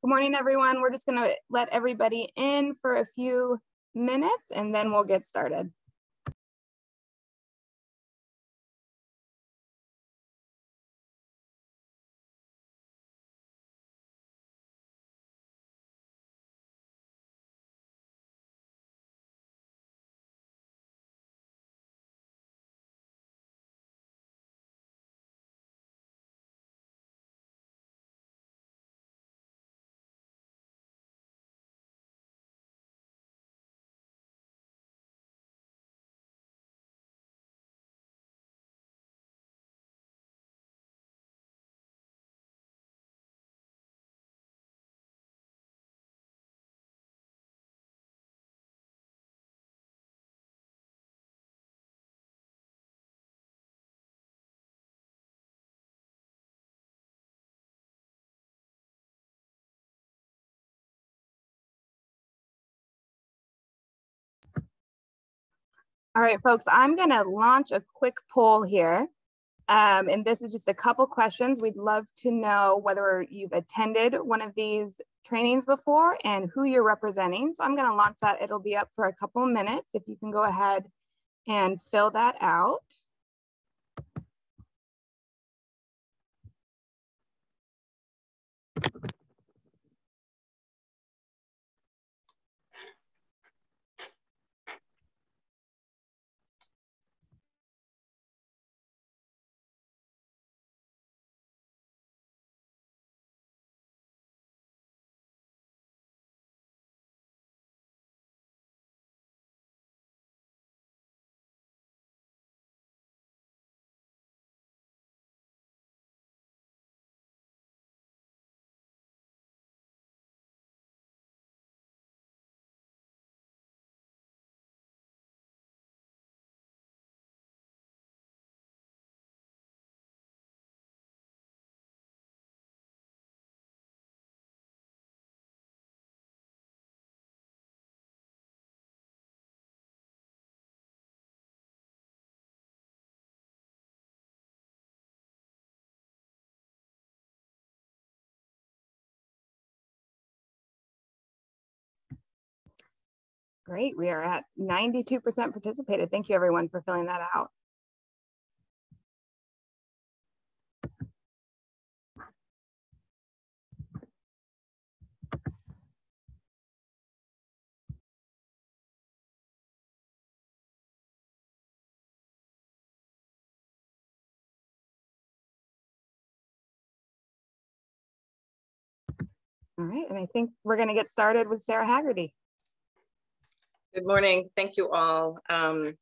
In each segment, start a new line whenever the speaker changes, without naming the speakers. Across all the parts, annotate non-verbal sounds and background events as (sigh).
Good morning, everyone. We're just going to let everybody in for a few minutes and then we'll get started. All right, folks, I'm going to launch a quick poll here. Um, and this is just a couple questions. We'd love to know whether you've attended one of these trainings before and who you're representing. So I'm going to launch that. It'll be up for a couple minutes. If you can go ahead and fill that out. Great, we are at 92% participated. Thank you everyone for filling that out. All right, and I think we're going to get started with Sarah Haggerty.
Good morning. Thank you all. Um,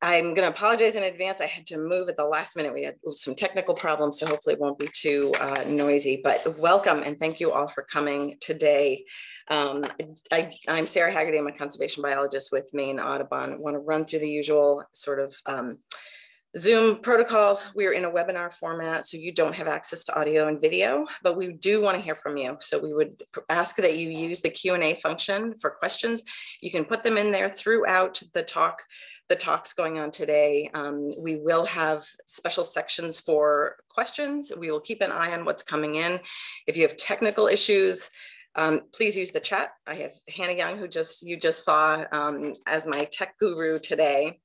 I'm going to apologize in advance. I had to move at the last minute. We had some technical problems, so hopefully it won't be too uh, noisy. But welcome and thank you all for coming today. Um, I, am Sarah Haggerty. I'm a conservation biologist with Maine Audubon. I want to run through the usual sort of um, Zoom protocols, we're in a webinar format, so you don't have access to audio and video, but we do want to hear from you. So we would ask that you use the Q&A function for questions. You can put them in there throughout the talk, the talks going on today. Um, we will have special sections for questions. We will keep an eye on what's coming in. If you have technical issues, um, please use the chat. I have Hannah Young, who just you just saw um, as my tech guru today.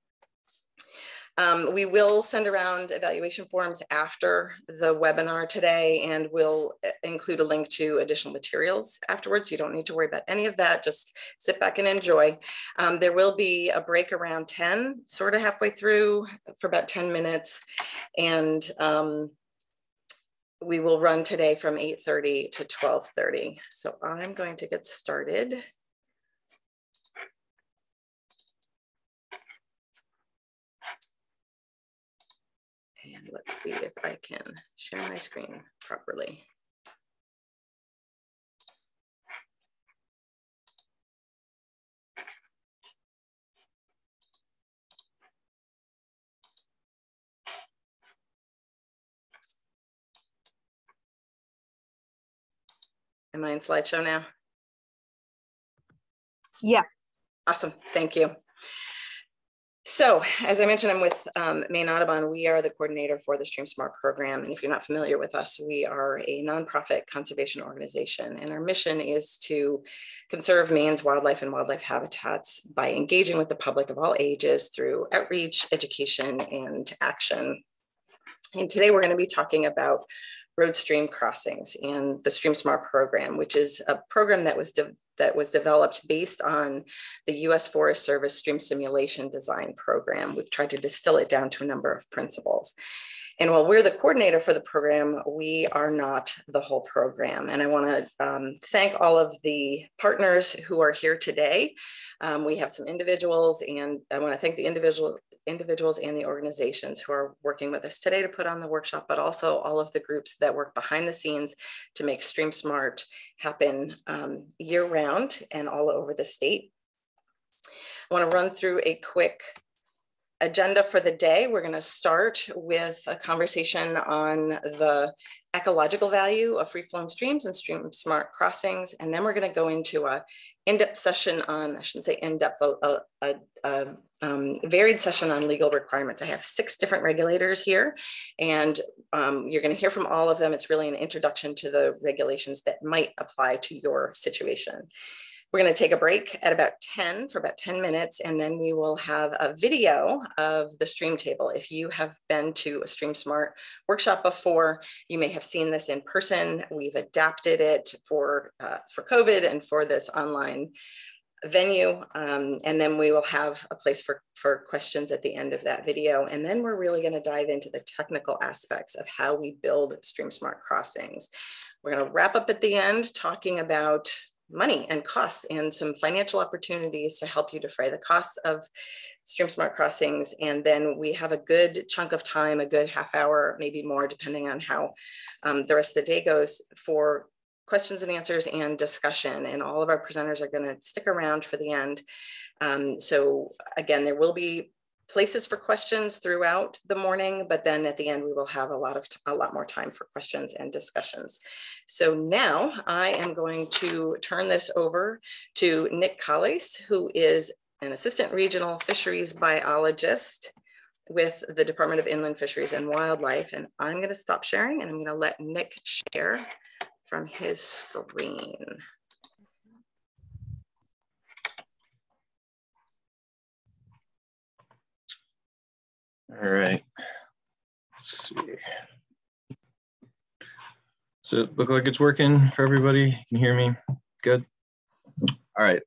Um, we will send around evaluation forms after the webinar today and we'll uh, include a link to additional materials afterwards. You don't need to worry about any of that. Just sit back and enjoy. Um, there will be a break around 10, sort of halfway through for about 10 minutes. And um, we will run today from 8.30 to 12.30. So I'm going to get started. And let's see if I can share my screen properly. Am I in slideshow now?
Yeah.
Awesome, thank you. So as I mentioned, I'm with um, Maine Audubon. We are the coordinator for the Stream Smart program. And if you're not familiar with us, we are a nonprofit conservation organization. And our mission is to conserve Maine's wildlife and wildlife habitats by engaging with the public of all ages through outreach, education, and action. And today we're going to be talking about road stream crossings and the Stream Smart program, which is a program that was that was developed based on the U.S. Forest Service Stream Simulation Design Program. We've tried to distill it down to a number of principles. And while we're the coordinator for the program, we are not the whole program. And I want to um, thank all of the partners who are here today. Um, we have some individuals, and I want to thank the individual individuals and the organizations who are working with us today to put on the workshop, but also all of the groups that work behind the scenes to make Stream Smart happen um, year round and all over the state. I want to run through a quick agenda for the day. We're going to start with a conversation on the ecological value of free-flowing streams and stream smart crossings. And then we're going to go into a in-depth session on, I shouldn't say in-depth, a, a, a um, varied session on legal requirements. I have six different regulators here, and um, you're going to hear from all of them. It's really an introduction to the regulations that might apply to your situation. We're going to take a break at about 10 for about 10 minutes, and then we will have a video of the stream table. If you have been to a Stream Smart workshop before, you may have seen this in person. We've adapted it for, uh, for COVID and for this online venue. Um, and then we will have a place for, for questions at the end of that video. And then we're really gonna dive into the technical aspects of how we build Stream Smart crossings. We're gonna wrap up at the end talking about money and costs and some financial opportunities to help you defray the costs of Stream Smart Crossings. And then we have a good chunk of time, a good half hour, maybe more, depending on how um, the rest of the day goes for questions and answers and discussion. And all of our presenters are gonna stick around for the end. Um, so again, there will be places for questions throughout the morning, but then at the end we will have a lot of a lot more time for questions and discussions. So now I am going to turn this over to Nick Collis, who is an assistant regional fisheries biologist with the Department of Inland Fisheries and Wildlife. And I'm going to stop sharing and I'm going to let Nick share from his screen.
All right. Let's see. Does it look like it's working for everybody? Can you hear me? Good. All right.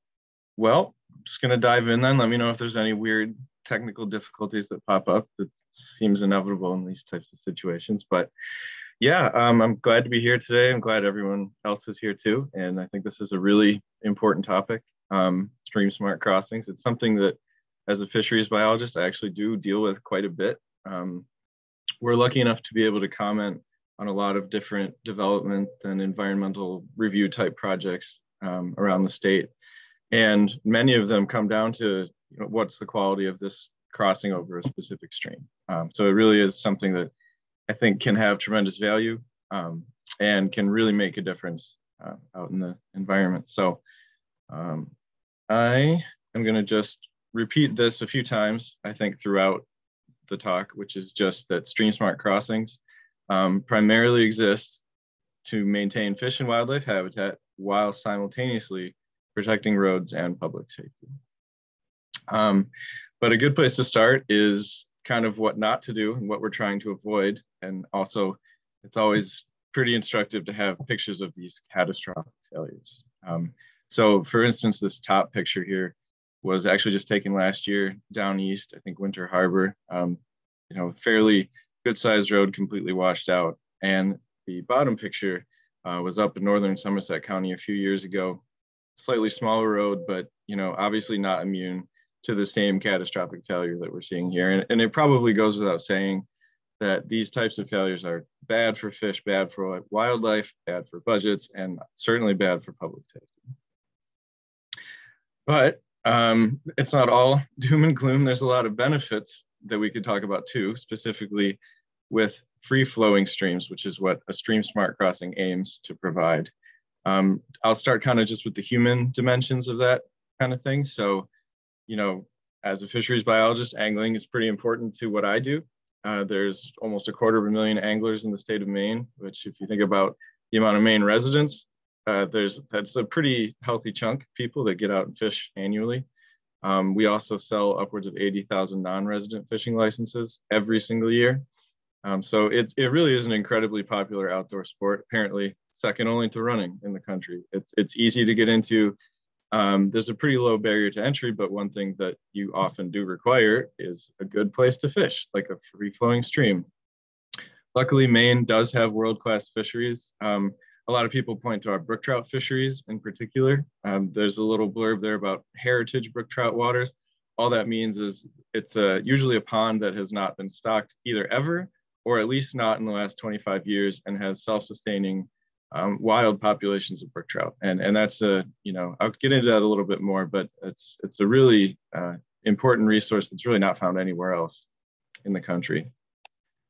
Well, I'm just gonna dive in then. Let me know if there's any weird technical difficulties that pop up. That seems inevitable in these types of situations. But yeah, um, I'm glad to be here today. I'm glad everyone else is here too. And I think this is a really important topic, um, stream smart crossings. It's something that as a fisheries biologist, I actually do deal with quite a bit. Um, we're lucky enough to be able to comment on a lot of different development and environmental review type projects um, around the state. And many of them come down to you know, what's the quality of this crossing over a specific stream. Um, so it really is something that I think can have tremendous value um, and can really make a difference uh, out in the environment. So um, I am going to just repeat this a few times, I think, throughout the talk, which is just that stream smart crossings um, primarily exist to maintain fish and wildlife habitat while simultaneously protecting roads and public safety. Um, but a good place to start is kind of what not to do and what we're trying to avoid. And also, it's always pretty instructive to have pictures of these catastrophic failures. Um, so for instance, this top picture here was actually just taken last year down east, I think Winter Harbor. Um, you know, fairly good sized road, completely washed out. And the bottom picture uh, was up in northern Somerset County a few years ago. Slightly smaller road, but you know, obviously not immune to the same catastrophic failure that we're seeing here. And, and it probably goes without saying that these types of failures are bad for fish, bad for wildlife, bad for budgets, and certainly bad for public safety. But um, it's not all doom and gloom. There's a lot of benefits that we could talk about too, specifically with free flowing streams, which is what a stream smart crossing aims to provide. Um, I'll start kind of just with the human dimensions of that kind of thing. So, you know, as a fisheries biologist, angling is pretty important to what I do. Uh, there's almost a quarter of a million anglers in the state of Maine, which if you think about the amount of Maine residents, uh, there's that's a pretty healthy chunk of people that get out and fish annually. Um, we also sell upwards of 80,000 non-resident fishing licenses every single year. Um, so it, it really is an incredibly popular outdoor sport, apparently second only to running in the country. It's, it's easy to get into. Um, there's a pretty low barrier to entry, but one thing that you often do require is a good place to fish, like a free flowing stream. Luckily, Maine does have world-class fisheries. Um, a lot of people point to our brook trout fisheries in particular. Um, there's a little blurb there about heritage brook trout waters. All that means is it's a, usually a pond that has not been stocked either ever or at least not in the last 25 years and has self-sustaining um, wild populations of brook trout. And, and that's a, you know, I'll get into that a little bit more, but it's, it's a really uh, important resource that's really not found anywhere else in the country.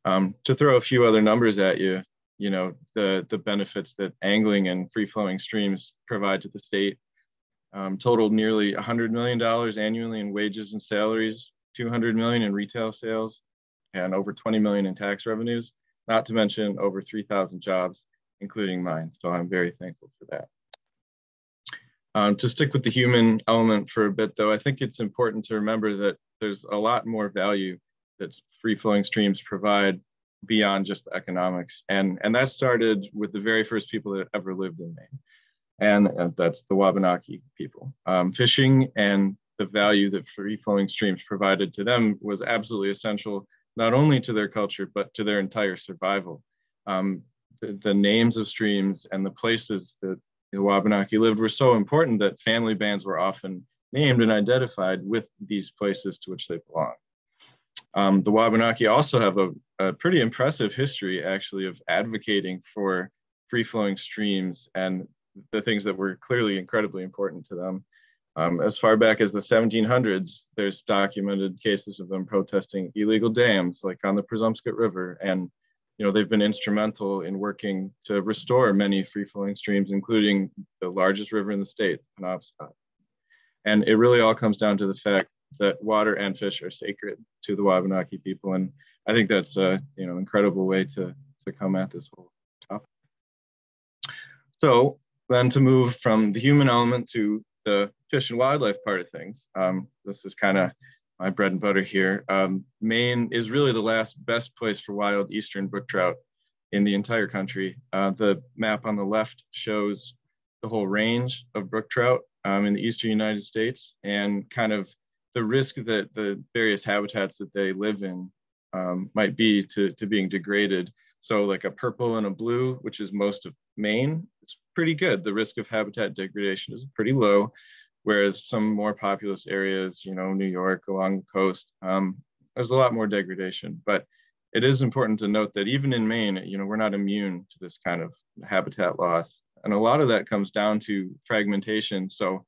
Um, to throw a few other numbers at you, you know, the, the benefits that angling and free flowing streams provide to the state um, totaled nearly $100 million annually in wages and salaries, 200 million in retail sales, and over 20 million in tax revenues, not to mention over 3,000 jobs, including mine. So I'm very thankful for that. Um, to stick with the human element for a bit, though, I think it's important to remember that there's a lot more value that free flowing streams provide beyond just the economics. And, and that started with the very first people that ever lived in Maine. And, and that's the Wabanaki people. Um, fishing and the value that free flowing streams provided to them was absolutely essential, not only to their culture, but to their entire survival. Um, the, the, names of streams and the places that the Wabanaki lived were so important that family bands were often named and identified with these places to which they belong. Um, the Wabanaki also have a, a, pretty impressive history, actually, of advocating for free flowing streams and the things that were clearly incredibly important to them. Um, as far back as the 1700s, there's documented cases of them protesting illegal dams, like on the Presumpscot River. And, you know, they've been instrumental in working to restore many free flowing streams, including the largest river in the state, Penobscot. And it really all comes down to the fact that water and fish are sacred to the Wabanaki people. And I think that's a you know incredible way to, to come at this whole topic. So then to move from the human element to the fish and wildlife part of things, um, this is kind of my bread and butter here. Um, Maine is really the last best place for wild eastern brook trout in the entire country. Uh, the map on the left shows the whole range of brook trout um, in the eastern United States and kind of the risk that the various habitats that they live in um, might be to, to being degraded. So like a purple and a blue, which is most of Maine, it's pretty good. The risk of habitat degradation is pretty low, whereas some more populous areas, you know, New York along the coast, um, there's a lot more degradation. But it is important to note that even in Maine, you know, we're not immune to this kind of habitat loss. And a lot of that comes down to fragmentation. So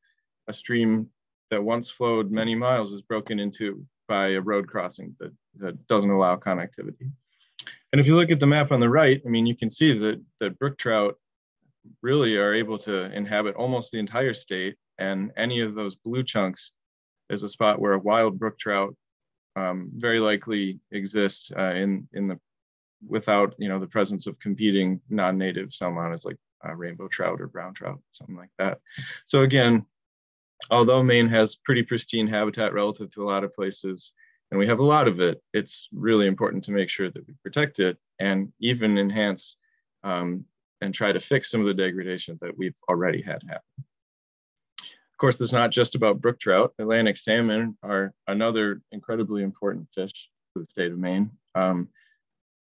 a stream that once flowed many miles is broken into by a road crossing that, that doesn't allow connectivity. And if you look at the map on the right, I mean, you can see that, that brook trout really are able to inhabit almost the entire state and any of those blue chunks is a spot where a wild brook trout um, very likely exists uh, in, in the, without, you know, the presence of competing non-native salmonids like uh, rainbow trout or brown trout, something like that. So again, although Maine has pretty pristine habitat relative to a lot of places, and we have a lot of it, it's really important to make sure that we protect it and even enhance um, and try to fix some of the degradation that we've already had happen. Of course, it's not just about brook trout. Atlantic salmon are another incredibly important fish for the state of Maine. Um,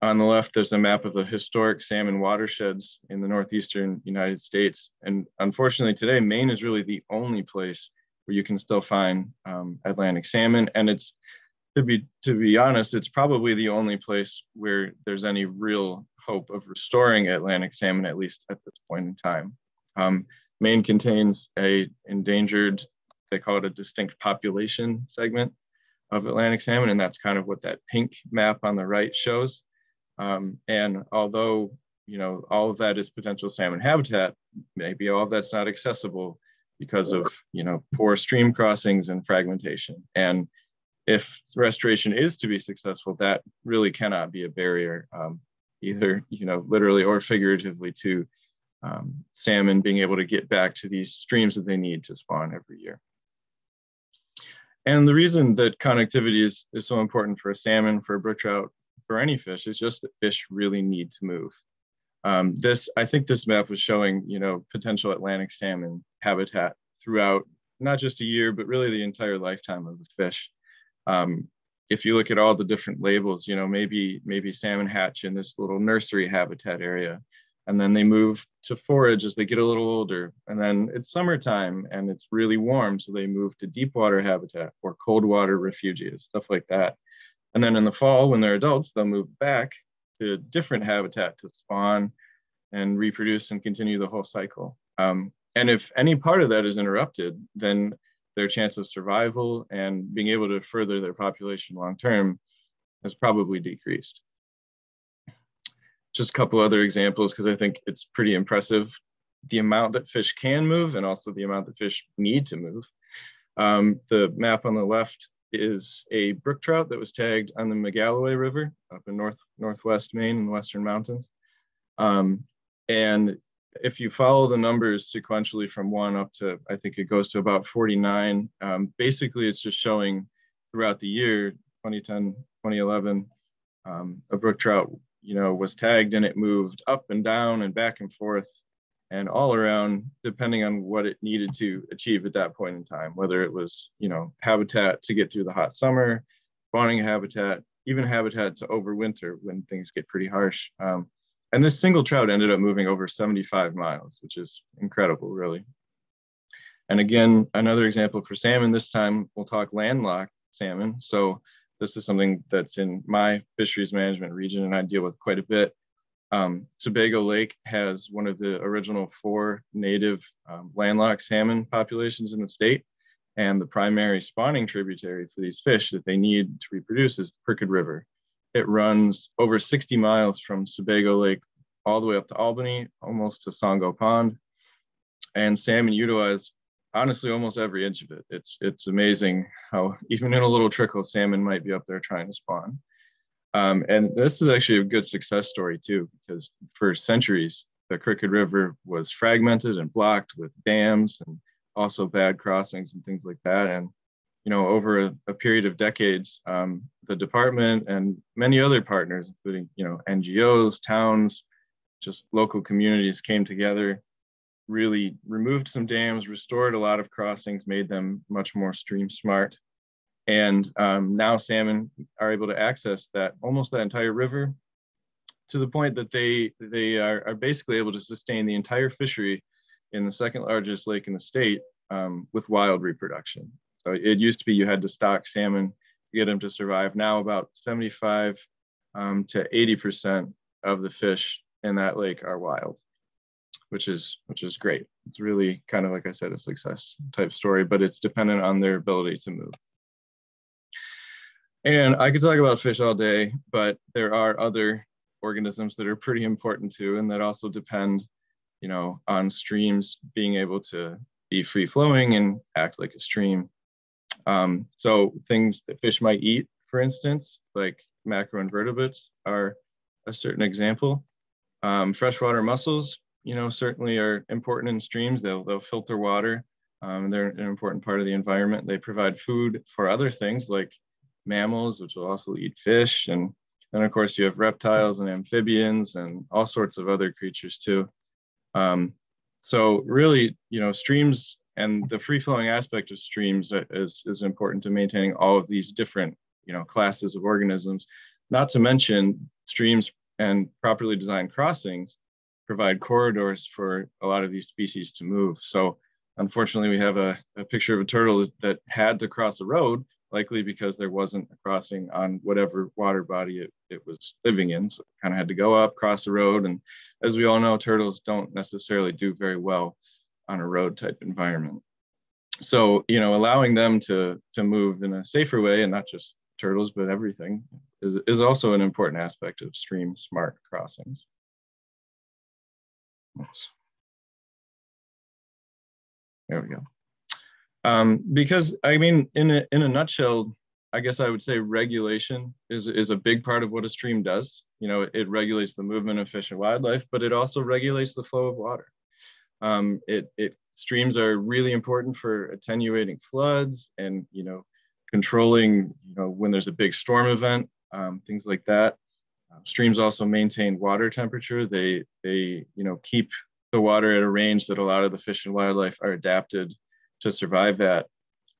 on the left, there's a map of the historic salmon watersheds in the northeastern United States. And unfortunately today, Maine is really the only place where you can still find um, Atlantic salmon. And it's, to be, to be honest, it's probably the only place where there's any real hope of restoring Atlantic salmon, at least at this point in time. Um, Maine contains a endangered, they call it a distinct population segment of Atlantic salmon, and that's kind of what that pink map on the right shows. Um, and although, you know, all of that is potential salmon habitat, maybe all of that's not accessible because of, you know, poor stream crossings and fragmentation. And if restoration is to be successful, that really cannot be a barrier, um, either you know literally or figuratively to um, salmon being able to get back to these streams that they need to spawn every year. And the reason that connectivity is, is so important for a salmon, for a brook trout, for any fish is just that fish really need to move. Um, this, I think this map was showing, you know, potential Atlantic salmon habitat throughout not just a year, but really the entire lifetime of the fish. Um, if you look at all the different labels, you know, maybe maybe salmon hatch in this little nursery habitat area, and then they move to forage as they get a little older, and then it's summertime and it's really warm, so they move to deep water habitat or cold water refugium, stuff like that. And then in the fall, when they're adults, they'll move back to different habitat to spawn and reproduce and continue the whole cycle. Um, and if any part of that is interrupted, then their chance of survival and being able to further their population long term has probably decreased. Just a couple other examples because I think it's pretty impressive the amount that fish can move and also the amount that fish need to move. Um, the map on the left is a brook trout that was tagged on the Magalloway River up in north northwest Maine in the Western Mountains. Um, and if you follow the numbers sequentially from one up to, I think it goes to about 49, um, basically it's just showing throughout the year, 2010, 2011, um, a brook trout, you know, was tagged and it moved up and down and back and forth and all around, depending on what it needed to achieve at that point in time, whether it was, you know, habitat to get through the hot summer, spawning habitat, even habitat to overwinter when things get pretty harsh. Um, and this single trout ended up moving over 75 miles, which is incredible, really. And again, another example for salmon, this time we'll talk landlocked salmon. So this is something that's in my fisheries management region and I deal with quite a bit. Um, Sebago Lake has one of the original four native um, landlocked salmon populations in the state. And the primary spawning tributary for these fish that they need to reproduce is the Crooked River. It runs over 60 miles from Sebago Lake all the way up to Albany, almost to Songo Pond. And salmon utilize honestly almost every inch of it. It's it's amazing how even in a little trickle, salmon might be up there trying to spawn. Um, and this is actually a good success story too, because for centuries the Crooked River was fragmented and blocked with dams and also bad crossings and things like that. And you know, over a, a period of decades, um, the department and many other partners, including, you know, NGOs, towns, just local communities came together, really removed some dams, restored a lot of crossings, made them much more stream smart. And um, now salmon are able to access that almost that entire river to the point that they they are, are basically able to sustain the entire fishery in the second largest lake in the state um, with wild reproduction. So it used to be you had to stock salmon to get them to survive. Now about 75 um, to 80% of the fish in that lake are wild, which is which is great. It's really kind of like I said, a success type story, but it's dependent on their ability to move. And I could talk about fish all day, but there are other organisms that are pretty important too, and that also depend, you know, on streams being able to be free flowing and act like a stream. Um, so things that fish might eat, for instance, like macroinvertebrates are a certain example. Um, freshwater mussels, you know, certainly are important in streams. They'll, they'll filter water. Um, they're an important part of the environment. They provide food for other things like mammals, which will also eat fish. And then of course you have reptiles and amphibians and all sorts of other creatures too. Um, so really, you know, streams and the free flowing aspect of streams is, is important to maintaining all of these different, you know, classes of organisms, not to mention streams and properly designed crossings provide corridors for a lot of these species to move. So unfortunately, we have a, a picture of a turtle that had to cross a road, likely because there wasn't a crossing on whatever water body it, it was living in. So kind of had to go up, cross the road. And as we all know, turtles don't necessarily do very well on a road type environment. So, you know, allowing them to, to move in a safer way and not just turtles, but everything is, is also an important aspect of stream smart crossings. Oops. There we go. Um, because I mean, in a, in a nutshell, I guess I would say regulation is, is a big part of what a stream does. You know, it, regulates the movement of fish and wildlife, but it also regulates the flow of water. Um, it, it streams are really important for attenuating floods and, you know, controlling, you know, when there's a big storm event, um, things like that. Uh, streams also maintain water temperature. They, they, you know, keep the water at a range that a lot of the fish and wildlife are adapted to survive at.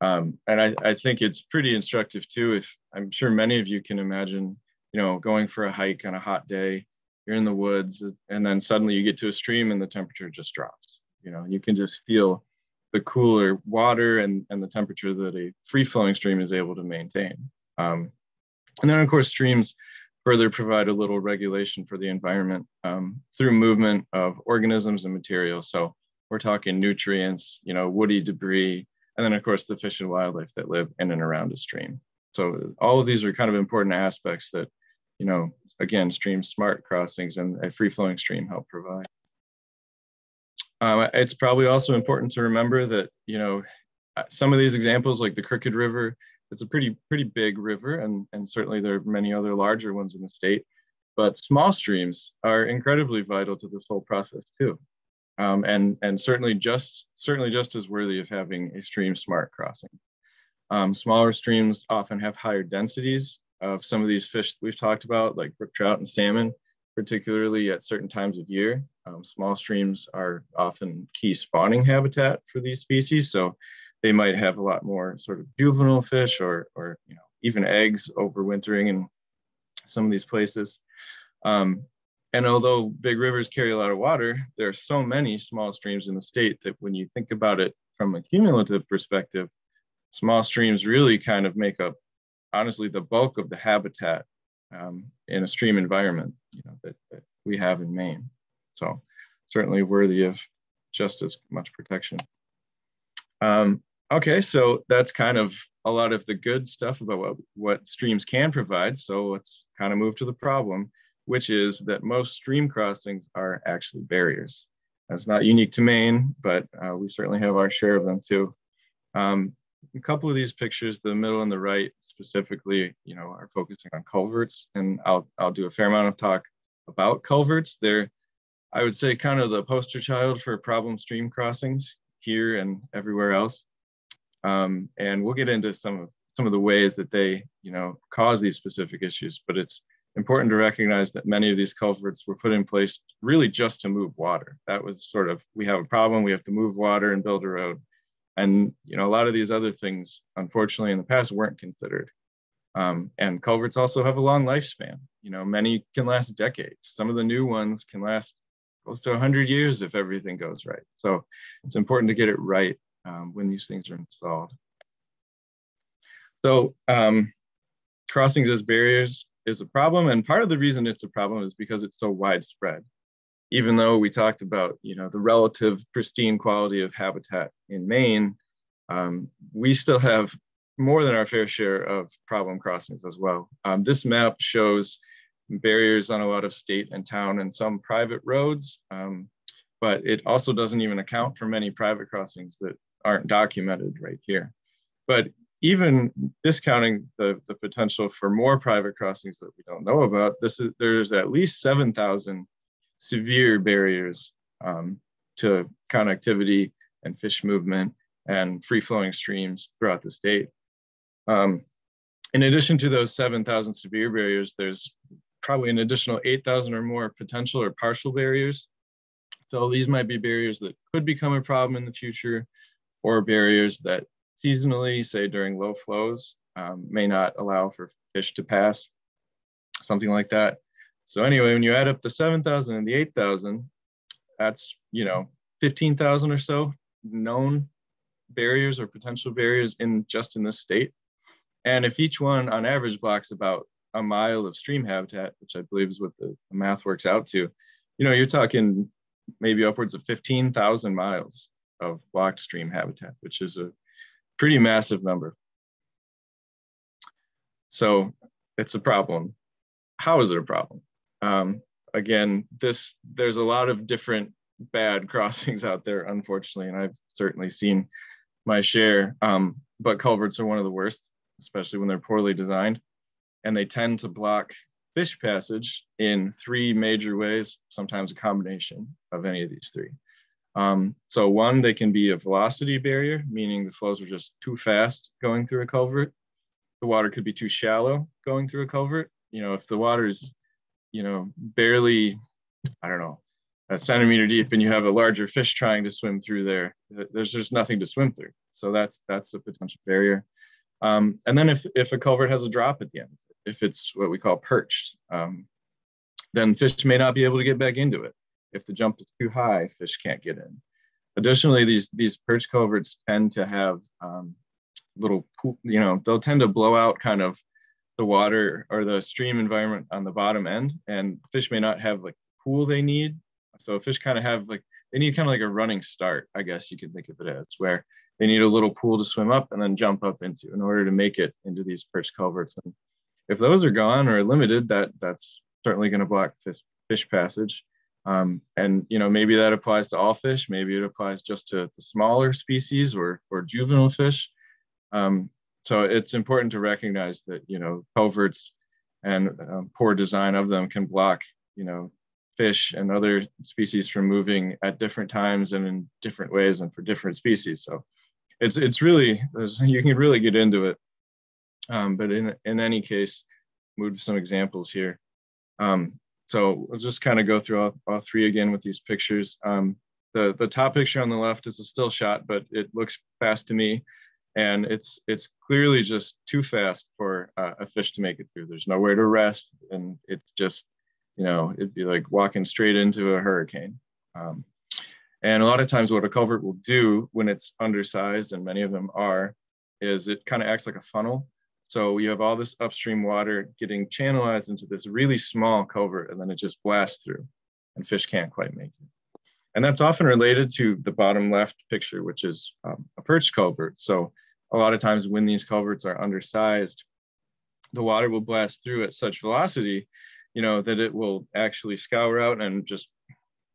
Um, and I, I think it's pretty instructive too. If I'm sure many of you can imagine, you know, going for a hike on a hot day, you're in the woods, and then suddenly you get to a stream and the temperature just drops. You know, you can just feel the cooler water and, and the temperature that a free flowing stream is able to maintain. Um, and then of course, streams further provide a little regulation for the environment um, through movement of organisms and materials. So we're talking nutrients, you know, woody debris, and then of course the fish and wildlife that live in and around a stream. So all of these are kind of important aspects that, you know, again, stream smart crossings and a free flowing stream help provide. Um, it's probably also important to remember that, you know, uh, some of these examples like the Crooked River, it's a pretty, pretty big river and, and certainly there are many other larger ones in the state, but small streams are incredibly vital to this whole process too um, and, and certainly just certainly just as worthy of having a stream smart crossing. Um, smaller streams often have higher densities of some of these fish that we've talked about, like brook trout and salmon, particularly at certain times of year. Um, small streams are often key spawning habitat for these species, so they might have a lot more sort of juvenile fish or, or you know, even eggs overwintering in some of these places. Um, and although big rivers carry a lot of water, there are so many small streams in the state that when you think about it from a cumulative perspective, small streams really kind of make up, honestly, the bulk of the habitat um, in a stream environment, you know, that, that we have in Maine. So certainly worthy of just as much protection. Um, okay, so that's kind of a lot of the good stuff about what, what streams can provide. So let's kind of move to the problem which is that most stream crossings are actually barriers. That's not unique to Maine, but uh, we certainly have our share of them too. Um, a couple of these pictures, the middle and the right specifically, you know, are focusing on culverts, and I'll I'll do a fair amount of talk about culverts. They're, I would say, kind of the poster child for problem stream crossings here and everywhere else. Um, and we'll get into some of some of the ways that they, you know, cause these specific issues. But it's important to recognize that many of these culverts were put in place really just to move water. That was sort of, we have a problem, we have to move water and build a road. And, you know, a lot of these other things, unfortunately, in the past weren't considered. Um, and culverts also have a long lifespan. You know, many can last decades. Some of the new ones can last close to 100 years if everything goes right. So it's important to get it right um, when these things are installed. So um, crossings as barriers is a problem. And part of the reason it's a problem is because it's so widespread. Even though we talked about, you know, the relative pristine quality of habitat in Maine, um, we still have more than our fair share of problem crossings as well. Um, this map shows barriers on a lot of state and town and some private roads, um, but it also doesn't even account for many private crossings that aren't documented right here. But even discounting the, the potential for more private crossings that we don't know about, this is there's at least 7,000 severe barriers um, to connectivity and fish movement and free flowing streams throughout the state. Um, in addition to those 7,000 severe barriers, there's probably an additional 8,000 or more potential or partial barriers. So these might be barriers that could become a problem in the future or barriers that seasonally, say during low flows, um, may not allow for fish to pass, something like that. So anyway, when you add up the 7,000 and the 8,000, that's, you know, 15,000 or so known barriers or potential barriers in just in this state. And if each one on average blocks about a mile of stream habitat, which I believe is what the, math works out to, you know, you're talking maybe upwards of 15,000 miles of blocked stream habitat, which is a pretty massive number. So it's a problem. How is it a problem? Um, again, this there's a lot of different bad (laughs) crossings out there, unfortunately, and I've certainly seen my share. Um, but culverts are one of the worst. especially when they're poorly designed. And they tend to block fish passage in three major ways, sometimes a combination of any of these three. Um, so one, they can be a velocity barrier, meaning the flows are just too fast going through a culvert. The water could be too shallow going through a culvert. You know, if the water is, you know, barely, I don't know, a centimeter deep and you have a larger fish trying to swim through there, there's just nothing to swim through. So that's that's a potential barrier. Um, and then if, if a culvert has a drop at the end, if it's what we call perched, um, then fish may not be able to get back into it. If the jump is too high, fish can't get in. Additionally, these, these perch culverts tend to have um, little, you know, they'll tend to blow out kind of the water or the stream environment on the bottom end and fish may not have like pool they need. So fish kind of have like, they need kind of like a running start, I guess you could think of it as, where they need a little pool to swim up and then jump up into in order to make it into these perch culverts. And if those are gone or limited, that that's certainly going to block fish, fish passage. Um, and you know maybe that applies to all fish, maybe it applies just to the smaller species or or juvenile fish. Um, so it's important to recognize that you know culverts and um, poor design of them can block you know fish and other species from moving at different times and in different ways and for different species. So it's it's really (laughs) you can really get into it. Um, but in in any case, move to some examples here. Um, so we'll just kind of go through all, all, three again with these pictures. Um, the, the top picture on the left is a still shot, but it looks fast to me. And it's it's clearly just too fast for uh, a fish to make it through. There's nowhere to rest. And it's just, you know, it'd be like walking straight into a hurricane. Um, and a lot of times what a culvert will do when it's undersized, and many of them are, is it kind of acts like a funnel. So you have all this upstream water getting channelized into this really small culvert, and then it just blasts through, and fish can't quite make it. And that's often related to the bottom left picture, which is um, a perch culvert. So a lot of times when these culverts are undersized, the water will blast through at such velocity, you know, that it will actually scour out and just,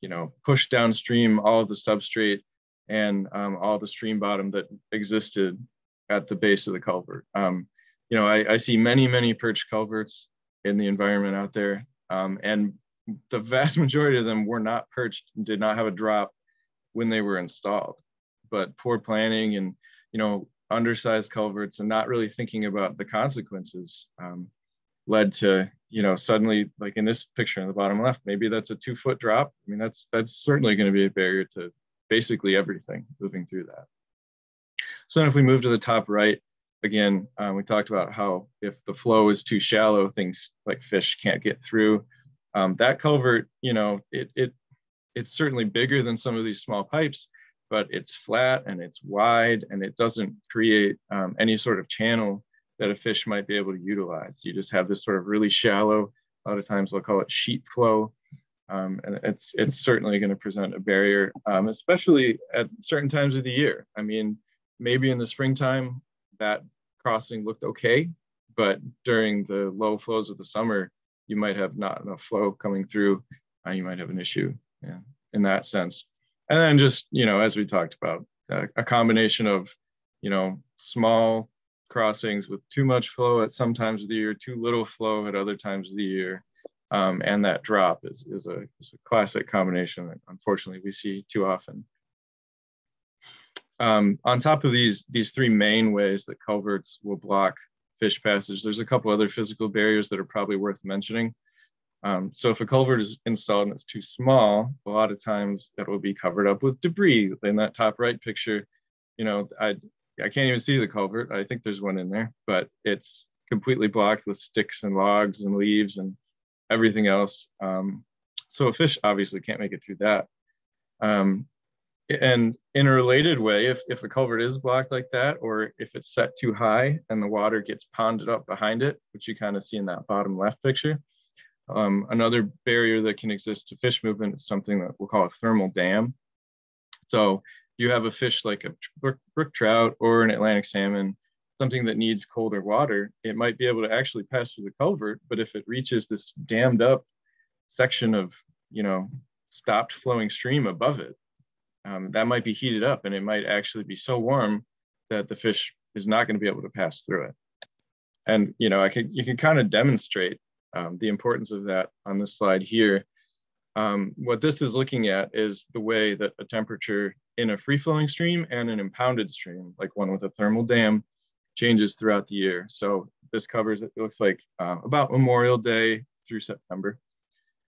you know, push downstream all of the substrate and um, all the stream bottom that existed at the base of the culvert. Um, you know, I, I see many, many perch culverts in the environment out there. Um, and the vast (laughs) majority of them were not perched and did not have a drop when they were installed. But poor planning and, you know, undersized culverts and not really thinking about the consequences um, led to, you know, suddenly, like in this picture in the bottom left, maybe that's a two foot drop. I mean, that's that's certainly going to be a barrier to basically everything moving through that. So then if we move to the top right, again, um, we talked about how if the flow is too shallow, things like fish can't get through. Um, that culvert, you know, it, it it's certainly bigger than some of these small pipes, but it's flat and it's wide and it doesn't create um, any sort of channel that a fish might be able to utilize. You just have this sort of really shallow, a lot of times they'll call it sheet flow. Um, and it's it's certainly going to present a barrier, um, especially at certain times of the year. I mean, maybe in the springtime that crossing looked okay, but during the low flows of the summer, you might have not enough flow coming through. Uh, you might have an issue yeah, in that sense. And then just, you know, as we talked about, uh, a combination of, you know, small crossings with too much flow at some times of the year, too little flow at other times of the year. Um, and that drop is, is, a, is a classic combination that unfortunately we see too often. Um, on top of these, these three main ways that culverts will block fish passage, there's a couple other physical barriers that are probably worth mentioning. Um, so if a culvert is installed and it's too small, a lot of times it will be covered up with debris. In that top right picture, you know, I, I can't even see the culvert. I think there's one in there, but it's completely blocked with sticks and logs and leaves and everything else. Um, so a fish obviously can't make it through that. Um, and in a related way, if, if a culvert is blocked like that, or if it's set too high and the water gets ponded up behind it, which you kind of see in that bottom left picture, um, another barrier that can exist to fish movement is something that we'll call a thermal dam. So you have a fish like a brook, brook trout or an Atlantic salmon, something that needs colder water, it might be able to actually pass through the culvert, but if it reaches this dammed up section of, you know, stopped flowing stream above it, um, that might be heated up and it might actually be so warm that the fish is not going to be able to pass through it. And you know, I can you can kind of demonstrate um, the importance of that on this slide here. Um, what this is looking at is the way that a temperature in a free-flowing stream and an impounded stream, like one with a thermal dam, changes throughout the year. So this covers, it looks like uh, about Memorial Day through September.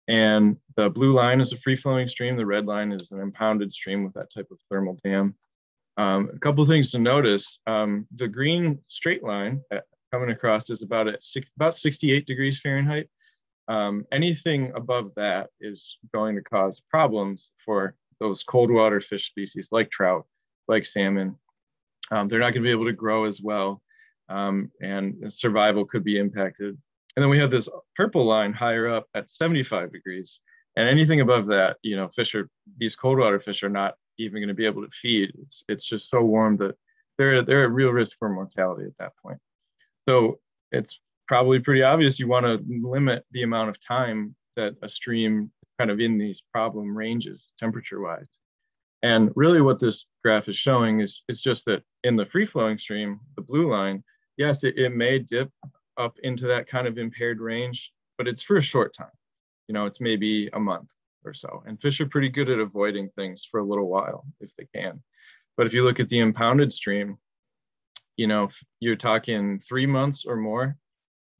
And the blue line is a free-flowing stream. The red line is an impounded stream with that type of thermal dam. Um, a couple of things to notice. Um, the green straight line uh, coming across is about at six, about 68 degrees Fahrenheit. Um, anything above that is going to cause problems for those cold water fish species like trout, like salmon. Um, they're not going to be able to grow as well, um, and survival could be impacted. And then we have this purple line higher up at 75 degrees. And anything above that, you know, fish are, these cold water fish are not even going to be able to feed. It's, it's just so warm that they're, they're at real risk for mortality at that point. So it's probably pretty obvious you want to limit the amount of time that a stream kind of in these problem ranges temperature wise. And really what this graph is showing is, is just that in the free flowing stream, the blue line, yes, it, it may dip up into that kind of impaired range, but it's for a short time. You know, it's maybe a month or so. And fish are pretty good at avoiding things for a little while if they can. But if you look at the impounded stream, you know, you're talking three months or more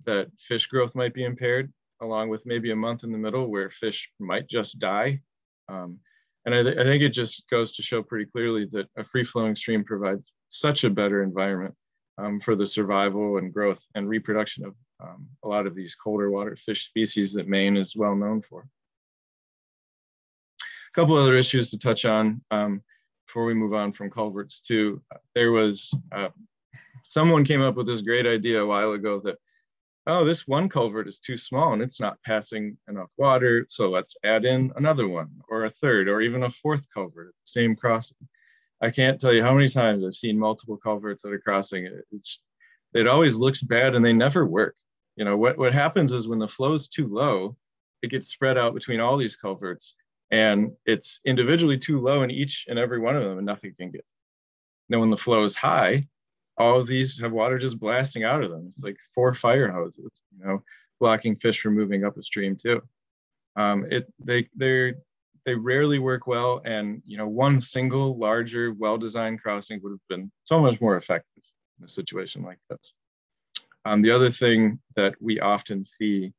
that fish growth might be impaired, along with maybe a month in the middle where fish might just die. Um, and I, th I, think it just goes to show pretty clearly that a free flowing stream provides such a better environment um, for the survival and growth and reproduction of um, a lot of these colder water fish species that Maine is well known for. A couple other issues to touch on um, before we move on from culverts too. There was, uh, someone came up with this great idea a while ago that oh, this one culvert is too small and it's not passing enough water. So let's add in another one or a third or even a fourth culvert, same crossing. I can't tell you how many times I've seen multiple culverts that are crossing. It's, it always looks bad and they never work. You know, what, what happens is when the flow is too low, it gets spread out between all these culverts and it's individually too low in each and every one of them and nothing can get. Then when the flow is high, all of these have water just blasting out of them. It's like four fire hoses, you know, blocking fish from moving up a stream too. Um, it they they they rarely work well, and you know, one single larger, well-designed crossing would have been so much more effective in a situation like this. Um, the other thing that we often see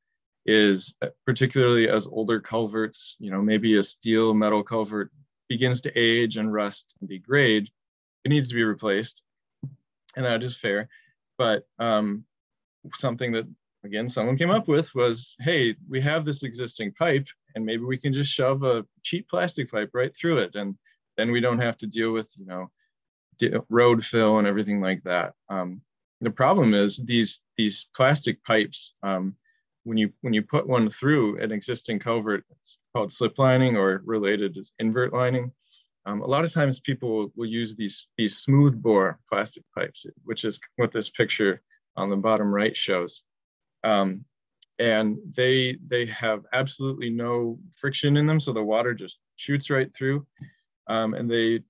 is uh, particularly as older culverts, you know, maybe a steel metal culvert begins to age and rust and degrade, it needs to be replaced and that is fair. But um, something that again someone came up with was, hey, we have this existing pipe, and maybe we can just shove a cheap plastic pipe right through it, and then we don't have to deal with you know road fill and everything like that. Um, the problem is these these plastic pipes. Um, when you when you put one through an existing culvert, it's called slip lining or related as invert lining. Um, a lot of times people will use these, these smooth bore plastic pipes, which is what this picture on the bottom right shows. Um, and they, they have absolutely no friction in them, so the water just shoots right through. Um, and they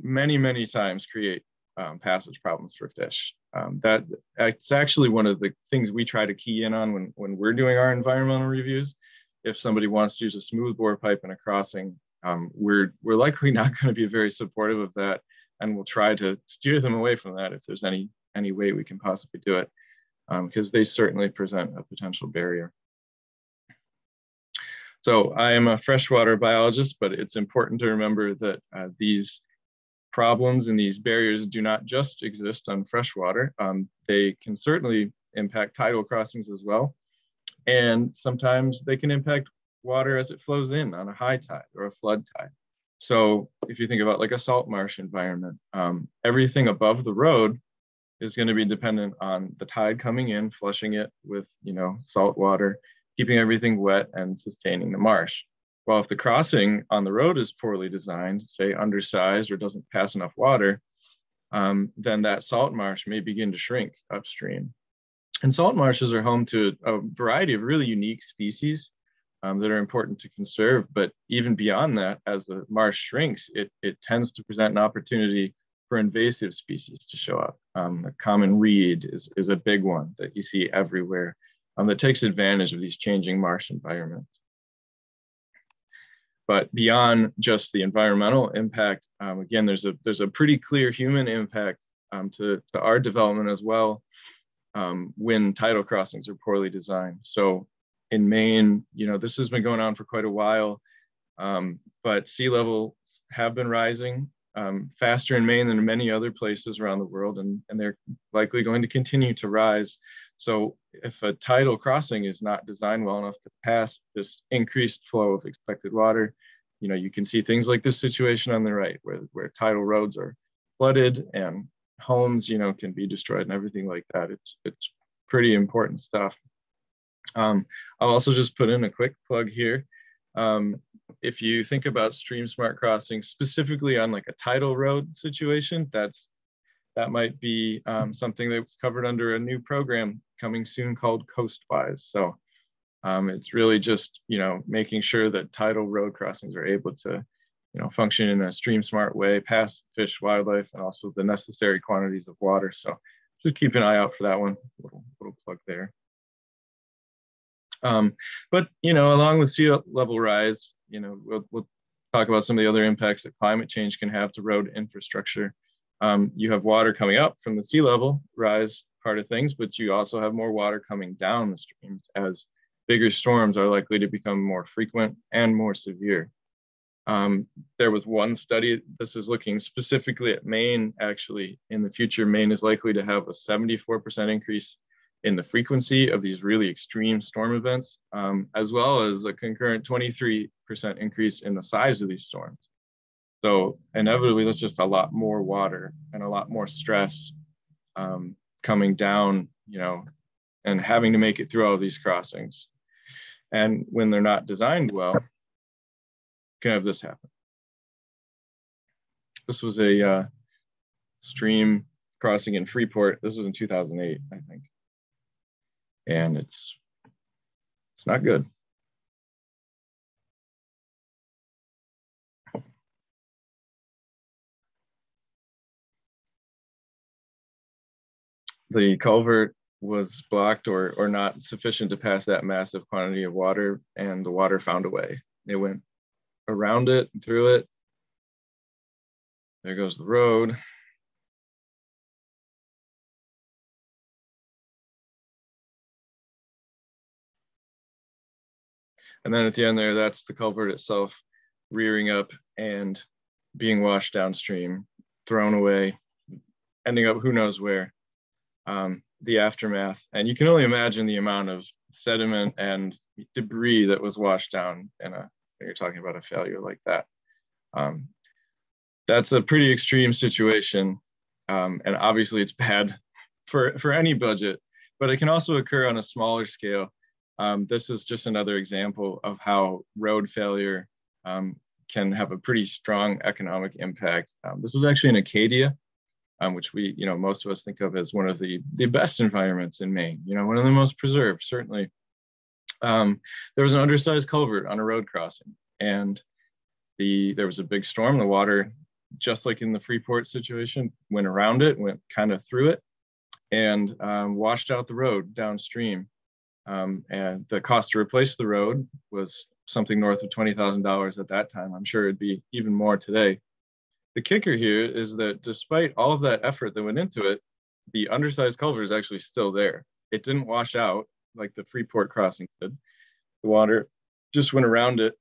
many, many times create um, passage problems for fish. Um, that it's actually one of the things we try to key in on when, when we're doing our environmental reviews. If somebody wants to use a smooth bore pipe in a crossing, um, we're we're likely (laughs) not going to be very supportive of that, and we'll try to steer them away from that if there's any any way we can possibly do it, because um, they certainly present a potential barrier. So I am a freshwater biologist, but it's important to remember that uh, these problems and these barriers do not just exist on freshwater. Um, they can certainly impact tidal crossings as well. And sometimes they can impact water as it flows in on a high tide or a flood tide. So if you think about like a salt marsh environment, um, everything above the road is going to be dependent on the tide coming in, flushing it with you know salt water, keeping everything wet and sustaining the marsh. Well, if the crossing on the road is poorly designed, say undersized or doesn't pass enough water, um, then that salt marsh may begin to shrink upstream. And salt marshes are home to a variety of really unique species um, that are important to conserve. But even beyond that, as the marsh shrinks, it, it tends to present an opportunity for invasive species to show up. Um, a common reed is, is a big one that you see everywhere um, that takes advantage of these changing marsh environments. But beyond just the environmental impact, um, again, there's a, there's a pretty clear human impact um, to, to our development as well um, when tidal crossings are poorly designed. So in Maine, you know, this has been going on for quite a while, um, but sea levels have been rising um, faster in Maine than in many other places around the world, and, and they're likely going to continue to rise. So if a tidal crossing is not designed well enough to pass this increased flow of expected water, you know, you can see things like this situation on the right, where, where tidal roads are flooded and homes, you know, can be destroyed and everything like that. It's, it's pretty important stuff. Um, I'll also just put in a quick plug here. Um, if you think about stream smart crossing specifically on like a tidal road situation, that's that might be um, something that's covered under a new program coming soon called Coastwise. So um, it's really just you know making sure that tidal road crossings are able to you know function in a stream smart way, pass fish, wildlife, and also the necessary quantities of water. So just keep an eye out for that one. Little little plug there. Um, but you know, along with sea level rise, you know, we'll, we'll talk about some of the other impacts that climate change can have to road infrastructure. Um, you have water coming up from the sea level rise part of things, but you also have more water coming down the streams as bigger storms are likely to become more frequent and more severe. Um, there was one study, this is looking specifically at Maine, actually. In the future, Maine is likely to have a 74% increase in the frequency of these really extreme storm events, um, as well as a concurrent 23% increase in the size of these storms. So inevitably, there's just a lot more water and a lot more stress um, coming down, you know, and having to make it through all these crossings. And when they're not designed well, can have this happen. This was a uh, stream crossing in Freeport. This was in 2008, I think and it's it's not good. The culvert was blocked or, or not sufficient to pass that massive quantity of water and the water found a way. It went around it through it. There goes the road. And then at the end there, that's the culvert itself rearing up and being washed downstream, thrown away, ending up who knows where. Um, the aftermath. And you can only imagine the amount of sediment and debris that was washed down in a, you're talking about a failure like that. Um, that's a pretty extreme situation. Um, and obviously it's bad (laughs) for, for any budget, but it can also occur on a smaller scale um, this is just another example of how road failure um, can have a pretty strong economic impact. Um, this was actually in Acadia, um, which we, you know, most of us think of as one of the, the best environments in Maine, you know, one of the most preserved, certainly. Um, there was an undersized culvert on a road crossing and the there was a big storm. The water, just like in the Freeport situation, went around it, went kind of through it and um, washed out the road downstream. Um, and the cost to replace the road was something north of $20,000 at that time. I'm sure it'd be even more today. The kicker here is that despite all of that effort that went into it, the undersized culvert is actually still there. It didn't wash out like the Freeport crossing did. The water just went around it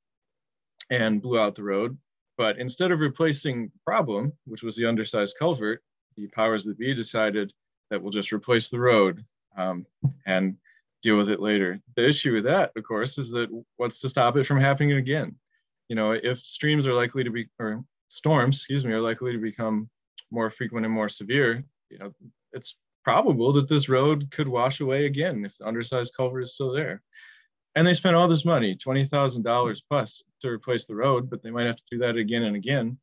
and blew out the road. But instead of replacing the problem, which was the undersized culvert, the powers that be decided that we'll just replace the road. Um, and deal with it later. The issue with that, of course, is that what's to stop it from happening again? You know, if streams are likely to be, or storms, excuse me, are likely to become more frequent and more severe, you know, it's probable that this road could wash away again if the undersized culvert is still there. And they spent all this money, $20,000 plus to replace the road, but they might have to do that again and again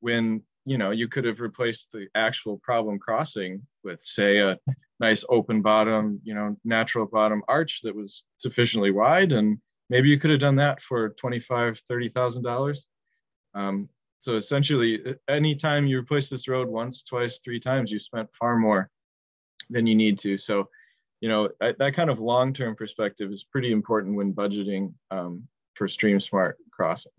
when you know, you could have replaced the actual problem crossing with, say, a nice open bottom, you know, natural bottom arch that was sufficiently wide, and maybe you could have done that for twenty-five, thirty thousand dollars. Um, So essentially, anytime you replace this road once, twice, three times, you spent far more than you need to. So, you know, that kind of long-term perspective is pretty important when budgeting um, for stream smart crossings.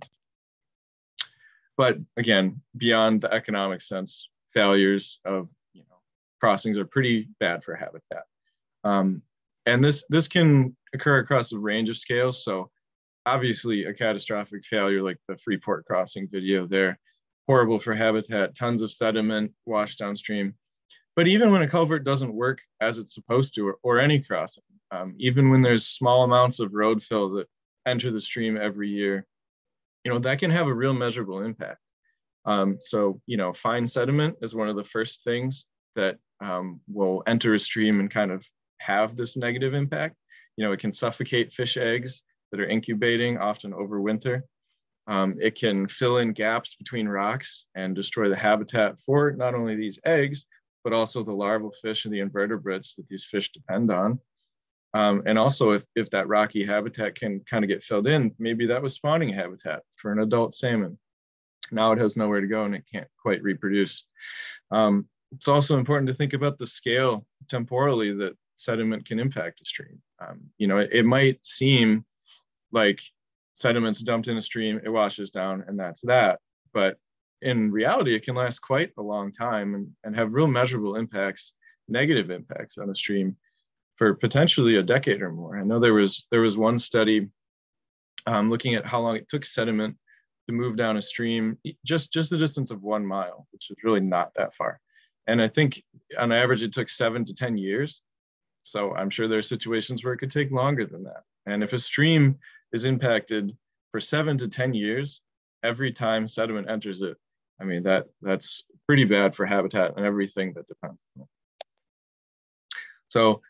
But again, beyond the economic sense, failures of you know crossings are pretty bad for habitat. Um, and this this can occur across a range of scales. So obviously a catastrophic failure like the Freeport crossing video there, horrible for habitat, tons of sediment washed downstream. But even when a culvert doesn't work as it's supposed to, or, or any crossing, um, even when there's small amounts of road fill that enter the stream every year, you know, that can have a real measurable impact. Um, so, you know, fine sediment is one of the first things that um, will enter a stream and kind of have this negative impact. You know, it can suffocate fish eggs that are incubating, often over winter. Um, it can fill in gaps between rocks and destroy the habitat for not only these eggs, but also the larval fish and the invertebrates that these fish depend on. Um, and also if, if that rocky habitat can kind of get filled in, maybe that was spawning habitat for an adult salmon. Now it has nowhere to go and it can't quite reproduce. Um, it's also important to think about the scale temporally that sediment can impact a stream. Um, you know, it, it, might seem like sediments dumped in a stream, it washes down and that's that. But in reality, it can last quite a long time and, and have real measurable impacts, negative impacts on a stream for potentially a decade or more. I know there was there was one study um, looking at how long it took sediment to move down a stream, just just the distance of one mile, which is really not that far. And I think on average it took seven to ten years. So I'm sure there are situations where it could take longer than that. And if a stream is impacted for seven to 10 years, every time sediment enters it, I mean, that that's pretty bad for habitat and everything that depends on it. So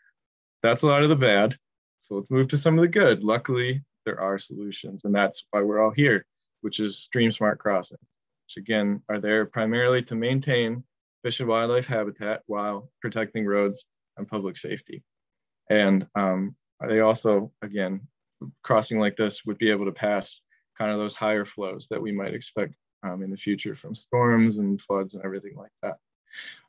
that's a lot of the bad. So let's move to some of the good. Luckily, there are solutions, and that's why we're all here, which is Stream Smart Crossing, which again are there primarily to maintain fish and wildlife habitat while protecting roads and public safety. And um, they also, again, crossing like this would be able to pass kind of those higher flows that we might expect um, in the future from storms and floods and everything like that.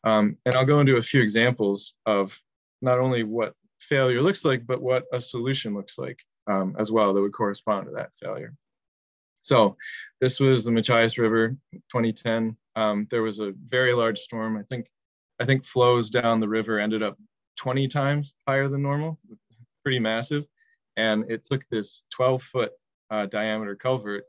Um, and I'll go into a few examples of not only what failure looks like, but what a solution looks like um, as well that would correspond to that failure. So this was the Machias River 2010. Um, there was a very large storm. I think I think flows down the river ended up 20 times higher than normal, pretty massive. And it took this 12 foot uh, diameter culvert,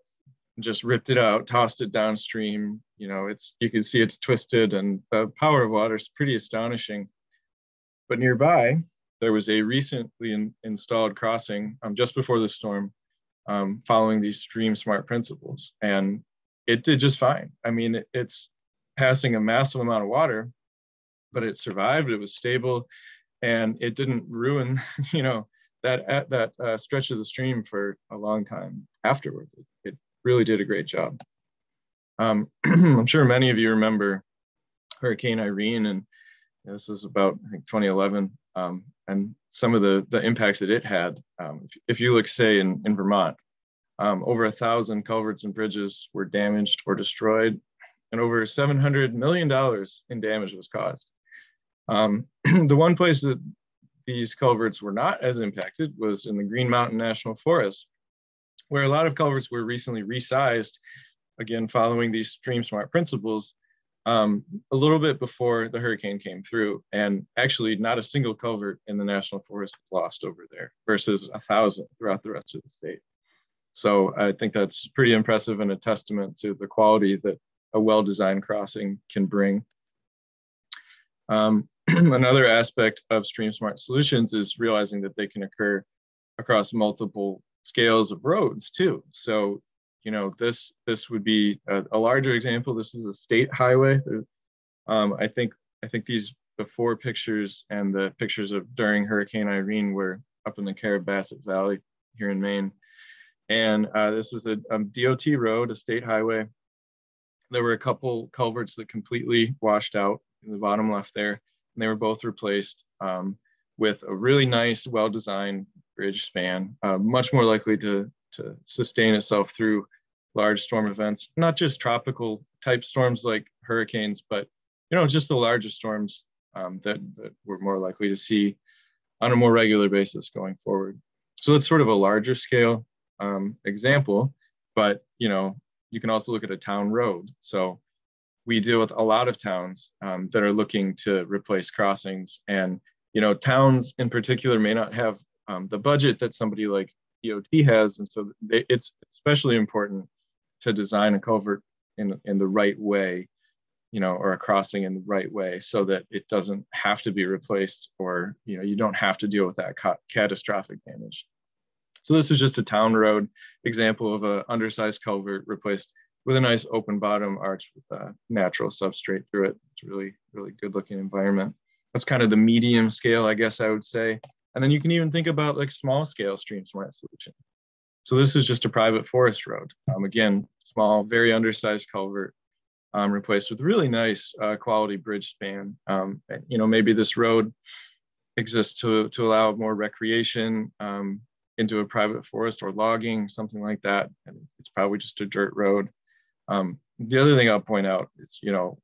just ripped it out, tossed it downstream. You know, it's you can see it's twisted, and the power of water is pretty astonishing. But nearby, there was a recently in, installed crossing um, just before the storm, um, following these stream smart principles, and it did just fine. I mean, it, it's passing a massive amount of water, but it survived. It was stable, and it didn't ruin, (laughs) you know, that that uh, stretch of the stream for a long time afterward. It, it really did a great job. Um, (clears throat) I'm sure many of you remember Hurricane Irene, and this was about I think 2011, um, and some of the the impacts that it had. Um, if, if, you look, say, in in Vermont, um, over a thousand culverts and bridges were damaged or destroyed, and over 700 million dollars in damage was caused. Um, (clears throat) the one place that these culverts were not as impacted was in the Green Mountain National Forest, where a lot of culverts were recently resized, again, following these stream smart principles, um, a little bit before the hurricane came through. And actually, not a single culvert in the National Forest was lost over there versus a thousand throughout the rest of the state. So I think that's pretty impressive and a testament to the quality that a well-designed crossing can bring. Um, (clears throat) another aspect of Stream Smart Solutions is realizing that they can occur across multiple scales of roads too. So, you know, this this would be a, a larger example. This is a state highway. Um, I think I think these before pictures and the pictures of during Hurricane Irene were up in the Carrabassett Valley here in Maine. And uh, this was a, a DOT road, a state highway. There were a couple culverts that completely washed out in the bottom left there and they were both replaced um, with a really nice, well-designed bridge span, uh, much more likely to, to sustain itself through large storm events, not just tropical type storms like hurricanes, but you know, just the larger storms um, that, that we're more likely to see on a more regular basis going forward. So it's sort of a larger scale um, example, but you know, you can also look at a town road. So we deal with a lot of towns um, that are looking to replace crossings and you know towns in particular may not have um, the budget that somebody like DOT has and so they, it's especially important to design a culvert in, in the right way you know or a crossing in the right way so that it doesn't have to be replaced or you know you don't have to deal with that ca catastrophic damage so this is just a town road example of a undersized culvert replaced with a nice open bottom arch with a natural substrate through it. It's really, really good looking environment. That's kind of the medium scale, I guess I would say. And then you can even think about like small scale stream smart solution. So this is just a private forest road. Um, again, small, very undersized culvert um, replaced with really nice uh, quality bridge span. Um, you know, maybe this road exists to, to allow more recreation um, into a private forest or logging, something like that. And it's probably just a dirt road. Um, the other thing I'll point out is, you know,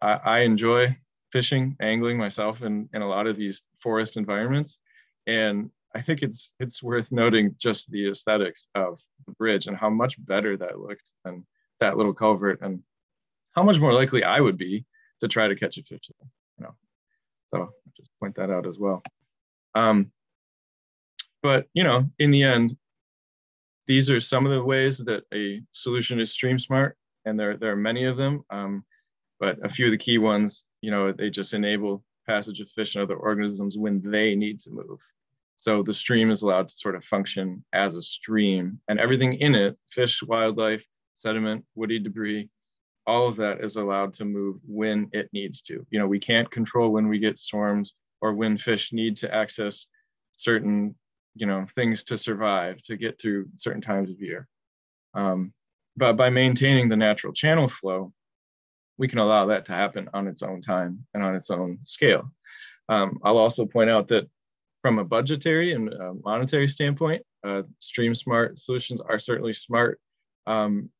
I, I enjoy fishing, angling myself in, in a lot of these forest environments. And I think it's it's worth noting just the aesthetics of the bridge and how much better that looks than that little culvert and how much more likely I would be to try to catch a fish there, you know. So just point that out as well. Um, but you know, in the end, these are some of the ways that a solution is stream smart and there, there are many of them, um, but a few of the key ones, you know, they just enable passage of fish and other organisms when they need to move. So the stream is allowed to sort of function as a stream and everything in it, fish, wildlife, sediment, woody debris, all of that is allowed to move when it needs to. You know, we can't control when we get storms or when fish need to access certain, you know, things to survive, to get through certain times of year. Um, but by maintaining the natural channel flow, we can allow that to happen on its own time and on its own scale. Um, I'll also point out that from a budgetary and uh, monetary standpoint, uh, stream smart solutions are certainly smart um,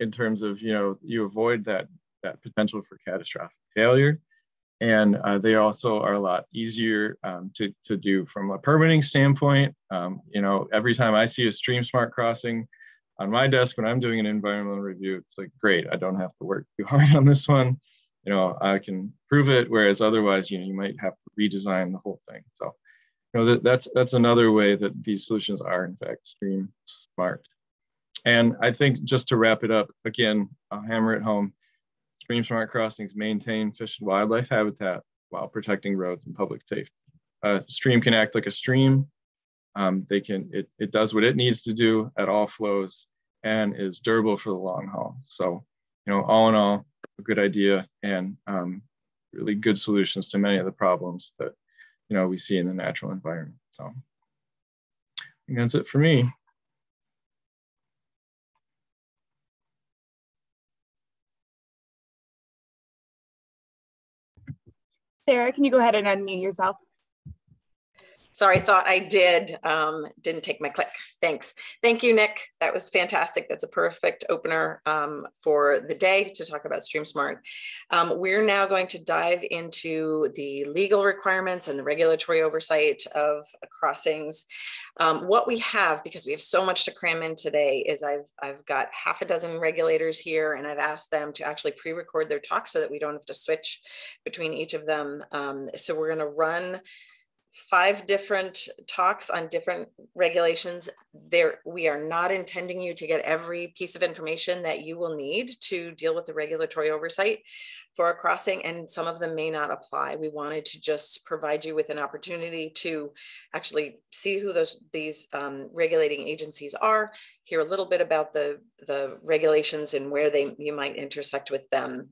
in terms of, you know, you avoid that, that potential for catastrophic failure. And uh, they also are a lot easier um, to, to do from a permitting standpoint. Um, you know, every time I see a stream smart crossing, on my desk when I'm doing an environmental review, it's like, great, I don't have to work too hard (laughs) on this one. You know, I can prove it. Whereas otherwise, you know, you might have to redesign the whole thing. So, you know, that, that's that's another way that these solutions are in fact stream smart. And I think just to wrap it up, again, I'll hammer it home. Stream smart crossings maintain fish and wildlife habitat while protecting roads and public safety. A stream can act like a stream um, they can it, it does what it needs to do at all flows and is durable for the long haul. So, you know, all in all, a good idea and um, really good solutions to many of the problems that you know we see in the natural environment. So, that's it for me.
Sarah, can you go ahead and unmute yourself?
Sorry, I thought I did. Um, didn't take my click. Thanks. Thank you, Nick. That was fantastic. That's a perfect opener um, for the day to talk about StreamSmart. Um, we're now going to dive into the legal requirements and the regulatory oversight of crossings. Um, what we have, because we have so much to cram in today, is I've, I've got half a dozen regulators here and I've asked them to actually pre-record their talk so that we don't have to switch between each of them. Um, so we're going to run five different talks on different regulations. There, we are not intending you to get every piece of information that you will need to deal with the regulatory oversight for a crossing, and some of them may not apply. We wanted to just provide you with an opportunity to actually see who those these um, regulating agencies are, hear a little bit about the the regulations and where they you might intersect with them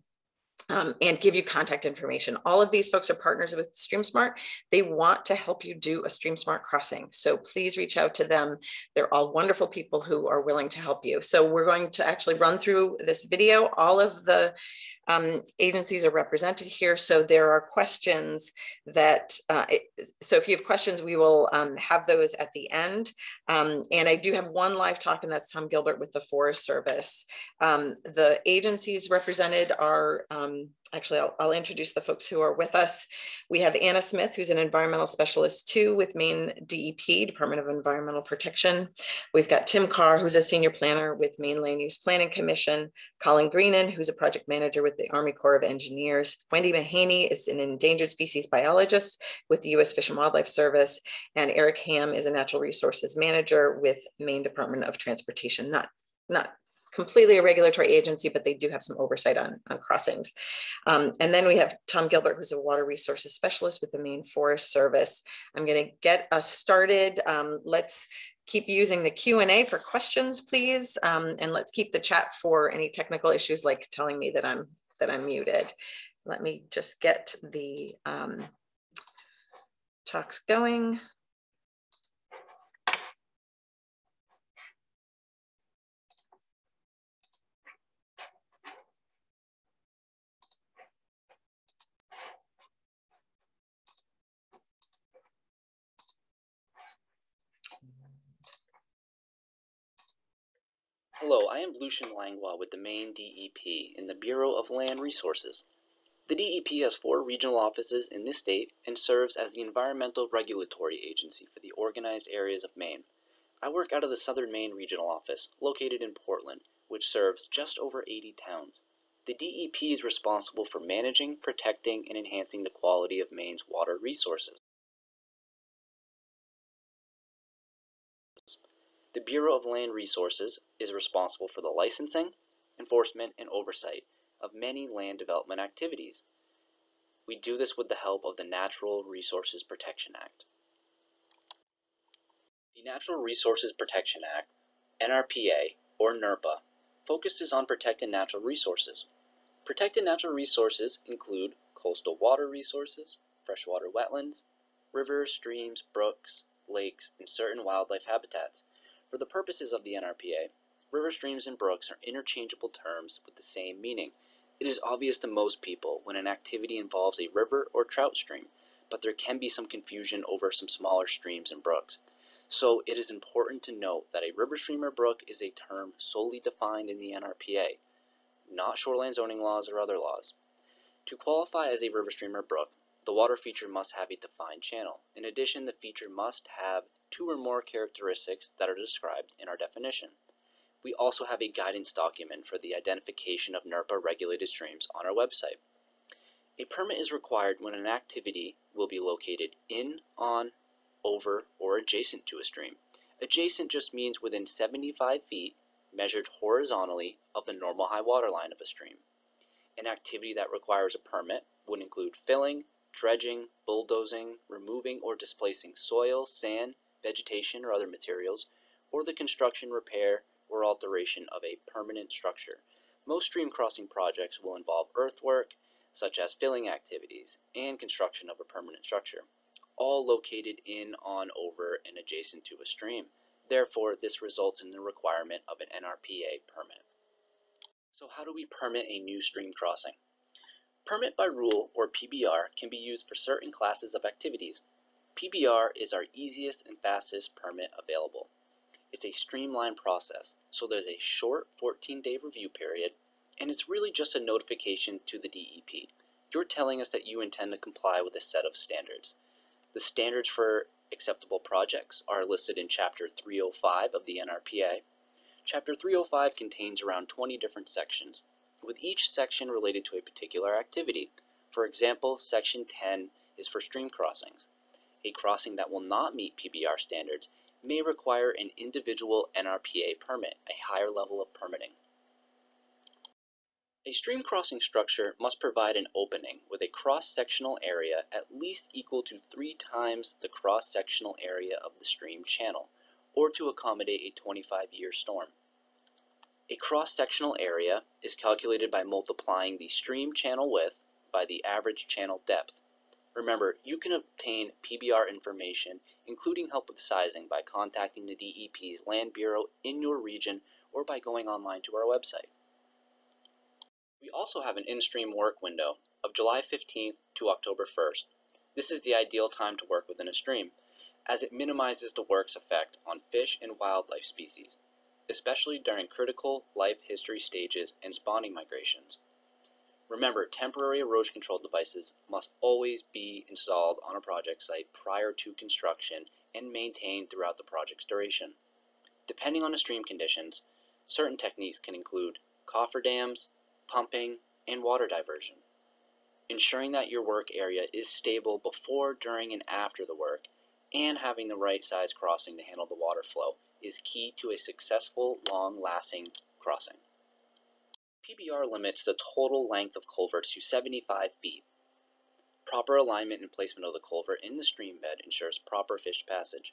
um, and give you contact information. All of these folks are partners with StreamSmart. They want to help you do a StreamSmart crossing. So please reach out to them. They're all wonderful people who are willing to help you. So we're going to actually run through this video. All of the um, agencies are represented here. So there are questions that, uh, it, so if you have questions, we will um, have those at the end. Um, and I do have one live talk and that's Tom Gilbert with the Forest Service. Um, the agencies represented are um, actually, I'll, I'll, introduce the folks who are with us. We have Anna Smith, who's an environmental specialist too with Maine DEP, Department of Environmental Protection. We've got Tim Carr, who's a senior planner with Maine Land Use Planning Commission. Colin Greenan, who's a project manager with the Army Corps of Engineers. Wendy Mahaney is an endangered species biologist with the U.S. Fish and Wildlife Service. And Eric Ham is a natural resources manager with Maine Department of Transportation. Not, not completely a regulatory agency, but they do have some oversight on, on crossings. Um, and then we have Tom Gilbert, who's a water resources specialist with the Maine Forest Service. I'm going to get us started. Um, let's keep using the Q&A for questions, please. Um, and let's keep the chat for any technical issues like telling me that I'm, that I'm muted. Let me just get the um, talks going.
Hello, I am Lucian Langlois with the Maine DEP in the Bureau of Land Resources. The DEP has four regional offices in this state and serves as the environmental regulatory agency for the organized areas of Maine. I work out of the Southern Maine Regional Office, located in Portland, which serves just over 80 towns. The DEP is responsible for managing, protecting, and enhancing the quality of Maine's water resources. The Bureau of Land Resources is responsible for the licensing, enforcement, and oversight of many land development activities. We do this with the help of the Natural Resources Protection Act. The Natural Resources Protection Act, NRPA, or NERPA, focuses on protecting natural resources. Protected natural resources include coastal water resources, freshwater wetlands, rivers, streams, brooks, lakes, and certain wildlife habitats. For the purposes of the NRPA, river streams and brooks are interchangeable terms with the same meaning. It is obvious to most people when an activity involves a river or trout stream, but there can be some confusion over some smaller streams and brooks. So it is important to note that a river stream or brook is a term solely defined in the NRPA, not shoreline zoning laws or other laws. To qualify as a river stream or brook, the water feature must have a defined channel. In addition, the feature must have two or more characteristics that are described in our definition. We also have a guidance document for the identification of NERPA regulated streams on our website. A permit is required when an activity will be located in, on, over, or adjacent to a stream. Adjacent just means within 75 feet, measured horizontally, of the normal high water line of a stream. An activity that requires a permit would include filling, dredging, bulldozing, removing or displacing soil, sand, vegetation or other materials, or the construction, repair, or alteration of a permanent structure. Most stream crossing projects will involve earthwork, such as filling activities, and construction of a permanent structure, all located in, on, over, and adjacent to a stream. Therefore, this results in the requirement of an NRPA permit. So how do we permit a new stream crossing? Permit by rule, or PBR, can be used for certain classes of activities, PBR is our easiest and fastest permit available. It's a streamlined process, so there's a short 14-day review period, and it's really just a notification to the DEP. You're telling us that you intend to comply with a set of standards. The standards for acceptable projects are listed in Chapter 305 of the NRPA. Chapter 305 contains around 20 different sections, with each section related to a particular activity. For example, Section 10 is for stream crossings. A crossing that will not meet PBR standards may require an individual NRPA permit, a higher level of permitting. A stream crossing structure must provide an opening with a cross-sectional area at least equal to three times the cross-sectional area of the stream channel, or to accommodate a 25-year storm. A cross-sectional area is calculated by multiplying the stream channel width by the average channel depth. Remember, you can obtain PBR information, including help with sizing, by contacting the DEP's Land Bureau in your region or by going online to our website. We also have an in-stream work window of July 15th to October 1st. This is the ideal time to work within a stream, as it minimizes the work's effect on fish and wildlife species, especially during critical life history stages and spawning migrations. Remember, temporary erosion control devices must always be installed on a project site prior to construction and maintained throughout the project's duration. Depending on the stream conditions, certain techniques can include cofferdams, pumping, and water diversion. Ensuring that your work area is stable before, during, and after the work, and having the right size crossing to handle the water flow is key to a successful, long-lasting crossing. PBR limits the total length of culverts to 75 feet. Proper alignment and placement of the culvert in the stream bed ensures proper fish passage.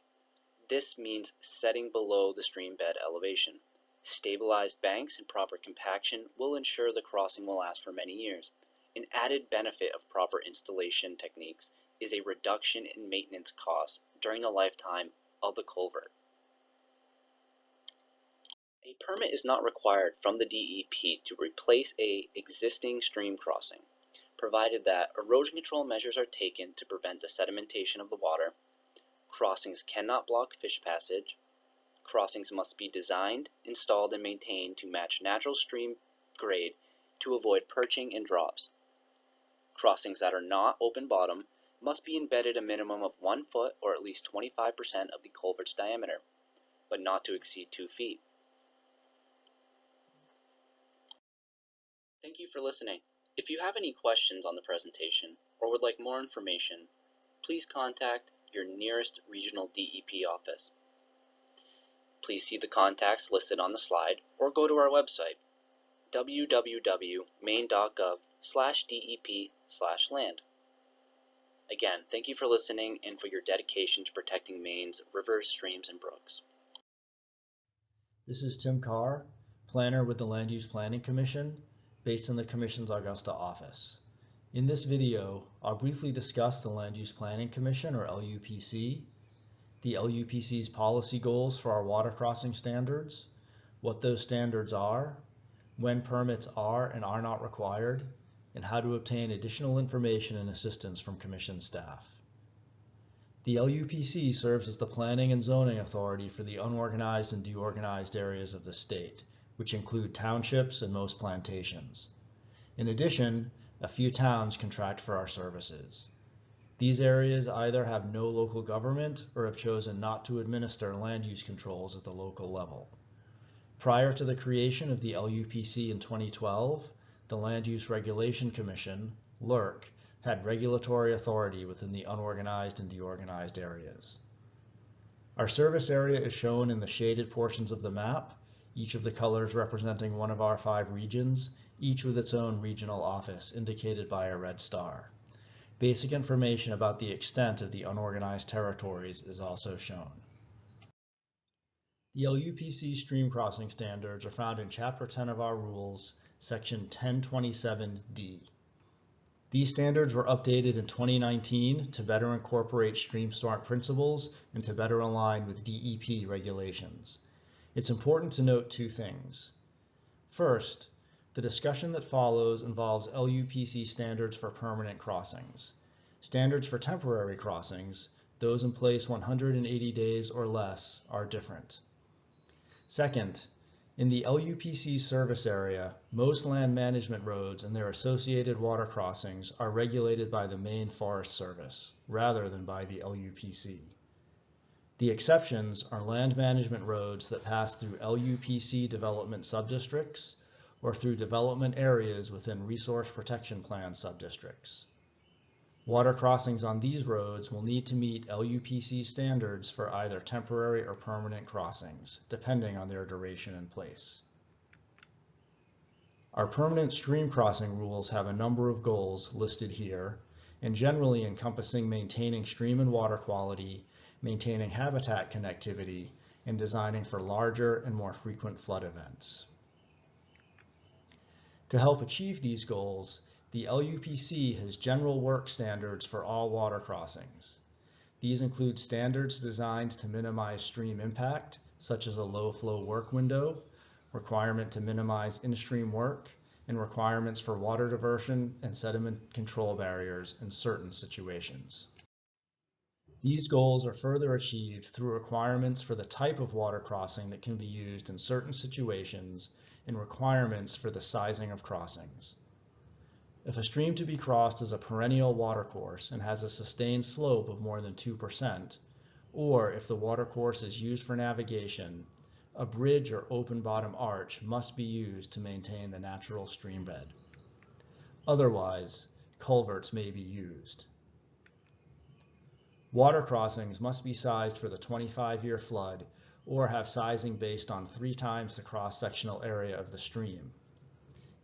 This means setting below the stream bed elevation. Stabilized banks and proper compaction will ensure the crossing will last for many years. An added benefit of proper installation techniques is a reduction in maintenance costs during the lifetime of the culvert. A permit is not required from the DEP to replace a existing stream crossing, provided that erosion control measures are taken to prevent the sedimentation of the water, crossings cannot block fish passage, crossings must be designed, installed, and maintained to match natural stream grade to avoid perching and drops. Crossings that are not open bottom must be embedded a minimum of 1 foot or at least 25% of the culvert's diameter, but not to exceed 2 feet. Thank you for listening. If you have any questions on the presentation or would like more information, please contact your nearest regional DEP office. Please see the contacts listed on the slide or go to our website www.maine.gov slash DEP slash land. Again, thank you for listening and for your dedication to protecting Maine's rivers, streams, and brooks.
This is Tim Carr, planner with the Land Use Planning Commission based in the Commission's Augusta office. In this video, I'll briefly discuss the Land Use Planning Commission, or LUPC, the LUPC's policy goals for our water crossing standards, what those standards are, when permits are and are not required, and how to obtain additional information and assistance from Commission staff. The LUPC serves as the planning and zoning authority for the unorganized and deorganized areas of the state which include townships and most plantations. In addition, a few towns contract for our services. These areas either have no local government or have chosen not to administer land use controls at the local level. Prior to the creation of the LUPC in 2012, the Land Use Regulation Commission, LURC, had regulatory authority within the unorganized and deorganized areas. Our service area is shown in the shaded portions of the map, each of the colors representing one of our five regions, each with its own regional office indicated by a red star. Basic information about the extent of the unorganized territories is also shown. The LUPC stream crossing standards are found in Chapter 10 of our rules, Section 1027D. These standards were updated in 2019 to better incorporate stream smart principles and to better align with DEP regulations. It's important to note two things. First, the discussion that follows involves LUPC standards for permanent crossings. Standards for temporary crossings, those in place 180 days or less, are different. Second, in the LUPC service area, most land management roads and their associated water crossings are regulated by the Maine Forest Service rather than by the LUPC. The exceptions are land management roads that pass through LUPC development subdistricts or through development areas within resource protection plan subdistricts. Water crossings on these roads will need to meet LUPC standards for either temporary or permanent crossings, depending on their duration and place. Our permanent stream crossing rules have a number of goals listed here, and generally encompassing maintaining stream and water quality maintaining habitat connectivity, and designing for larger and more frequent flood events. To help achieve these goals, the LUPC has general work standards for all water crossings. These include standards designed to minimize stream impact, such as a low flow work window, requirement to minimize in-stream work, and requirements for water diversion and sediment control barriers in certain situations. These goals are further achieved through requirements for the type of water crossing that can be used in certain situations and requirements for the sizing of crossings. If a stream to be crossed is a perennial watercourse and has a sustained slope of more than 2%, or if the watercourse is used for navigation, a bridge or open bottom arch must be used to maintain the natural stream bed. Otherwise, culverts may be used. Water crossings must be sized for the 25-year flood or have sizing based on three times the cross-sectional area of the stream.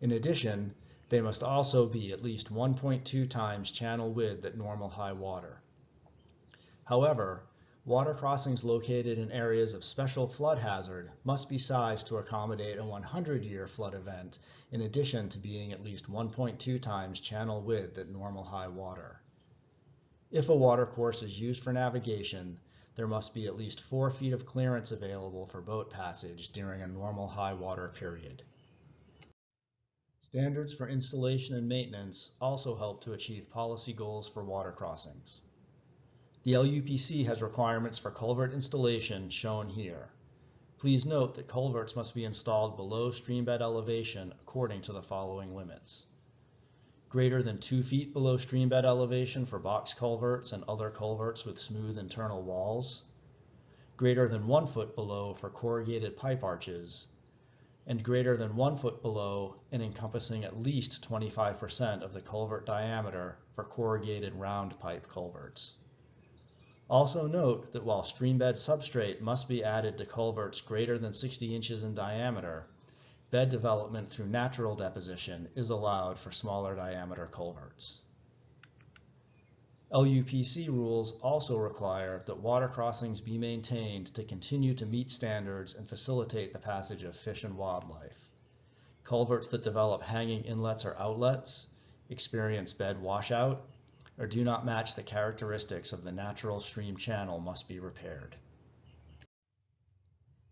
In addition, they must also be at least 1.2 times channel width at normal high water. However, water crossings located in areas of special flood hazard must be sized to accommodate a 100-year flood event in addition to being at least 1.2 times channel width at normal high water. If a watercourse is used for navigation, there must be at least four feet of clearance available for boat passage during a normal high water period. Standards for installation and maintenance also help to achieve policy goals for water crossings. The LUPC has requirements for culvert installation shown here. Please note that culverts must be installed below streambed elevation according to the following limits. Greater than two feet below streambed elevation for box culverts and other culverts with smooth internal walls. Greater than one foot below for corrugated pipe arches and greater than one foot below and encompassing at least 25% of the culvert diameter for corrugated round pipe culverts. Also note that while streambed substrate must be added to culverts greater than 60 inches in diameter, bed development through natural deposition is allowed for smaller diameter culverts. LUPC rules also require that water crossings be maintained to continue to meet standards and facilitate the passage of fish and wildlife. Culverts that develop hanging inlets or outlets, experience bed washout, or do not match the characteristics of the natural stream channel must be repaired.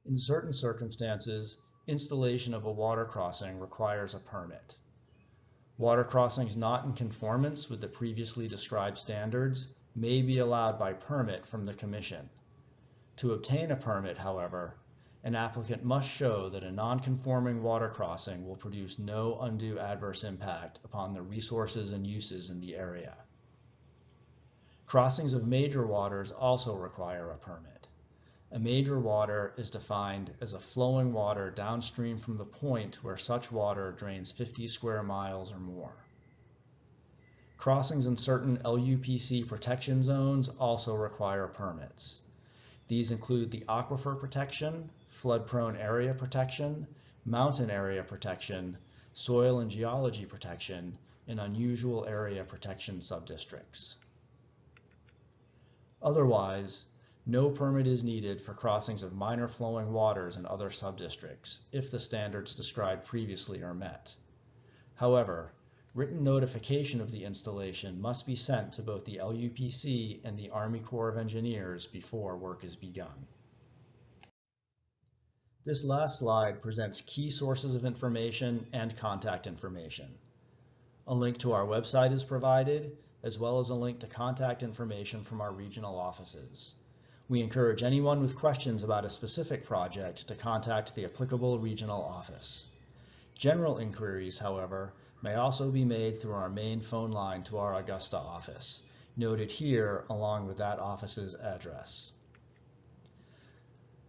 In certain circumstances, installation of a water crossing requires a permit. Water crossings not in conformance with the previously described standards may be allowed by permit from the Commission. To obtain a permit, however, an applicant must show that a non-conforming water crossing will produce no undue adverse impact upon the resources and uses in the area. Crossings of major waters also require a permit. A major water is defined as a flowing water downstream from the point where such water drains 50 square miles or more. Crossings in certain LUPC protection zones also require permits. These include the aquifer protection, flood-prone area protection, mountain area protection, soil and geology protection, and unusual area protection subdistricts. Otherwise, no permit is needed for crossings of minor flowing waters in other subdistricts if the standards described previously are met. However, written notification of the installation must be sent to both the LUPC and the Army Corps of Engineers before work is begun. This last slide presents key sources of information and contact information. A link to our website is provided, as well as a link to contact information from our regional offices. We encourage anyone with questions about a specific project to contact the applicable regional office. General inquiries, however, may also be made through our main phone line to our Augusta office, noted here along with that office's address.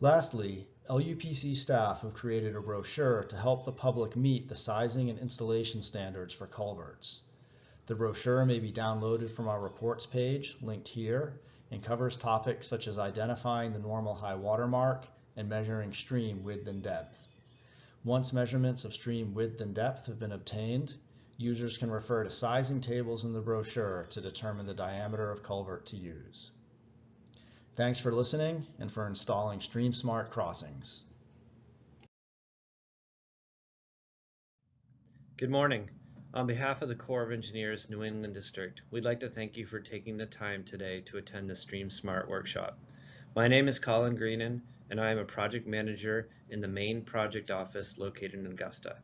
Lastly, LUPC staff have created a brochure to help the public meet the sizing and installation standards for culverts. The brochure may be downloaded from our reports page, linked here, and covers topics such as identifying the normal high water mark and measuring stream width and depth. Once measurements of stream width and depth have been obtained, users can refer to sizing tables in the brochure to determine the diameter of culvert to use. Thanks for listening and for installing StreamSmart crossings.
Good morning. On behalf of the Corps of Engineers New England District, we'd like to thank you for taking the time today to attend the Stream Smart workshop. My name is Colin Greenan, and I am a project manager in the Maine project office located in Augusta.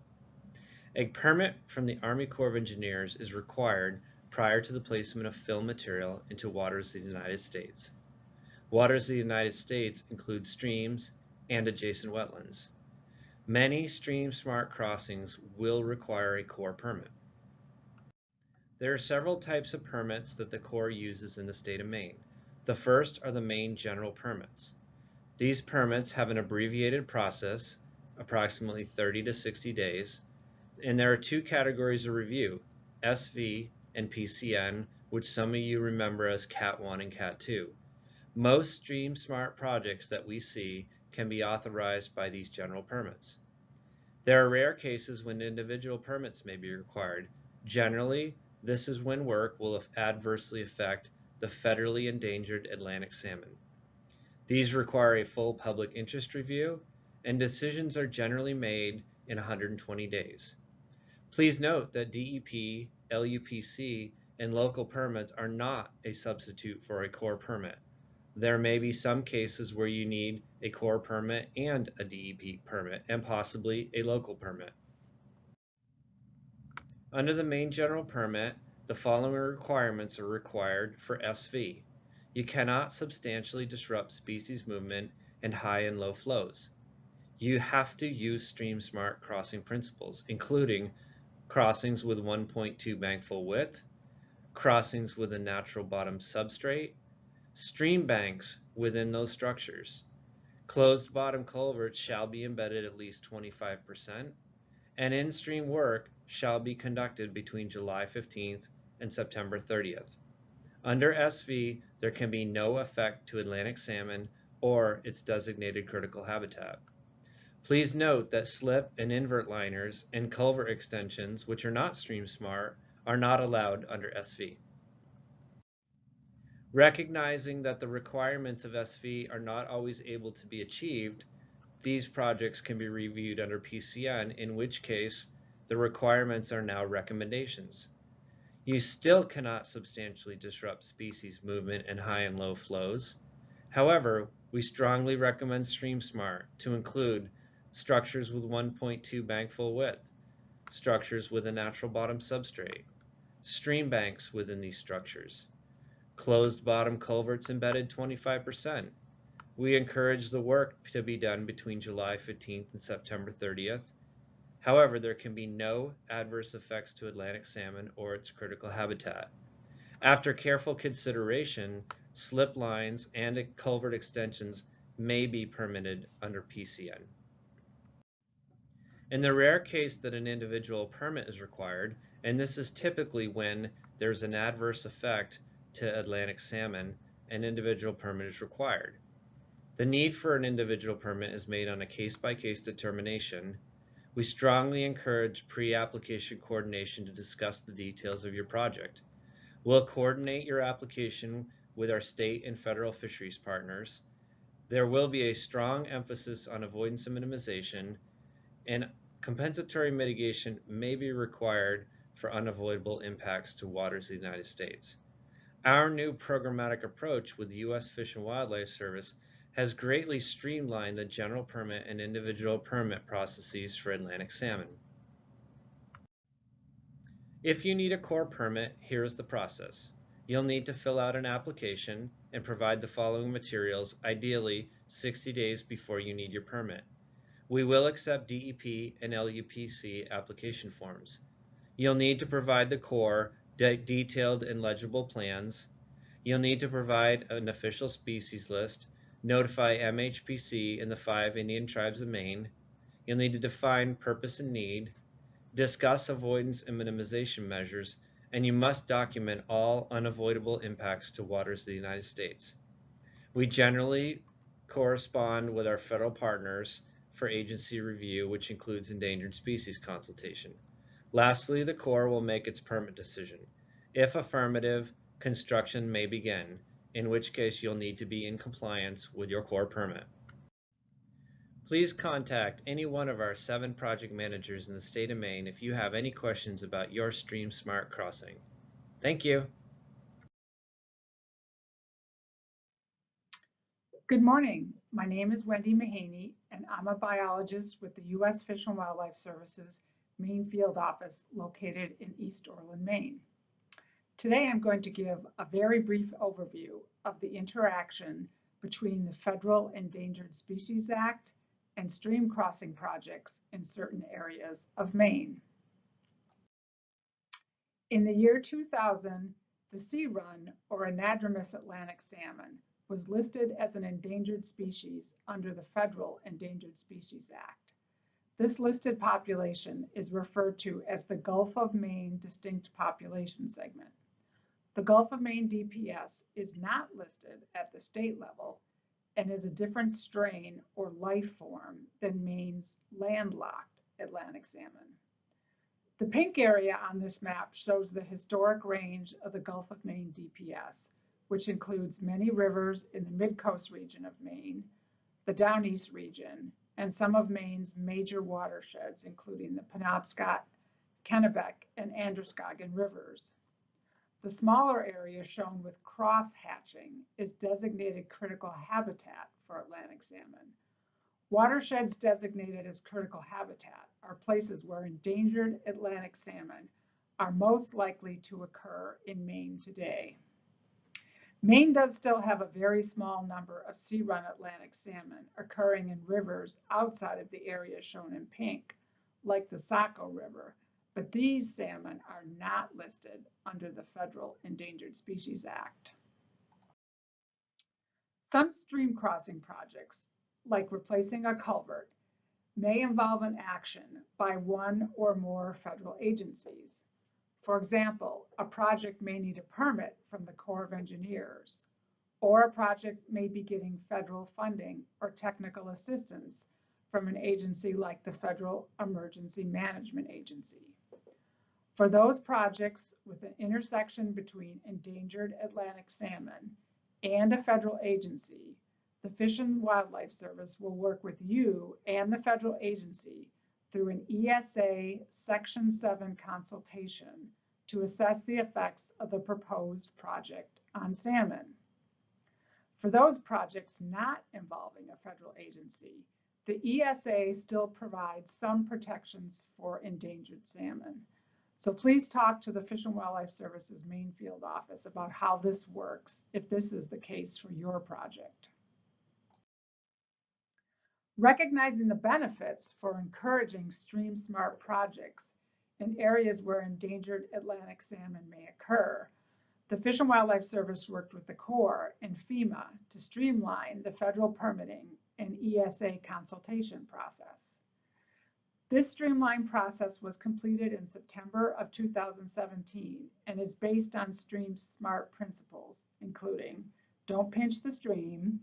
A permit from the Army Corps of Engineers is required prior to the placement of fill material into waters of the United States. Waters of the United States include streams and adjacent wetlands. Many stream smart crossings will require a Corps permit. There are several types of permits that the Corps uses in the state of Maine. The first are the Maine general permits. These permits have an abbreviated process, approximately 30 to 60 days, and there are two categories of review, SV and PCN, which some of you remember as CAT 1 and CAT 2. Most Stream Smart projects that we see can be authorized by these general permits. There are rare cases when individual permits may be required. Generally, this is when work will adversely affect the federally endangered Atlantic salmon. These require a full public interest review, and decisions are generally made in 120 days. Please note that DEP, LUPC, and local permits are not a substitute for a Corps permit. There may be some cases where you need a Corps permit and a DEP permit, and possibly a local permit. Under the Maine general permit, the following requirements are required for SV. You cannot substantially disrupt species movement and high and low flows. You have to use stream smart crossing principles, including crossings with 1.2 bankfull width, crossings with a natural bottom substrate, Stream banks within those structures. Closed bottom culverts shall be embedded at least 25%, and in-stream work shall be conducted between July 15th and September 30th. Under SV, there can be no effect to Atlantic salmon or its designated critical habitat. Please note that slip and invert liners and culvert extensions, which are not stream smart, are not allowed under SV. Recognizing that the requirements of SV are not always able to be achieved, these projects can be reviewed under PCN, in which case the requirements are now recommendations. You still cannot substantially disrupt species movement in high and low flows. However, we strongly recommend StreamSmart to include structures with 1.2 bankfull width, structures with a natural bottom substrate, stream banks within these structures, Closed bottom culverts embedded 25%. We encourage the work to be done between July 15th and September 30th. However, there can be no adverse effects to Atlantic salmon or its critical habitat. After careful consideration, slip lines and culvert extensions may be permitted under PCN. In the rare case that an individual permit is required, and this is typically when there's an adverse effect to Atlantic salmon, an individual permit is required. The need for an individual permit is made on a case-by-case -case determination. We strongly encourage pre-application coordination to discuss the details of your project. We'll coordinate your application with our state and federal fisheries partners. There will be a strong emphasis on avoidance and minimization, and compensatory mitigation may be required for unavoidable impacts to waters of the United States. Our new programmatic approach with the U.S. Fish and Wildlife Service has greatly streamlined the general permit and individual permit processes for Atlantic salmon. If you need a Corps permit, here's the process. You'll need to fill out an application and provide the following materials, ideally 60 days before you need your permit. We will accept DEP and LUPC application forms. You'll need to provide the Corps de detailed and legible plans. You'll need to provide an official species list, notify MHPC and the five Indian tribes of Maine. You'll need to define purpose and need, discuss avoidance and minimization measures, and you must document all unavoidable impacts to waters of the United States. We generally correspond with our federal partners for agency review, which includes endangered species consultation. Lastly, the Corps will make its permit decision. If affirmative, construction may begin, in which case you'll need to be in compliance with your Corps permit. Please contact any one of our seven project managers in the state of Maine if you have any questions about your Stream Smart crossing. Thank you.
Good morning. My name is Wendy Mahaney, and I'm a biologist with the U.S. Fish and Wildlife Services Maine Field Office located in East Orland, Maine. Today I'm going to give a very brief overview of the interaction between the Federal Endangered Species Act and stream crossing projects in certain areas of Maine. In the year 2000, the sea run, or anadromous Atlantic salmon, was listed as an endangered species under the Federal Endangered Species Act. This listed population is referred to as the Gulf of Maine Distinct Population Segment. The Gulf of Maine DPS is not listed at the state level and is a different strain or life form than Maine's landlocked Atlantic salmon. The pink area on this map shows the historic range of the Gulf of Maine DPS, which includes many rivers in the mid-coast region of Maine, the Down East region, and some of Maine's major watersheds, including the Penobscot, Kennebec, and Androscoggin rivers. The smaller area shown with cross-hatching is designated critical habitat for Atlantic salmon. Watersheds designated as critical habitat are places where endangered Atlantic salmon are most likely to occur in Maine today. Maine does still have a very small number of sea-run Atlantic salmon occurring in rivers outside of the area shown in pink, like the Saco River, but these salmon are not listed under the Federal Endangered Species Act. Some stream crossing projects, like replacing a culvert, may involve an action by one or more federal agencies. For example, a project may need a permit from the Corps of Engineers, or a project may be getting federal funding or technical assistance from an agency like the Federal Emergency Management Agency. For those projects with an intersection between endangered Atlantic salmon and a federal agency, the Fish and Wildlife Service will work with you and the federal agency through an ESA Section 7 consultation to assess the effects of the proposed project on salmon. For those projects not involving a federal agency, the ESA still provides some protections for endangered salmon. So please talk to the Fish and Wildlife Services Maine field office about how this works if this is the case for your project. Recognizing the benefits for encouraging stream smart projects in areas where endangered Atlantic salmon may occur, the Fish and Wildlife Service worked with the Corps and FEMA to streamline the federal permitting and ESA consultation process. This streamlined process was completed in September of 2017 and is based on Stream SMART principles, including don't pinch the stream,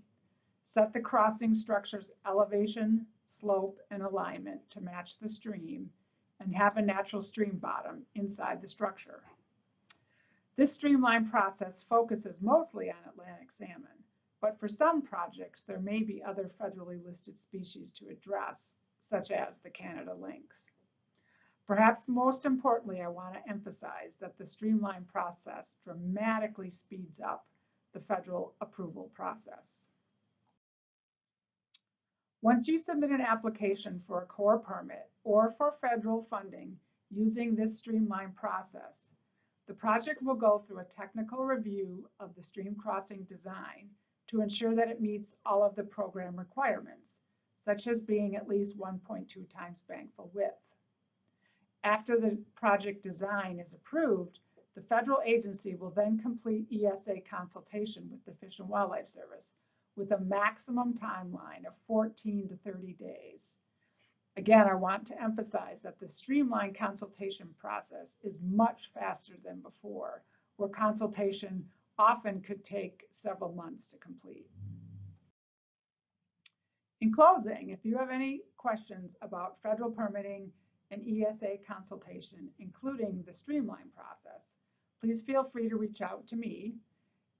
Set the crossing structure's elevation, slope, and alignment to match the stream and have a natural stream bottom inside the structure. This streamlined process focuses mostly on Atlantic salmon, but for some projects there may be other federally listed species to address, such as the Canada lynx. Perhaps most importantly, I want to emphasize that the streamlined process dramatically speeds up the federal approval process. Once you submit an application for a Corps permit or for federal funding using this streamlined process, the project will go through a technical review of the stream crossing design to ensure that it meets all of the program requirements, such as being at least 1.2 times bankfull width. After the project design is approved, the federal agency will then complete ESA consultation with the Fish and Wildlife Service with a maximum timeline of 14 to 30 days. Again, I want to emphasize that the streamlined consultation process is much faster than before, where consultation often could take several months to complete. In closing, if you have any questions about federal permitting and ESA consultation, including the streamline process, please feel free to reach out to me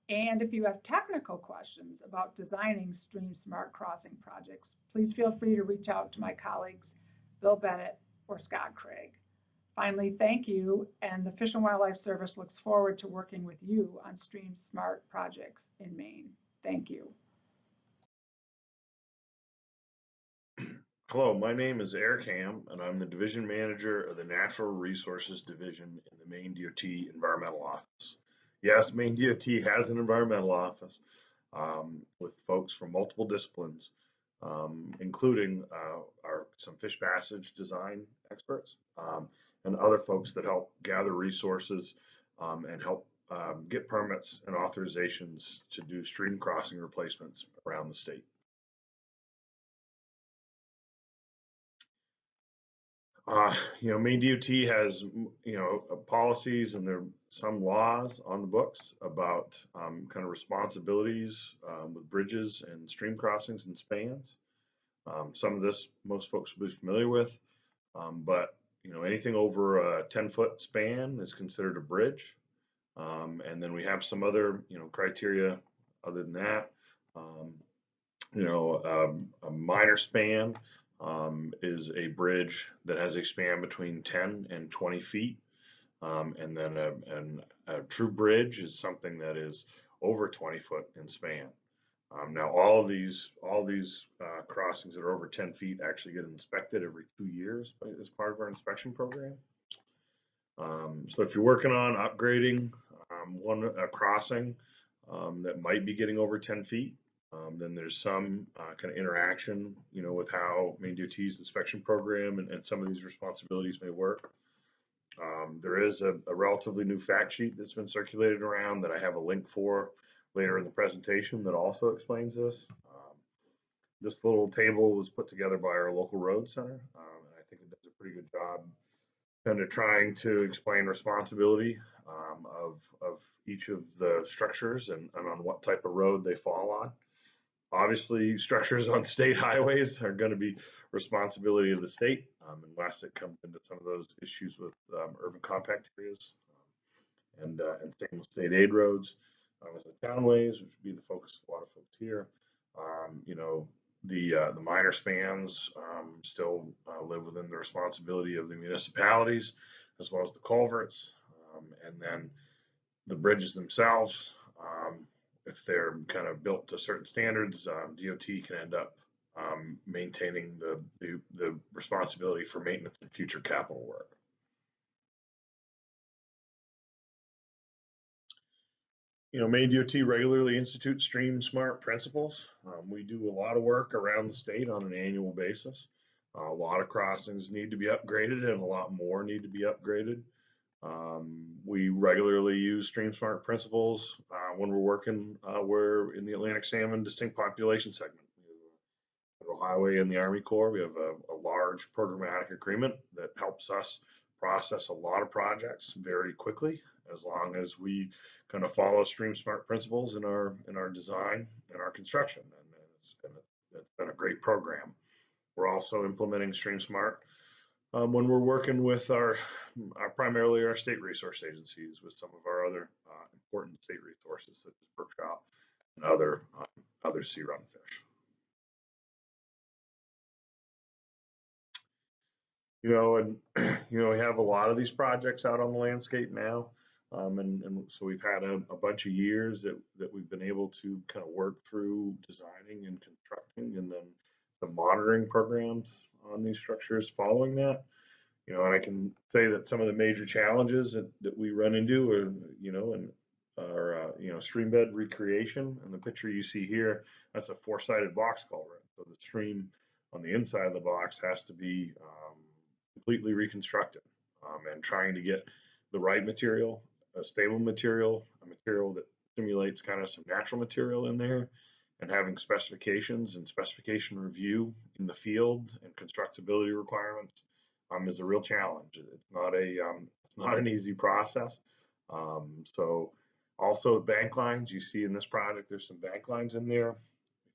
And if you have technical questions about designing stream smart crossing projects, please feel free to reach out to my colleagues, Bill Bennett or Scott Craig. Finally, thank you, and the Fish and Wildlife Service looks forward to working with you on stream smart projects in Maine. Thank you.
Hello, my name is Eric Ham, and I'm the Division Manager of the Natural Resources Division in the Maine DOT Environmental Office. Yes, Maine DOT has an environmental office um, with folks from multiple disciplines, um, including uh, our some fish passage design experts um, and other folks that help gather resources um, and help um, get permits and authorizations to do stream crossing replacements around the state. Uh, you know, Maine DOT has, you know, policies and there are some laws on the books about um, kind of responsibilities um, with bridges and stream crossings and spans. Um, some of this most folks will be familiar with, um, but you know, anything over a 10 foot span is considered a bridge. Um, and then we have some other, you know, criteria other than that. Um, you know, a minor span um, is a bridge that has a span between 10 and 20 feet. Um, and then a, an, a, true bridge is something that is over 20 foot in span. Um, now, all these, all these uh, crossings that are over 10 feet actually get inspected every two years as part of our inspection program. Um, so if you're working on upgrading um, one a crossing um, that might be getting over 10 feet, um, then there's some uh, kind of interaction, you know, with how Maine DOT's inspection program and, and some of these responsibilities may work. Um, there is a, a, relatively new fact sheet that's been circulated around that I have a link for later in the presentation that also explains this. Um, this little table was put together by our local road center, um, and I think it does a pretty good job kind of trying to explain responsibility um, of, of each of the structures and, and on what type of road they fall on. Obviously, structures on state (laughs) highways are going to be responsibility of the state, um, unless it comes into some of those issues with um, urban compact areas um, and uh, and same with state aid roads. Um, as the townways, which would be the focus of a lot of folks here, um, you know, the uh, the minor spans um, still uh, live within the responsibility of the municipalities, as well as the culverts, and then the bridges themselves. Um, if they're kind of built to certain standards, um, DOT can end up um, maintaining the, the, the responsibility for maintenance and future capital work. You know, Maine DOT regularly institutes Stream Smart principles. Um, we do a lot of work around the state on an annual basis. Uh, a lot of crossings need to be upgraded and a lot more need to be upgraded. Um, we regularly use Stream Smart principles uh, when we're working uh, we're in the Atlantic salmon distinct population segment. Federal Highway and the Army Corps, we have a, a, large programmatic agreement that helps us process a lot of projects very quickly as long as we kind of follow Stream Smart principles in our in our design and our construction. And it's, and it's been a great program. We're also implementing Stream Smart um, when we're working with our, our, primarily our state resource agencies with some of our other uh, important state resources such as trout and other um, other sea run fish. You know, and (clears throat) you know we have a lot of these projects out on the landscape now, um, and, and, so we've had a, a, bunch of years that that we've been able to kind of work through designing and constructing, and then the monitoring programs on these structures following that. You know, and I can say that some of the major challenges that, that we run into are, you know, and are, uh, you know, stream bed recreation. And the picture you see here, that's a four-sided box culvert. So the stream on the inside of the box has to be um, completely reconstructed um, and trying to get the right material, a stable material, a material that simulates kind of some natural material in there and having specifications and specification review in the field and constructability requirements um, is a real challenge. It's not a um, it's not an easy process. Um, so also bank lines you see in this project, there's some bank lines in there.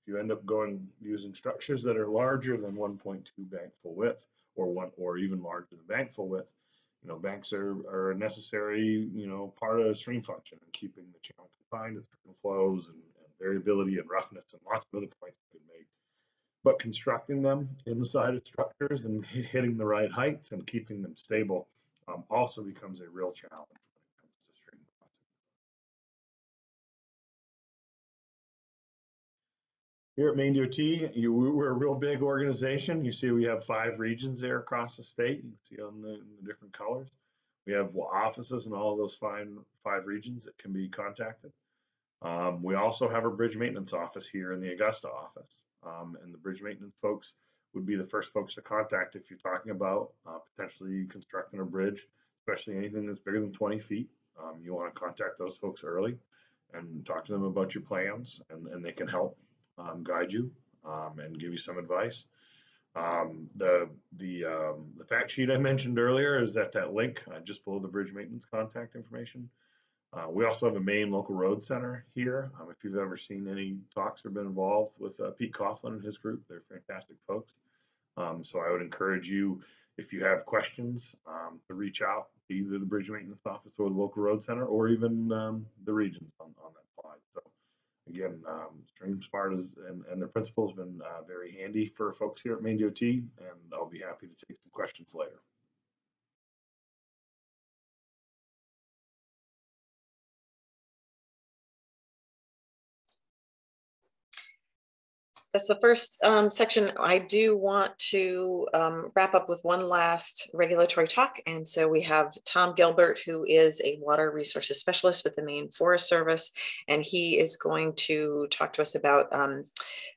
If you end up going using structures that are larger than 1.2 bank full width or one or even larger than bank full width, You know, banks are, are a necessary, you know, part of stream function and keeping the channel confined to certain flows and variability and roughness and lots of other points you can make. But constructing them inside of structures and hitting the right heights and keeping them stable um, also becomes a real challenge when it comes to. Here at Maine DOT, you, we're a real big organization. You see we have five regions there across the state. You can see on the, the different colors. We have offices in all those five, five regions that can be contacted. Um, we also have a bridge maintenance office here in the Augusta office. Um, and the bridge maintenance folks would be the first folks to contact if you're talking about uh, potentially constructing a bridge, especially anything that's bigger than 20 feet. Um, you want to contact those folks early and talk to them about your plans and, and they can help um, guide you um, and give you some advice. Um, the the the fact sheet I mentioned earlier is that that link uh, just below the bridge maintenance contact information. Uh, we also have a Maine local road center here. Um, if you've ever seen any talks or been involved with uh, Pete Coughlan and his group, they're fantastic folks. Um, so I would encourage you, if you have questions, to reach out to either the bridge maintenance office or the local road center, or even the regions on, on that slide. So again, um, StreamSmart is, and, and their principal has been uh, very handy for folks here at Maine DOT, and I'll be happy to take some questions later.
That's the first um, section. I do want to um, wrap up with one last regulatory talk. And so we have Tom Gilbert, who is a water resources specialist with the Maine Forest Service. And he is going to talk to us about um,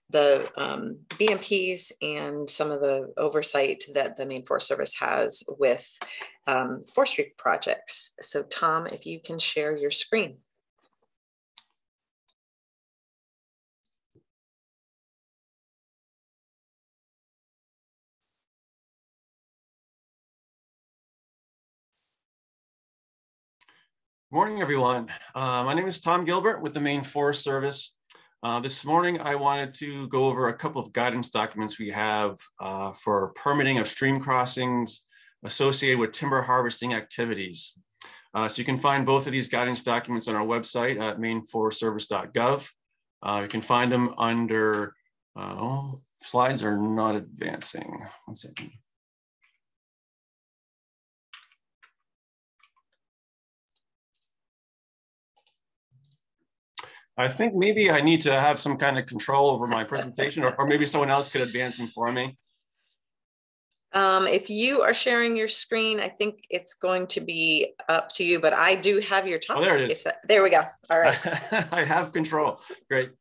the um, BMPs and some of the oversight that the Maine Forest Service has with um, forestry projects. So Tom, if you can share your screen.
Morning, everyone. Uh, my name is Tom Gilbert with the Maine Forest Service. Uh, this morning, I wanted to go over a couple of guidance documents we have uh, for permitting of stream crossings associated with timber harvesting activities. Uh, so you can find both of these guidance documents on our website at maineforestservice.gov. Uh, you can find them under, uh, oh, slides are not advancing. One second. I think maybe I need to have some kind of control over my presentation or, or maybe someone else could advance them for me.
Um, if you are sharing your screen, I think it's going to be up to you, but I do have your top.
Oh, there it is.
That, there we go. All right. (laughs)
I have control. Great.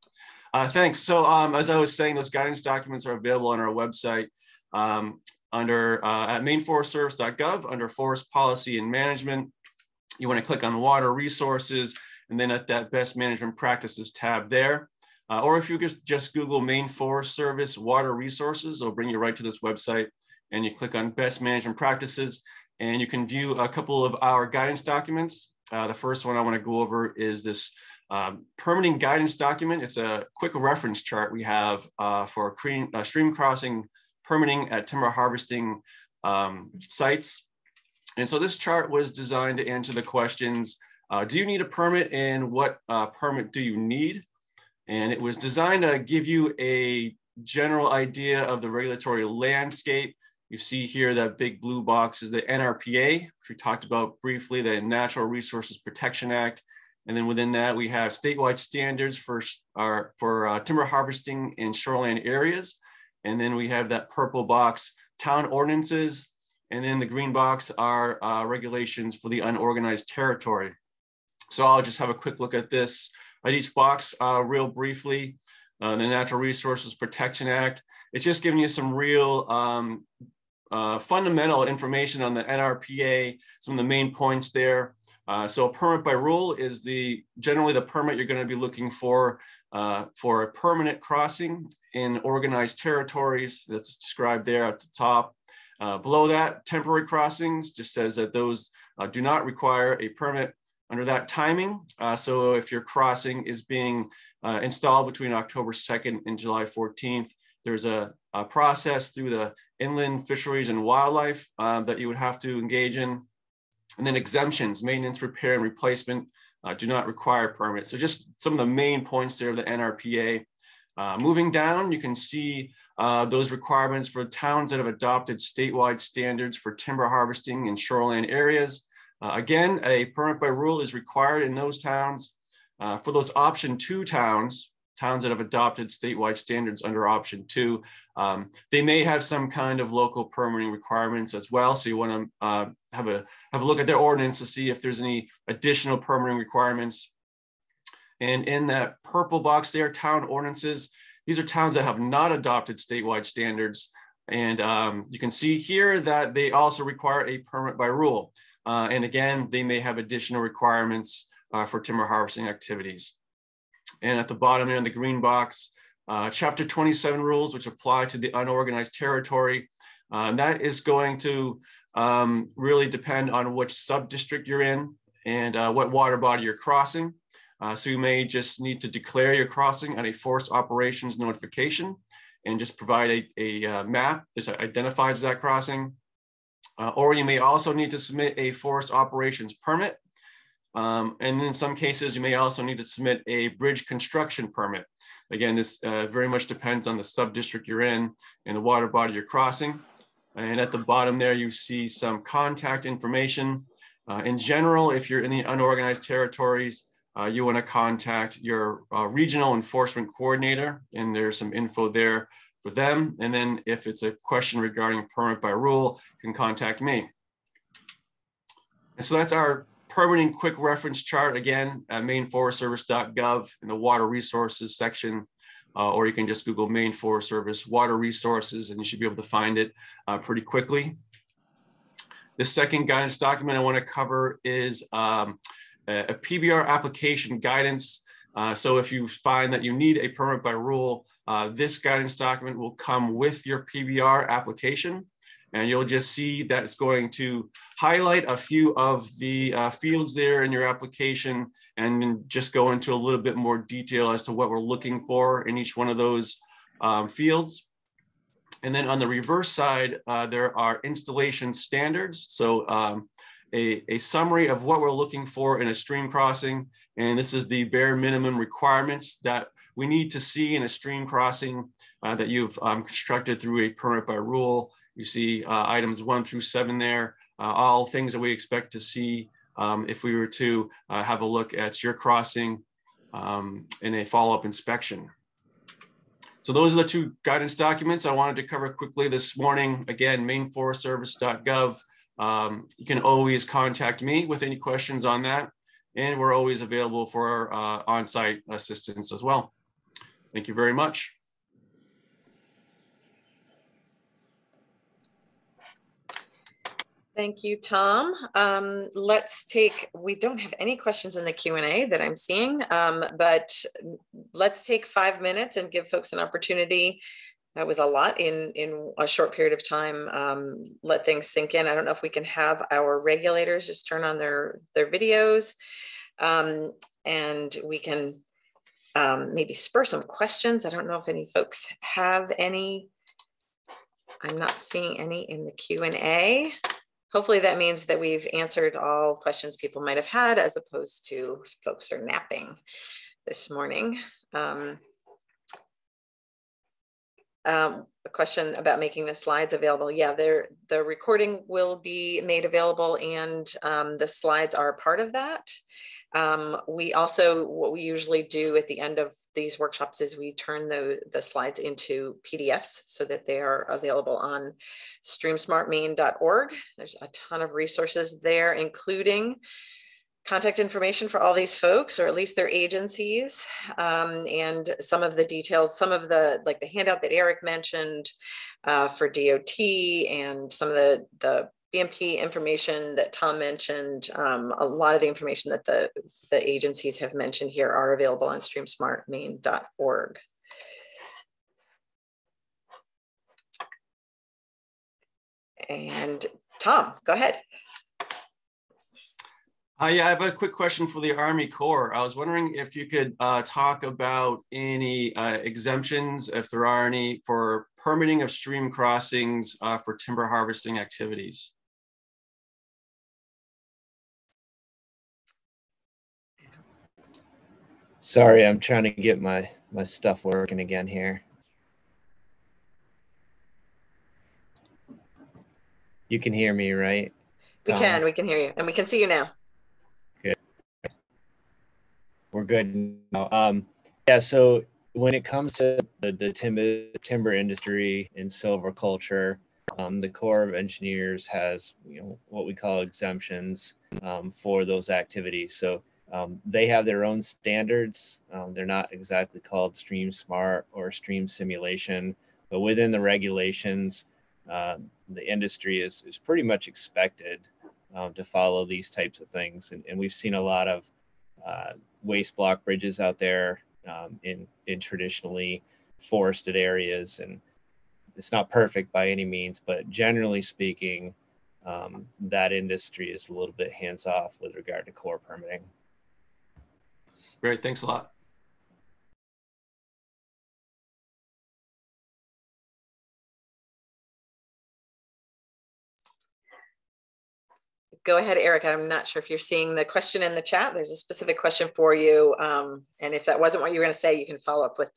Uh, thanks. So um, as I was saying, those guidance documents are available on our website um, under uh, at maineforestservice.gov under forest policy and management. You want to click on water resources and then at that best management practices tab there. Uh, or if you just, just Google Maine Forest Service water resources, it'll bring you right to this website and you click on best management practices and you can view a couple of our guidance documents. Uh, the first one I wanna go over is this um, permitting guidance document. It's a quick reference chart we have uh, for cream, uh, stream crossing permitting at timber harvesting um, sites. And so this chart was designed to answer the questions uh, do you need a permit and what uh, permit do you need? And it was designed to give you a general idea of the regulatory landscape. You see here that big blue box is the NRPA, which we talked about briefly, the Natural Resources Protection Act. And then within that, we have statewide standards for, our, for uh, timber harvesting in shoreline areas. And then we have that purple box, town ordinances. And then the green box are uh, regulations for the unorganized territory. So I'll just have a quick look at this at each box uh, real briefly. Uh, the Natural Resources Protection Act. It's just giving you some real um, uh, fundamental information on the NRPA, some of the main points there. Uh, so a permit by rule is the generally the permit you're going to be looking for uh, for a permanent crossing in organized territories that's described there at the top. Uh, below that, temporary crossings just says that those do not require a permit under that timing. Uh, so if your crossing is being uh, installed between October 2nd and July 14th, there's a, a process through the Inland Fisheries and Wildlife uh, that you would have to engage in. and then exemptions, maintenance, repair, and replacement uh, do not require permits. So just some of the main points there of the NRPA. Uh, moving down, you can see uh, those requirements for towns that have adopted statewide standards for timber harvesting in shoreline areas. Uh, again, a permit by rule is required in those towns. Uh, for those option two towns, towns that have adopted statewide standards under option two, um, they may have some kind of local permitting requirements as well. So you want to uh, have a have a look at their ordinance to see if there's any additional permitting requirements. And in that purple box there, town ordinances, these are towns that have not adopted statewide standards. And um, you can see here that they also require a permit by rule. Uh, and again, they may have additional requirements uh, for timber harvesting activities. And at the bottom there in the green box, uh, chapter 27 rules, which apply to the unorganized territory. Uh, and that is going to um, really depend on which sub-district you're in and uh, what water body you're crossing. Uh, so you may just need to declare your crossing on a forest operations notification and just provide a, a map that identifies that crossing. Uh, or you may also need to submit a forest operations permit um, and in some cases, you may also need to submit a bridge construction permit. Again, this uh, very much depends on the sub-district you're in and the water body you're crossing. And at the bottom there, you see some contact information. Uh, in general, if you're in the unorganized territories, uh, you want to contact your uh, regional enforcement coordinator, and there's some info there for them. And then if it's a question regarding permit by rule, you can contact me. And so that's our permitting quick reference chart again at maineforestservice.gov in the water resources section, uh, or you can just Google Maine Forest Service water resources and you should be able to find it uh, pretty quickly. The second guidance document I want to cover is um, a, PBR application guidance. Uh, so if you find that you need a permit by rule, uh, this guidance document will come with your PBR application. And you'll just see that it's going to highlight a few of the uh, fields there in your application and just go into a little bit more detail as to what we're looking for in each one of those um, fields. And then on the reverse side, uh, there are installation standards. So um, a, a, summary of what we're looking for in a stream crossing. And this is the bare minimum requirements that we need to see in a stream crossing uh, that you've um, constructed through a permit by rule you see uh, items one through seven there, uh, all things that we expect to see um, if we were to uh, have a look at your crossing um, in a follow-up inspection. So those are the two guidance documents I wanted to cover quickly this morning. Again, maineforestservice.gov. Um, you can always contact me with any questions on that. And we're always available for uh, on-site assistance as well. Thank you very much.
Thank you, Tom. Um, let's take, we don't have any questions in the Q&A that I'm seeing, um, but let's take five minutes and give folks an opportunity. That was a lot in, in a short period of time. Um, let things sink in. I don't know if we can have our regulators just turn on their, their videos um, and we can um, maybe spur some questions. I don't know if any folks have any. I'm not seeing any in the Q&A hopefully that means that we've answered all questions people might have had as opposed to folks are napping this morning. Um, a question about making the slides available. Yeah, the recording will be made available and um, the slides are part of that. Um, we also, what we usually do at the end of these workshops is we turn the, the slides into PDFs so that they are available on streamsmartmaine.org. There's a ton of resources there, including contact information for all these folks or at least their agencies um, and some of the details some of the like the handout that eric mentioned uh, for dot and some of the the BMP information that Tom mentioned, um, a lot of the information that the, the agencies have mentioned here are available on streamsmartmaine.org. And Tom, go ahead.
Uh, Hi, I have a quick question for the Army Corps. I was wondering if you could uh, talk about any uh, exemptions, if there are any, for permitting of stream crossings uh, for timber harvesting activities.
Sorry, I'm trying to get my, my stuff working again here. You can hear me, right?
We can, we can hear you, and we can see you now.
We're good now. Um, yeah, so when it comes to the, the timber, timber industry and silviculture, um, the Corps of Engineers has you know what we call exemptions um, for those activities. So um, they have their own standards. Um, they're not exactly called Stream Smart or Stream Simulation, but within the regulations, uh, the industry is is pretty much expected um, to follow these types of things. And, and we've seen a lot of uh, waste block bridges out there um, in in traditionally forested areas and it's not perfect by any means, but generally speaking, um, that industry is a little bit hands off with regard to Corps permitting.
Great, thanks a lot.
Go ahead, Eric. I'm not sure if you're seeing the question in the chat. There's a specific question for you. Um, and if that wasn't what you were going to say, you can follow up with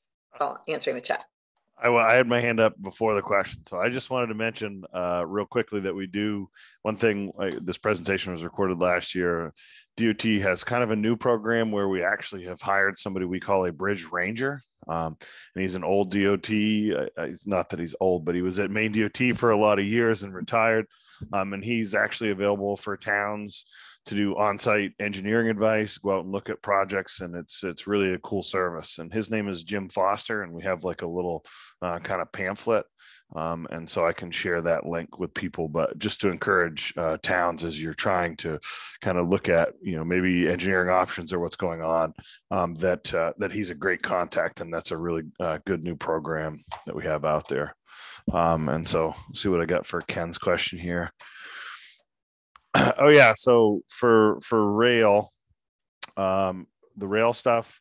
answering the chat.
I, I had my hand up before the question, so I just wanted to mention uh, real quickly that we do one thing. Like this presentation was recorded last year. DOT has kind of a new program where we actually have hired somebody we call a bridge ranger, um, and he's an old DOT. It's not that he's old, but he was at Maine DOT for a lot of years and retired. Um, and he's actually available for towns to do on-site engineering advice, go out and look at projects, and it's it's really a cool service. And his name is Jim Foster, and we have like a little uh, kind of pamphlet, um, and so I can share that link with people. But just to encourage uh, towns as you're trying to kind of look at you know maybe engineering options or what's going on, um, that uh, that he's a great contact, and that's a really uh, good new program that we have out there. Um, and so see what I got for Ken's question here. (clears throat) oh yeah, so for for rail, um, the rail stuff,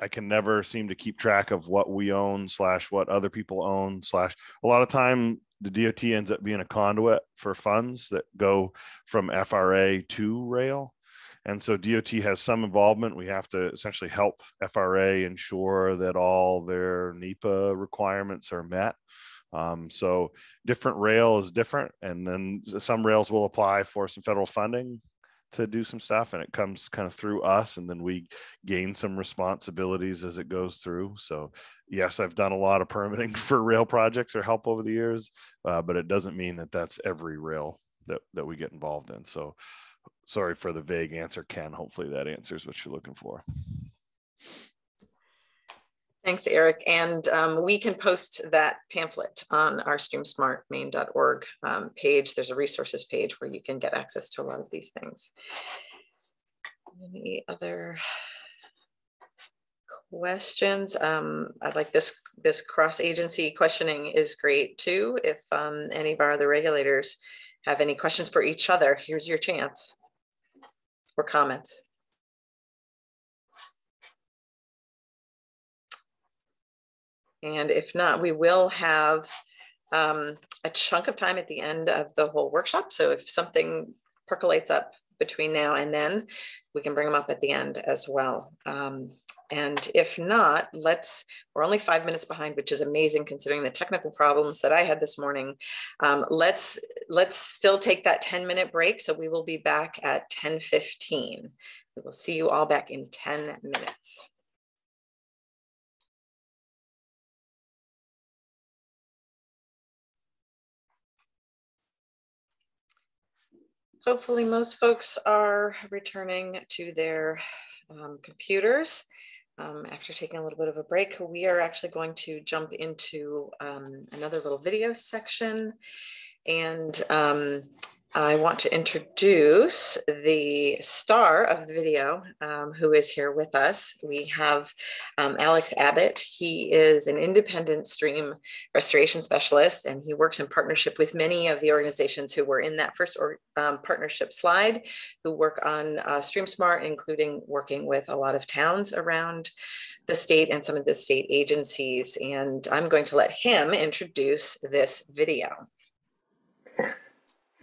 I can never seem to keep track of what we own slash what other people own slash. A lot of time, the DOT ends up being a conduit for funds that go from FRA to rail. And so DOT has some involvement. We have to essentially help FRA ensure that all their NEPA requirements are met. Um, so different rail is different, and then some rails will apply for some federal funding to do some stuff, and it comes kind of through us, and then we gain some responsibilities as it goes through. So yes, I've done a lot of permitting (laughs) for rail projects or help over the years, uh, but it doesn't mean that that's every rail that that we get involved in. So sorry for the vague answer, Ken. Hopefully that answers what you're looking for.
Thanks, Eric. And um, we can post that pamphlet on our streamsmartmaine.org um, page. There's a resources page where you can get access to a lot of these things. Any other questions? Um, I'd like this, this cross-agency questioning is great too. If um, any of our other regulators have any questions for each other, here's your chance or comments. And if not, we will have um, a chunk of time at the end of the whole workshop. So if something percolates up between now and then, we can bring them up at the end as well. Um, and if not, let's, we're only five minutes behind, which is amazing considering the technical problems that I had this morning. Um, let's, let's still take that 10 minute break. So we will be back at 10.15. We will see you all back in 10 minutes. Hopefully most folks are returning to their um, computers um, after taking a little bit of a break. We are actually going to jump into um, another little video section and um, I want to introduce the star of the video um, who is here with us. We have um, Alex Abbott. He is an independent stream restoration specialist and he works in partnership with many of the organizations who were in that first or, um, partnership slide, who work on uh, StreamSmart, including working with a lot of towns around the state and some of the state agencies. And I'm going to let him introduce this video.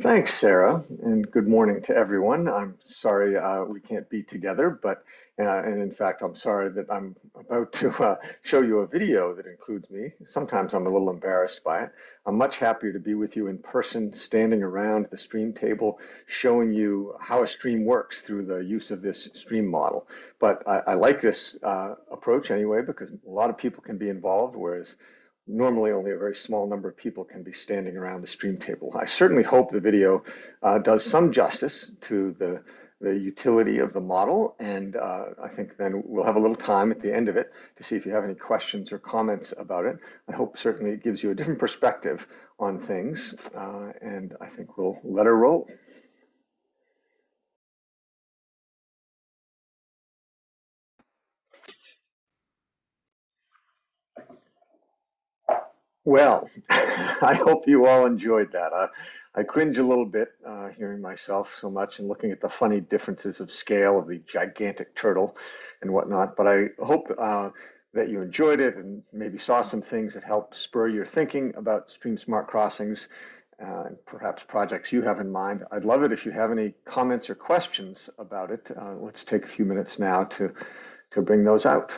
Thanks, Sarah, and good morning to everyone. I'm sorry uh, we can't be together, but uh, and in fact, I'm sorry that I'm about to uh, show you a video that includes me. Sometimes I'm a little embarrassed by it. I'm much happier to be with you in person, standing around the stream table, showing you how a stream works through the use of this stream model. But I, I like this uh, approach anyway because a lot of people can be involved, whereas normally only a very small number of people can be standing around the stream table. I certainly hope the video uh, does some justice to the, the utility of the model. And uh, I think then we'll have a little time at the end of it to see if you have any questions or comments about it. I hope certainly it gives you a different perspective on things. Uh, and I think we'll let her roll. Well, (laughs) I hope you all enjoyed that. Uh, I cringe a little bit uh, hearing myself so much and looking at the funny differences of scale of the gigantic turtle and whatnot. But I hope uh, that you enjoyed it and maybe saw some things that helped spur your thinking about Stream Smart Crossings uh, and perhaps projects you have in mind. I'd love it if you have any comments or questions about it. Uh, let's take a few minutes now to, to bring those out.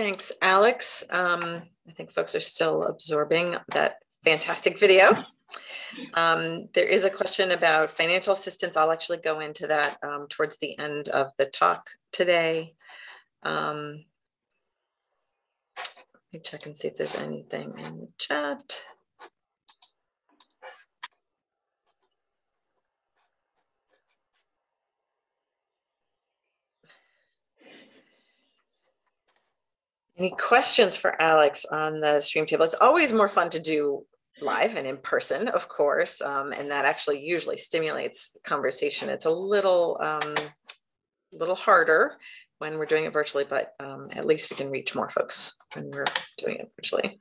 Thanks, Alex. Um, I think folks are still absorbing that fantastic video. Um, there is a question about financial assistance. I'll actually go into that um, towards the end of the talk today. Um, let me check and see if there's anything in the chat. Any questions for Alex on the stream table? It's always more fun to do live and in person, of course, um, and that actually usually stimulates conversation. It's a little, um, little harder when we're doing it virtually, but um, at least we can reach more folks when we're doing it virtually.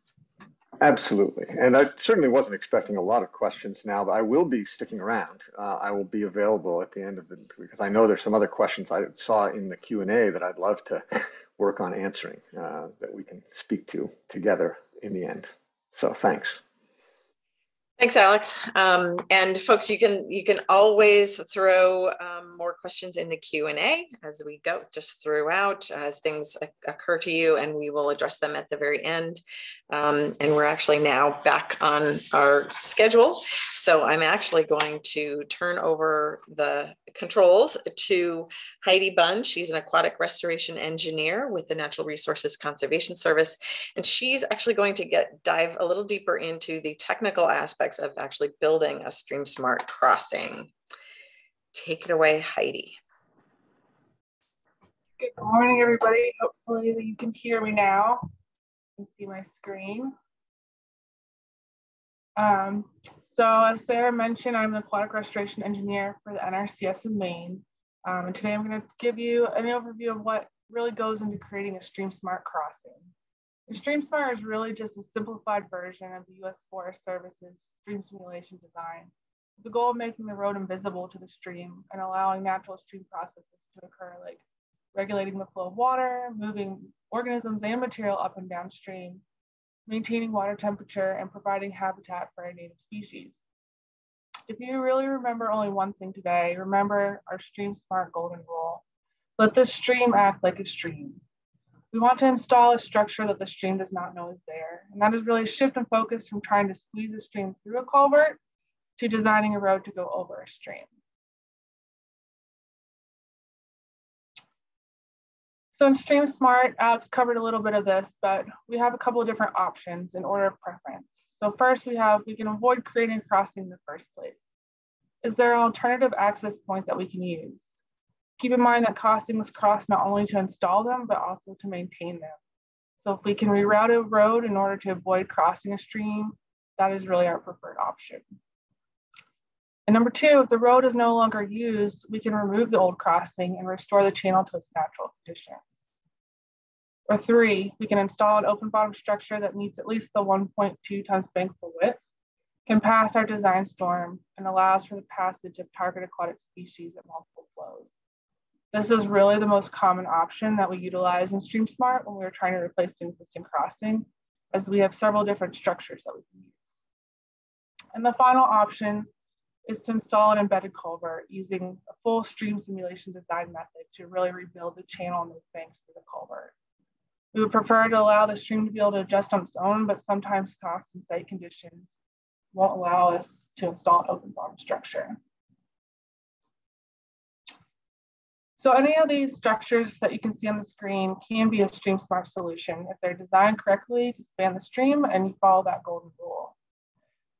Absolutely. And I certainly wasn't expecting a lot of questions now, but I will be sticking around. Uh, I will be available at the end of the, because I know there's some other questions I saw in the Q&A that I'd love to work on answering uh, that we can speak to together in the end. So thanks.
Thanks, Alex. Um, and folks, you can you can always throw um, more questions in the Q and A as we go, just throughout as things occur to you, and we will address them at the very end. Um, and we're actually now back on our schedule, so I'm actually going to turn over the controls to Heidi Bunn. She's an aquatic restoration engineer with the Natural Resources Conservation Service. And she's actually going to get dive a little deeper into the technical aspects of actually building a Stream Smart crossing. Take it away, Heidi.
Good morning, everybody. Hopefully you can hear me now. Can see my screen. Um, so as Sarah mentioned, I'm an aquatic restoration engineer for the NRCS in Maine. Um, and today I'm going to give you an overview of what really goes into creating a Stream Smart crossing. Stream Smart is really just a simplified version of the U.S. Forest Service's stream simulation design, with the goal of making the road invisible to the stream and allowing natural stream processes to occur, like regulating the flow of water, moving organisms and material up and downstream, maintaining water temperature, and providing habitat for our native species. If you really remember only one thing today, remember our Stream Smart Golden Rule. Let the stream act like a stream. We want to install a structure that the stream does not know is there. And that is really a shift and focus from trying to squeeze a stream through a culvert to designing a road to go over a stream. So in Stream Smart, Alex covered a little bit of this, but we have a couple of different options in order of preference. So first we have, we can avoid creating a crossing in the first place. Is there an alternative access point that we can use? Keep in mind that crossings cross not only to install them, but also to maintain them. So if we can reroute a road in order to avoid crossing a stream, that is really our preferred option. And number two, if the road is no longer used, we can remove the old crossing and restore the channel to its natural condition. Or three, we can install an open bottom structure that meets at least the 1.2 tons bankfull width, can pass our design storm, and allows for the passage of target aquatic species at multiple flows. This is really the most common option that we utilize in StreamSmart when we're trying to replace an existing crossing, as we have several different structures that we can use. And the final option is to install an embedded culvert using a full stream simulation design method to really rebuild the channel and those banks through the culvert. We would prefer to allow the stream to be able to adjust on its own, but sometimes costs and site conditions won't allow us to install an open bottom structure. So any of these structures that you can see on the screen can be a stream smart solution if they're designed correctly to span the stream and you follow that golden rule.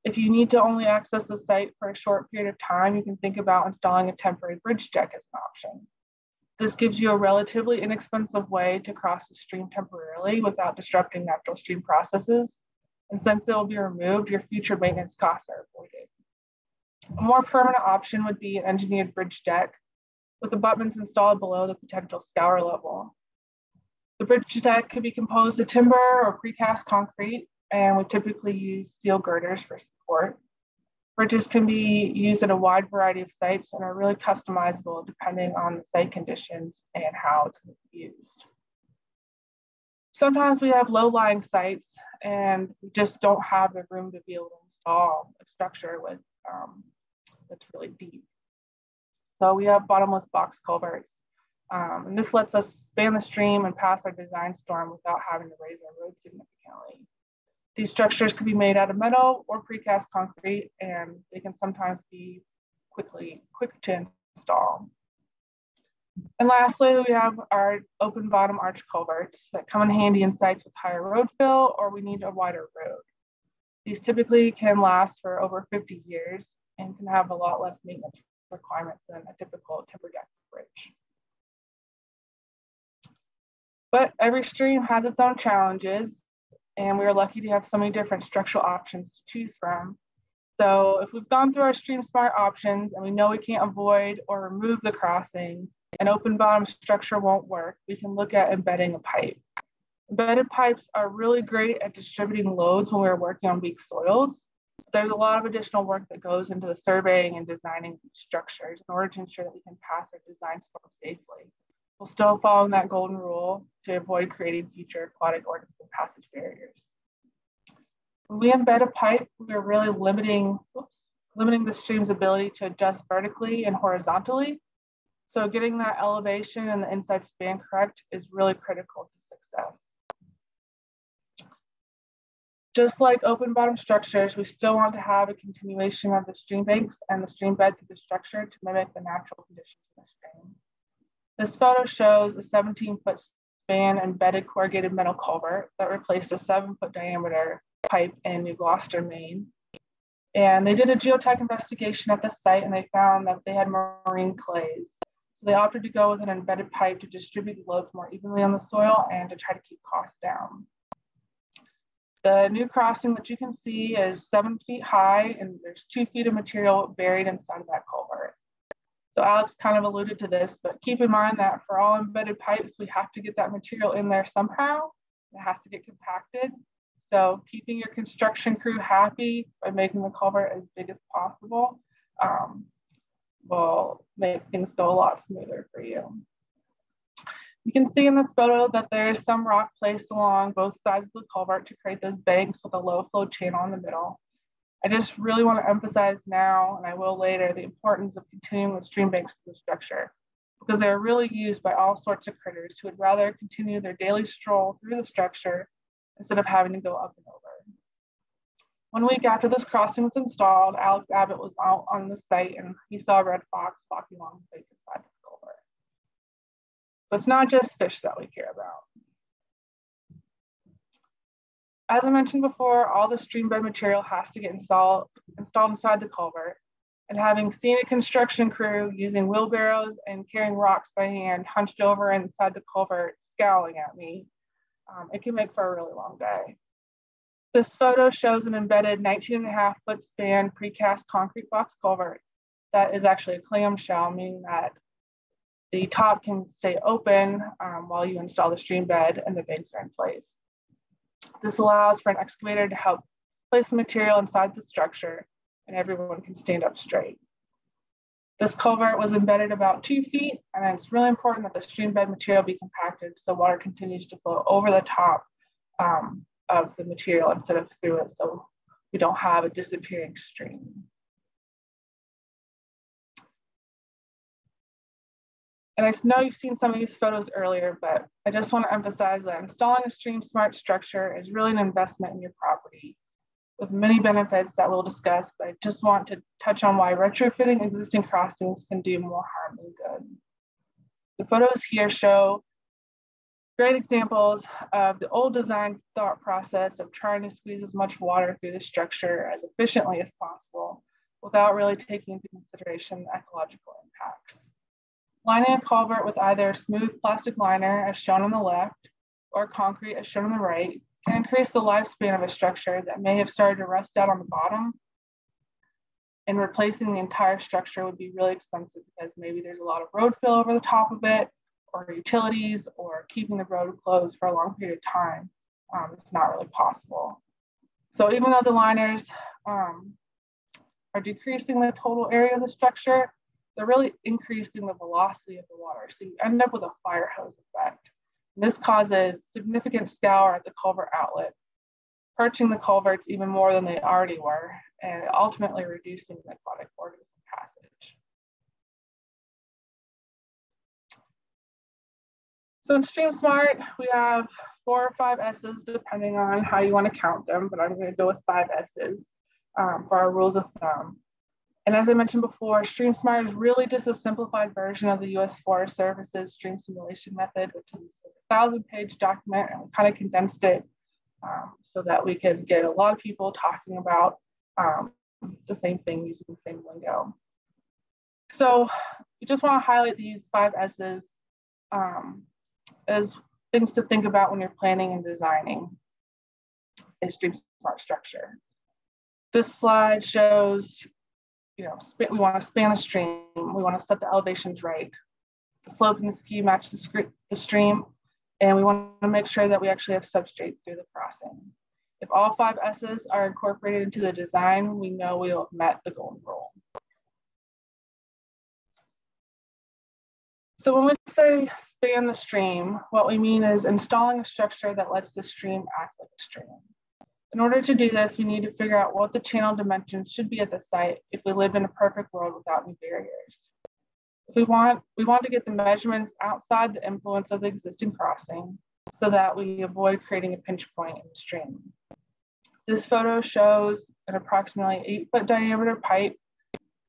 If you need to only access the site for a short period of time, you can think about installing a temporary bridge deck as an option. This gives you a relatively inexpensive way to cross the stream temporarily without disrupting natural stream processes. And since they will be removed, your future maintenance costs are avoided. A more permanent option would be an engineered bridge deck with abutments installed below the potential scour level. The bridge deck could be composed of timber or precast concrete and we typically use steel girders for support. Bridges can be used at a wide variety of sites and are really customizable depending on the site conditions and how it's used. Sometimes we have low-lying sites and we just don't have the room to be able to install a structure with um, that's really deep. So we have bottomless box culverts. Um, and this lets us span the stream and pass our design storm without having to raise our road significantly. These structures could be made out of metal or precast concrete, and they can sometimes be quickly quick to install. And lastly, we have our open bottom arch culverts that come in handy in sites with higher road fill or we need a wider road. These typically can last for over 50 years and can have a lot less maintenance requirements than a typical timber deck bridge. But every stream has its own challenges and we are lucky to have so many different structural options to choose from. So if we've gone through our stream smart options and we know we can't avoid or remove the crossing, an open bottom structure won't work, we can look at embedding a pipe. Embedded pipes are really great at distributing loads when we're working on weak soils. There's a lot of additional work that goes into the surveying and designing structures in order to ensure that we can pass our design scope safely while still following that golden rule to avoid creating future aquatic organism passage barriers. When we embed a pipe, we're really limiting, oops, limiting the stream's ability to adjust vertically and horizontally. So getting that elevation and the inside span correct is really critical to success. Just like open bottom structures, we still want to have a continuation of the stream banks and the stream bed to the structure to mimic the natural conditions of the stream. This photo shows a 17 foot span embedded corrugated metal culvert that replaced a seven foot diameter pipe in New Gloucester, Maine. And they did a geotech investigation at the site and they found that they had marine clays. So they opted to go with an embedded pipe to distribute the loads more evenly on the soil and to try to keep costs down. The new crossing that you can see is seven feet high and there's two feet of material buried inside of that culvert. So Alex kind of alluded to this, but keep in mind that for all embedded pipes, we have to get that material in there somehow. It has to get compacted. So keeping your construction crew happy by making the culvert as big as possible um, will make things go a lot smoother for you. You can see in this photo that there's some rock placed along both sides of the culvert to create those banks with a low flow channel in the middle. I just really want to emphasize now, and I will later, the importance of continuing with stream banks to the structure because they're really used by all sorts of critters who would rather continue their daily stroll through the structure instead of having to go up and over. One week after this crossing was installed, Alex Abbott was out on the site and he saw a red fox walking along the vacant side of the. So it's not just fish that we care about. As I mentioned before, all the stream bed material has to get installed, installed inside the culvert. And having seen a construction crew using wheelbarrows and carrying rocks by hand hunched over inside the culvert, scowling at me, um, it can make for a really long day. This photo shows an embedded 19 and a half foot span precast concrete box culvert that is actually a clamshell, meaning that the top can stay open um, while you install the stream bed and the banks are in place. This allows for an excavator to help place the material inside the structure and everyone can stand up straight. This culvert was embedded about two feet, and it's really important that the stream bed material be compacted so water continues to flow over the top um, of the material instead of through it, so we don't have a disappearing stream. And I know you've seen some of these photos earlier, but I just want to emphasize that installing a stream smart structure is really an investment in your property with many benefits that we'll discuss, but I just want to touch on why retrofitting existing crossings can do more harm than good. The photos here show great examples of the old design thought process of trying to squeeze as much water through the structure as efficiently as possible without really taking into consideration the ecological impacts. Lining a culvert with either a smooth plastic liner as shown on the left or concrete as shown on the right can increase the lifespan of a structure that may have started to rust out on the bottom. And replacing the entire structure would be really expensive because maybe there's a lot of road fill over the top of it, or utilities, or keeping the road closed for a long period of time. Um, it's not really possible. So even though the liners um, are decreasing the total area of the structure, they're really increasing the velocity of the water. So you end up with a fire hose effect. This causes significant scour at the culvert outlet, perching the culverts even more than they already were, and ultimately reducing the aquatic organism passage. So in StreamSmart, we have four or five S's depending on how you want to count them, but I'm going to go with five S's um, for our rules of thumb. And as I mentioned before, StreamSmart is really just a simplified version of the US Forest Service's stream simulation method, which is a thousand page document and we kind of condensed it um, so that we could get a lot of people talking about um, the same thing using the same lingo. So we just want to highlight these five S's um, as things to think about when you're planning and designing a stream smart structure. This slide shows you know, we want to span the stream. We want to set the elevations right. The slope and the skew match the, the stream. And we want to make sure that we actually have substrate through the crossing. If all five S's are incorporated into the design, we know we'll have met the golden rule. So when we say span the stream, what we mean is installing a structure that lets the stream act like a stream. In order to do this, we need to figure out what the channel dimensions should be at the site if we live in a perfect world without any barriers. If we want, we want to get the measurements outside the influence of the existing crossing so that we avoid creating a pinch point in the stream. This photo shows an approximately eight foot diameter pipe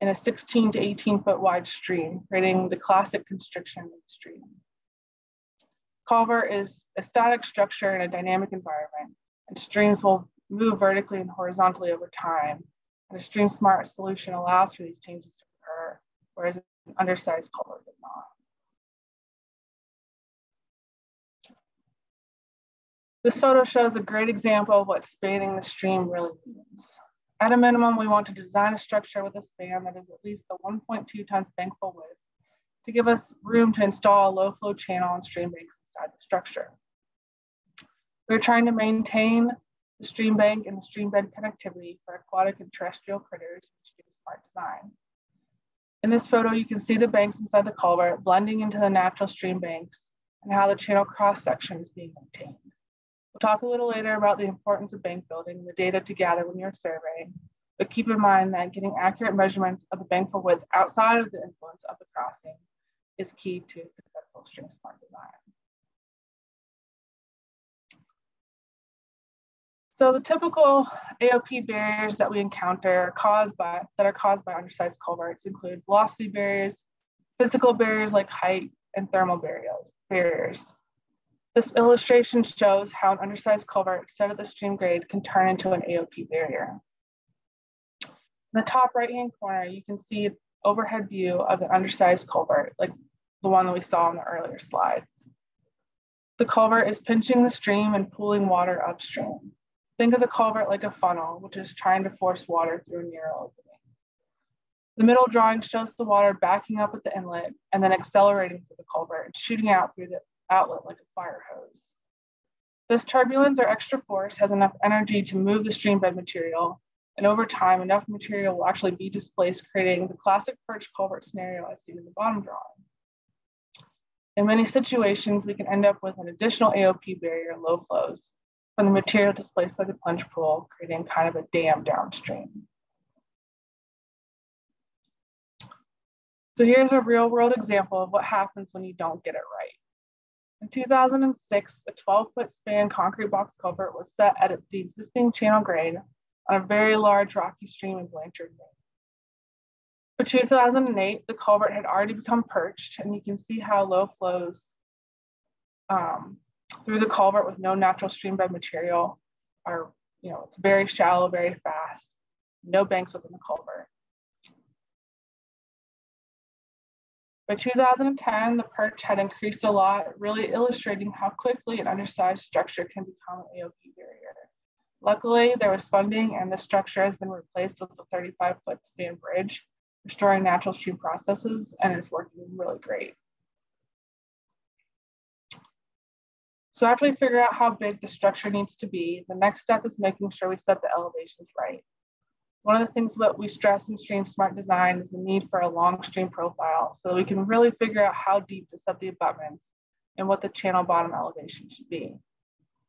in a 16 to 18 foot wide stream, creating the classic constriction of the stream. Culvert is a static structure in a dynamic environment, and streams will move vertically and horizontally over time. And a stream smart solution allows for these changes to occur, whereas an undersized culvert does not. This photo shows a great example of what spanning the stream really means. At a minimum, we want to design a structure with a span that is at least the 1.2 tons bankfull width to give us room to install a low flow channel and stream banks inside the structure. We're trying to maintain the stream bank and the stream bed connectivity for aquatic and terrestrial critters in Stream Smart design. In this photo, you can see the banks inside the culvert blending into the natural stream banks and how the channel cross section is being maintained. We'll talk a little later about the importance of bank building and the data to gather when you're surveying, but keep in mind that getting accurate measurements of the bankfull width outside of the influence of the crossing is key to successful stream smart design. So the typical AOP barriers that we encounter caused by, that are caused by undersized culverts include velocity barriers, physical barriers like height, and thermal barriers. This illustration shows how an undersized culvert set at the stream grade can turn into an AOP barrier. In the top right-hand corner, you can see overhead view of an undersized culvert, like the one that we saw in the earlier slides. The culvert is pinching the stream and pooling water upstream. Think of the culvert like a funnel, which is trying to force water through a narrow opening. The middle drawing shows the water backing up at the inlet and then accelerating through the culvert and shooting out through the outlet like a fire hose. This turbulence or extra force has enough energy to move the stream bed material And over time, enough material will actually be displaced, creating the classic perch culvert scenario as seen in the bottom drawing. In many situations, we can end up with an additional AOP barrier low flows from the material displaced by the plunge pool, creating kind of a dam downstream. So here's a real world example of what happens when you don't get it right. In 2006, a 12 foot span concrete box culvert was set at the existing channel grade on a very large rocky stream in Blanchard, Maine. For 2008, the culvert had already become perched, and you can see how low flows um, through the culvert with no natural stream bed material are, you know, it's very shallow, very fast, no banks within the culvert. By 2010, the perch had increased a lot, really illustrating how quickly an undersized structure can become an AOP barrier. Luckily, there was funding and the structure has been replaced with a 35 foot span bridge, restoring natural stream processes, and it's working really great. So after we figure out how big the structure needs to be, the next step is making sure we set the elevations right. One of the things that we stress in Stream Smart Design is the need for a long stream profile so that we can really figure out how deep to set the abutments and what the channel bottom elevation should be.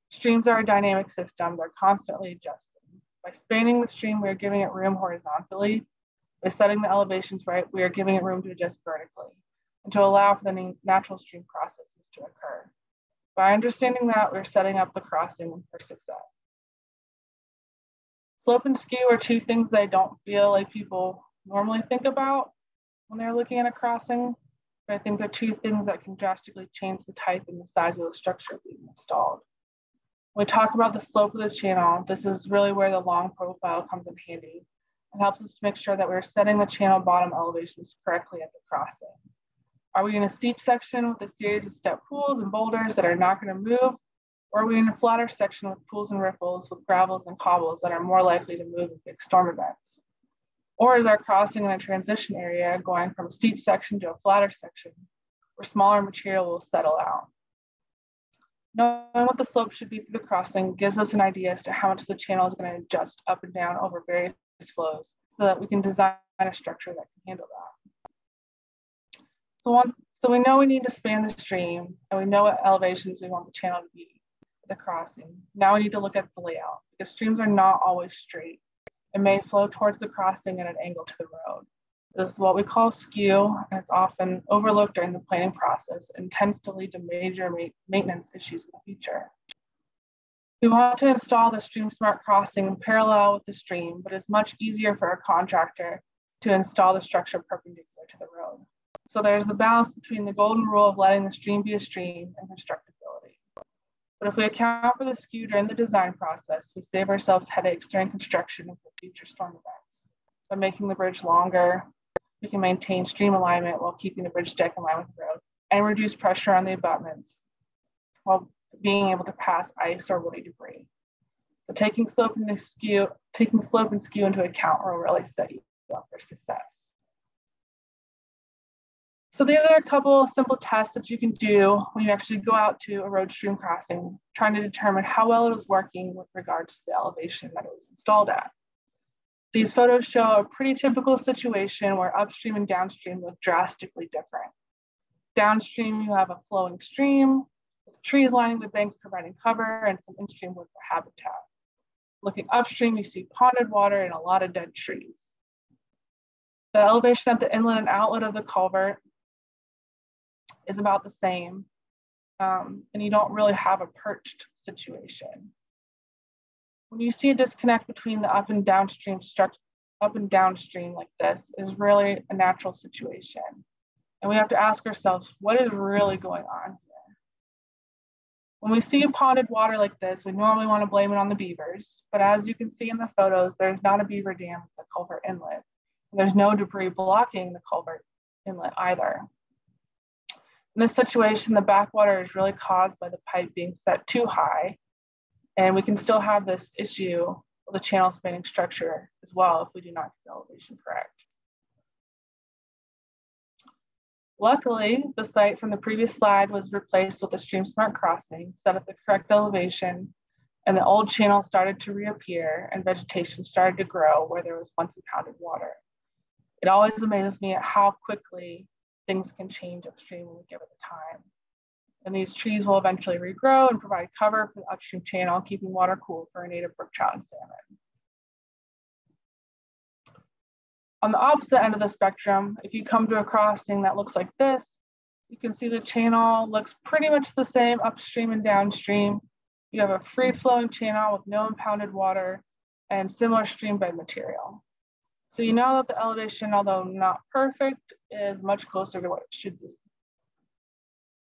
Streams are a dynamic system, they're constantly adjusting. By spanning the stream, we are giving it room horizontally. By setting the elevations right, we are giving it room to adjust vertically and to allow for the natural stream processes to occur. By understanding that, we're setting up the crossing for success. Slope and skew are two things I don't feel like people normally think about when they're looking at a crossing. But I think they're two things that can drastically change the type and the size of the structure being installed. When we talk about the slope of the channel, this is really where the long profile comes in handy. It helps us to make sure that we're setting the channel bottom elevations correctly at the crossing. Are we in a steep section with a series of step pools and boulders that are not gonna move? Or are we in a flatter section with pools and riffles with gravels and cobbles that are more likely to move in big storm events? Or is our crossing in a transition area going from a steep section to a flatter section where smaller material will settle out? Knowing what the slope should be through the crossing gives us an idea as to how much the channel is going to adjust up and down over various flows so that we can design a structure that can handle that. So once, so we know we need to span the stream and we know what elevations we want the channel to be the crossing. Now we need to look at the layout because streams are not always straight. It may flow towards the crossing at an angle to the road. This is what we call skew, and it's often overlooked during the planning process and tends to lead to major ma maintenance issues in the future. We want to install the Stream Smart crossing parallel with the stream, but it's much easier for a contractor to install the structure perpendicular to the road. So there's the balance between the golden rule of letting the stream be a stream and constructability. But if we account for the skew during the design process, we save ourselves headaches during construction and for future storm events. By making the bridge longer, we can maintain stream alignment while keeping the bridge deck in line with the road and reduce pressure on the abutments while being able to pass ice or woody debris. So taking slope and skew, taking slope and skew into account will really set you up for success. So these are a couple simple tests that you can do when you actually go out to a road stream crossing, trying to determine how well it was working with regards to the elevation that it was installed at. These photos show a pretty typical situation where upstream and downstream look drastically different. Downstream, you have a flowing stream with trees lining the banks providing cover and some in-stream wood for habitat. Looking upstream, you see ponded water and a lot of dead trees. The elevation at the inlet and outlet of the culvert is about the same. Um, and you don't really have a perched situation. When you see a disconnect between the up and downstream structure, up and downstream like this is really a natural situation. And we have to ask ourselves, what is really going on here? When we see ponded water like this, we normally want to blame it on the beavers. But as you can see in the photos, there's not a beaver dam at the culvert inlet. There's no debris blocking the culvert inlet either. In this situation, the backwater is really caused by the pipe being set too high. And we can still have this issue with the channel spanning structure as well if we do not get the elevation correct. Luckily, the site from the previous slide was replaced with a stream smart crossing set at the correct elevation and the old channel started to reappear and vegetation started to grow where there was once impounded water. It always amazes me at how quickly things can change upstream when we give it the time. And these trees will eventually regrow and provide cover for the upstream channel, keeping water cool for our native brook trout and salmon. On the opposite end of the spectrum, if you come to a crossing that looks like this, you can see the channel looks pretty much the same upstream and downstream. You have a free flowing channel with no impounded water and similar stream bed material. So you know that the elevation, although not perfect, is much closer to what it should be.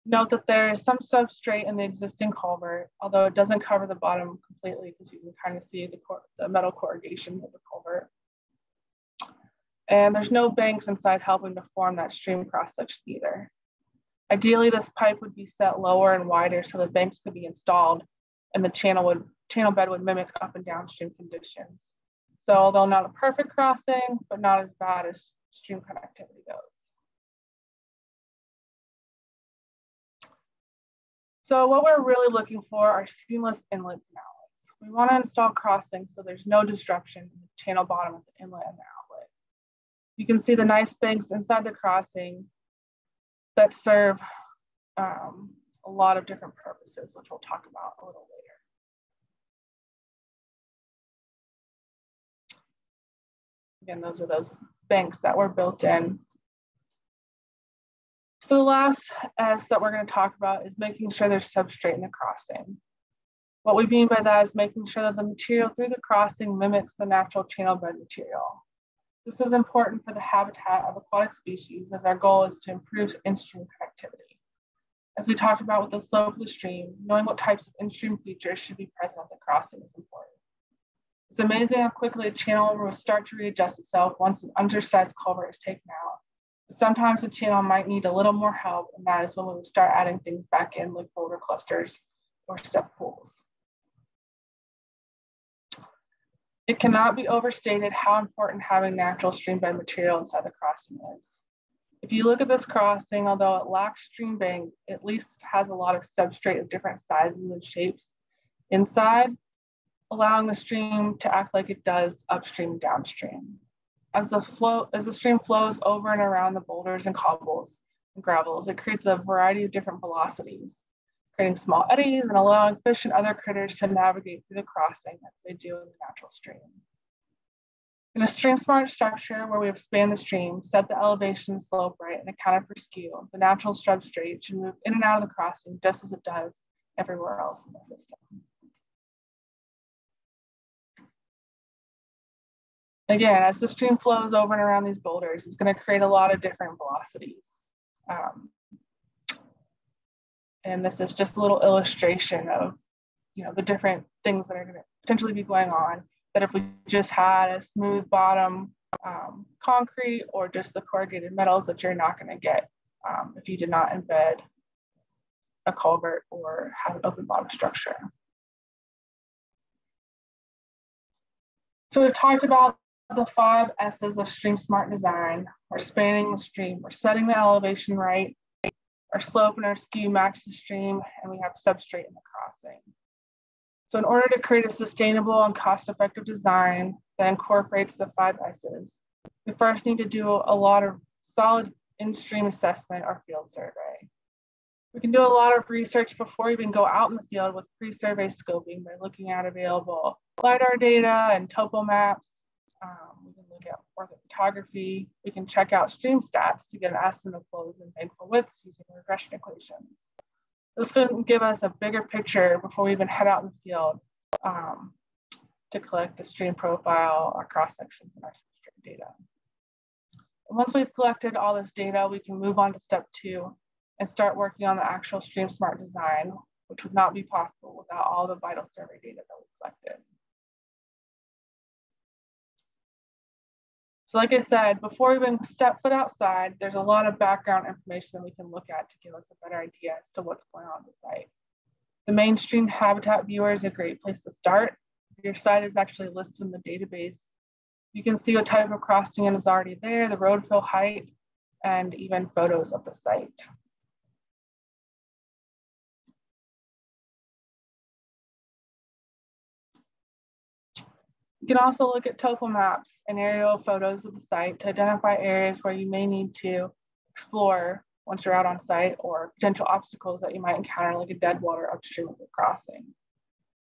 Note that there is some substrate in the existing culvert, although it doesn't cover the bottom completely because you can kind of see the, the metal corrugations of the culvert. And there's no banks inside helping to form that stream cross section either. Ideally, this pipe would be set lower and wider so the banks could be installed and the channel would channel bed would mimic up and downstream conditions. So although not a perfect crossing, but not as bad as stream connectivity goes. So what we're really looking for are seamless inlets and outlets. We want to install crossings so there's no disruption in the channel bottom of the inlet and the outlet. You can see the nice banks inside the crossing that serve um, a lot of different purposes, which we'll talk about a little later. Again, those are those banks that were built in. So the last S that we're going to talk about is making sure there's substrate in the crossing. What we mean by that is making sure that the material through the crossing mimics the natural channel bed material. This is important for the habitat of aquatic species as our goal is to improve in-stream connectivity. As we talked about with the slope of the stream, knowing what types of in-stream features should be present at the crossing is important. It's amazing how quickly a channel will start to readjust itself once an undersized culvert is taken out. But sometimes the channel might need a little more help, and that is when we start adding things back in like boulder clusters or step pools. It cannot be overstated how important having natural stream bed material inside the crossing is. If you look at this crossing, although it lacks stream bank, at least has a lot of substrate of different sizes and shapes inside, allowing the stream to act like it does upstream downstream. As the flow, as the stream flows over and around the boulders and cobbles and gravels, it creates a variety of different velocities creating small eddies and allowing fish and other critters to navigate through the crossing as they do in the natural stream. In a stream smart structure where we have spanned the stream, set the elevation slope right, and accounted for skew, the natural substrate should move in and out of the crossing just as it does everywhere else in the system. Again, as the stream flows over and around these boulders, it's going to create a lot of different velocities. Um, and this is just a little illustration of, you know, the different things that are going to potentially be going on. That if we just had a smooth bottom um, concrete or just the corrugated metals that you're not going to get um, if you did not embed a culvert or have an open bottom structure. So we've talked about the five S's of stream smart design. We're spanning the stream, we're setting the elevation right, our slope and our skew match the stream, and we have substrate in the crossing. So in order to create a sustainable and cost-effective design that incorporates the five S's, we first need to do a lot of solid in-stream assessment or field survey. We can do a lot of research before we even go out in the field with pre-survey scoping by looking at available LiDAR data and topo maps. Um, we can look at orthophotography. We can check out stream stats to get an estimate of flows and bankfull widths using regression equations. This can give us a bigger picture before we even head out in the field um, to collect the stream profile, our cross sections, and our substrate data. And once we've collected all this data, we can move on to step two and start working on the actual stream smart design, which would not be possible without all the vital survey data that we collected. So like I said, before we even step foot outside, there's a lot of background information that we can look at to give us a better idea as to what's going on at the site. The Maine Stream Habitat Viewer is a great place to start. Your site is actually listed in the database. You can see what type of crossing is already there, the road fill height, and even photos of the site. You can also look at topo maps and aerial photos of the site to identify areas where you may need to explore once you're out on site or potential obstacles that you might encounter like a dead water upstream of the crossing.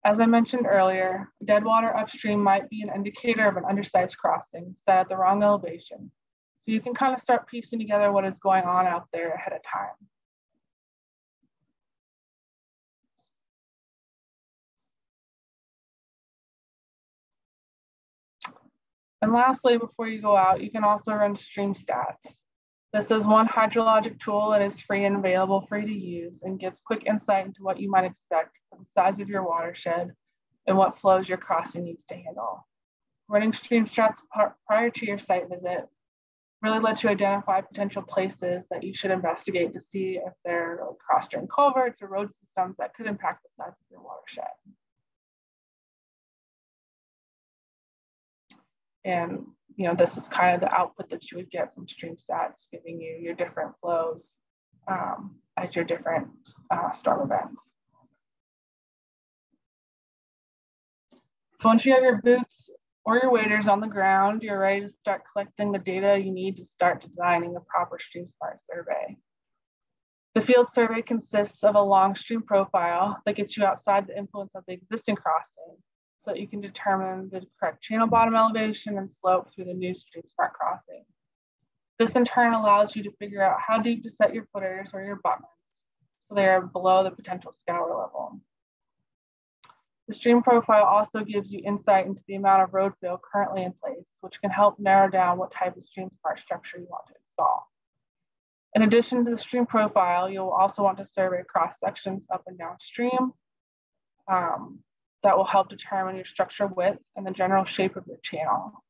As I mentioned earlier, dead water upstream might be an indicator of an undersized crossing set at the wrong elevation. So you can kind of start piecing together what is going on out there ahead of time. And lastly, before you go out, you can also run stream stats. This is one hydrologic tool that is free and available for you to use and gives quick insight into what you might expect for the size of your watershed and what flows your crossing needs to handle. Running stream stats prior to your site visit really lets you identify potential places that you should investigate to see if there are cross-drain culverts or road systems that could impact the size of your watershed. And you know, this is kind of the output that you would get from StreamStats, giving you your different flows um, at your different uh, storm events. So once you have your boots or your waders on the ground, you're ready to start collecting the data you need to start designing a proper StreamSmart survey. The field survey consists of a long stream profile that gets you outside the influence of the existing crossing so that you can determine the correct channel bottom elevation and slope through the new stream smart crossing. This in turn allows you to figure out how deep to set your footers or your abutments so they are below the potential scour level. The stream profile also gives you insight into the amount of road fill currently in place, which can help narrow down what type of stream smart structure you want to install. In addition to the stream profile, you'll also want to survey cross sections up and downstream um, that will help determine your structure width and the general shape of your channel.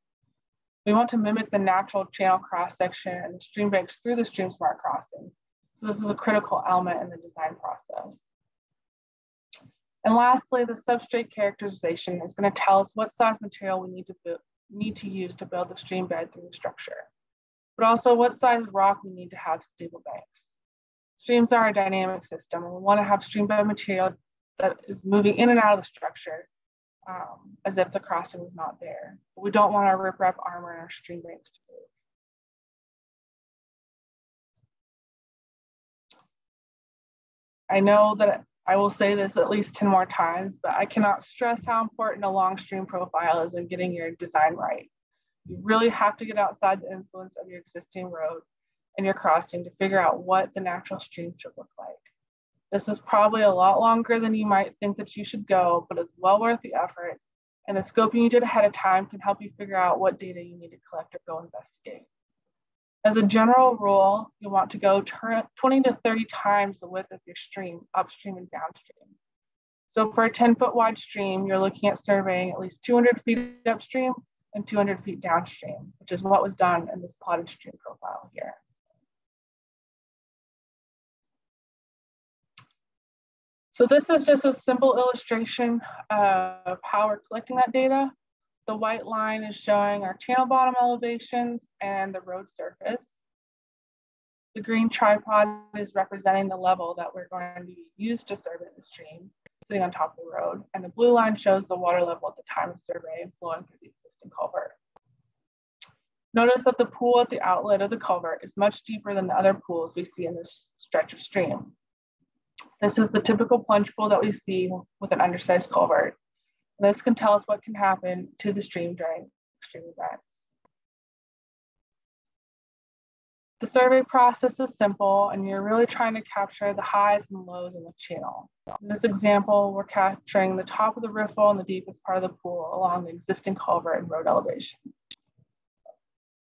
We want to mimic the natural channel cross section and the stream banks through the stream smart crossing. So this is a critical element in the design process. And lastly, the substrate characterization is going to tell us what size material we need to build, need to use to build the stream bed through the structure, but also what size rock we need to have to stable banks. Streams are a dynamic system, and we want to have stream bed material that is moving in and out of the structure um, as if the crossing was not there. But we don't want our riprap armor and our stream banks to move. I know that I will say this at least 10 more times, but I cannot stress how important a long stream profile is in getting your design right. You really have to get outside the influence of your existing road and your crossing to figure out what the natural stream should look like. This is probably a lot longer than you might think that you should go, but it's well worth the effort. And the scoping you did ahead of time can help you figure out what data you need to collect or go investigate. As a general rule, you want to go 20 to 30 times the width of your stream, upstream and downstream. So for a 10 foot wide stream, you're looking at surveying at least 200 feet upstream and 200 feet downstream, which is what was done in this plotted stream profile here. So this is just a simple illustration of how we're collecting that data. The white line is showing our channel bottom elevations and the road surface. The green tripod is representing the level that we're going to use to survey the stream sitting on top of the road. And the blue line shows the water level at the time of survey and flowing through the existing culvert. Notice that the pool at the outlet of the culvert is much deeper than the other pools we see in this stretch of stream. This is the typical plunge pool that we see with an undersized culvert. This can tell us what can happen to the stream during extreme events. The survey process is simple and you're really trying to capture the highs and lows in the channel. In this example, we're capturing the top of the riffle and the deepest part of the pool along the existing culvert and road elevation.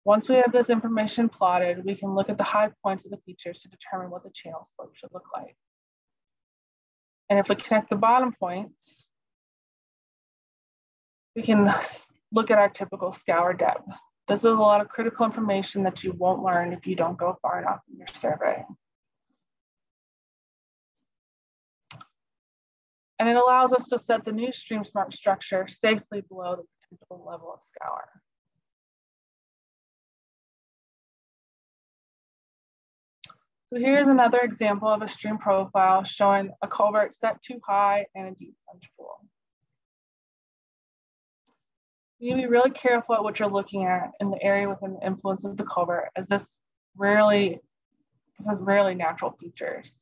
Once we have this information plotted, we can look at the high points of the features to determine what the channel slope should look like. And if we connect the bottom points, we can look at our typical scour depth. This is a lot of critical information that you won't learn if you don't go far enough in your survey. And it allows us to set the new stream smart structure safely below the potential level of scour. So here's another example of a stream profile showing a culvert set too high and a deep plunge pool. You need to be really careful at what you're looking at in the area within the influence of the culvert, as this rarely, this has rarely natural features.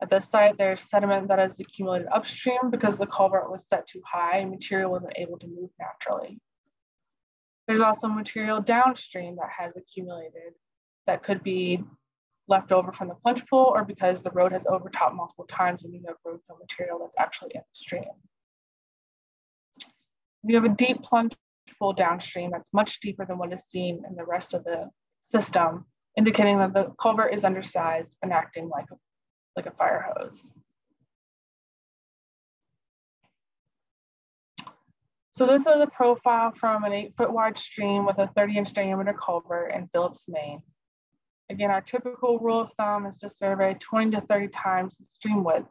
At this site, there's sediment that has accumulated upstream because the culvert was set too high and material wasn't able to move naturally. There's also material downstream that has accumulated that could be left over from the plunge pool or because the road has overtopped multiple times and you have road fill material that's actually in the stream. You have a deep plunge pool downstream that's much deeper than what is seen in the rest of the system, indicating that the culvert is undersized and acting like a, like a fire hose. So this is a profile from an eight foot wide stream with a 30 inch diameter culvert in Phillips, Maine. Again, our typical rule of thumb is to survey 20 to 30 times the stream width,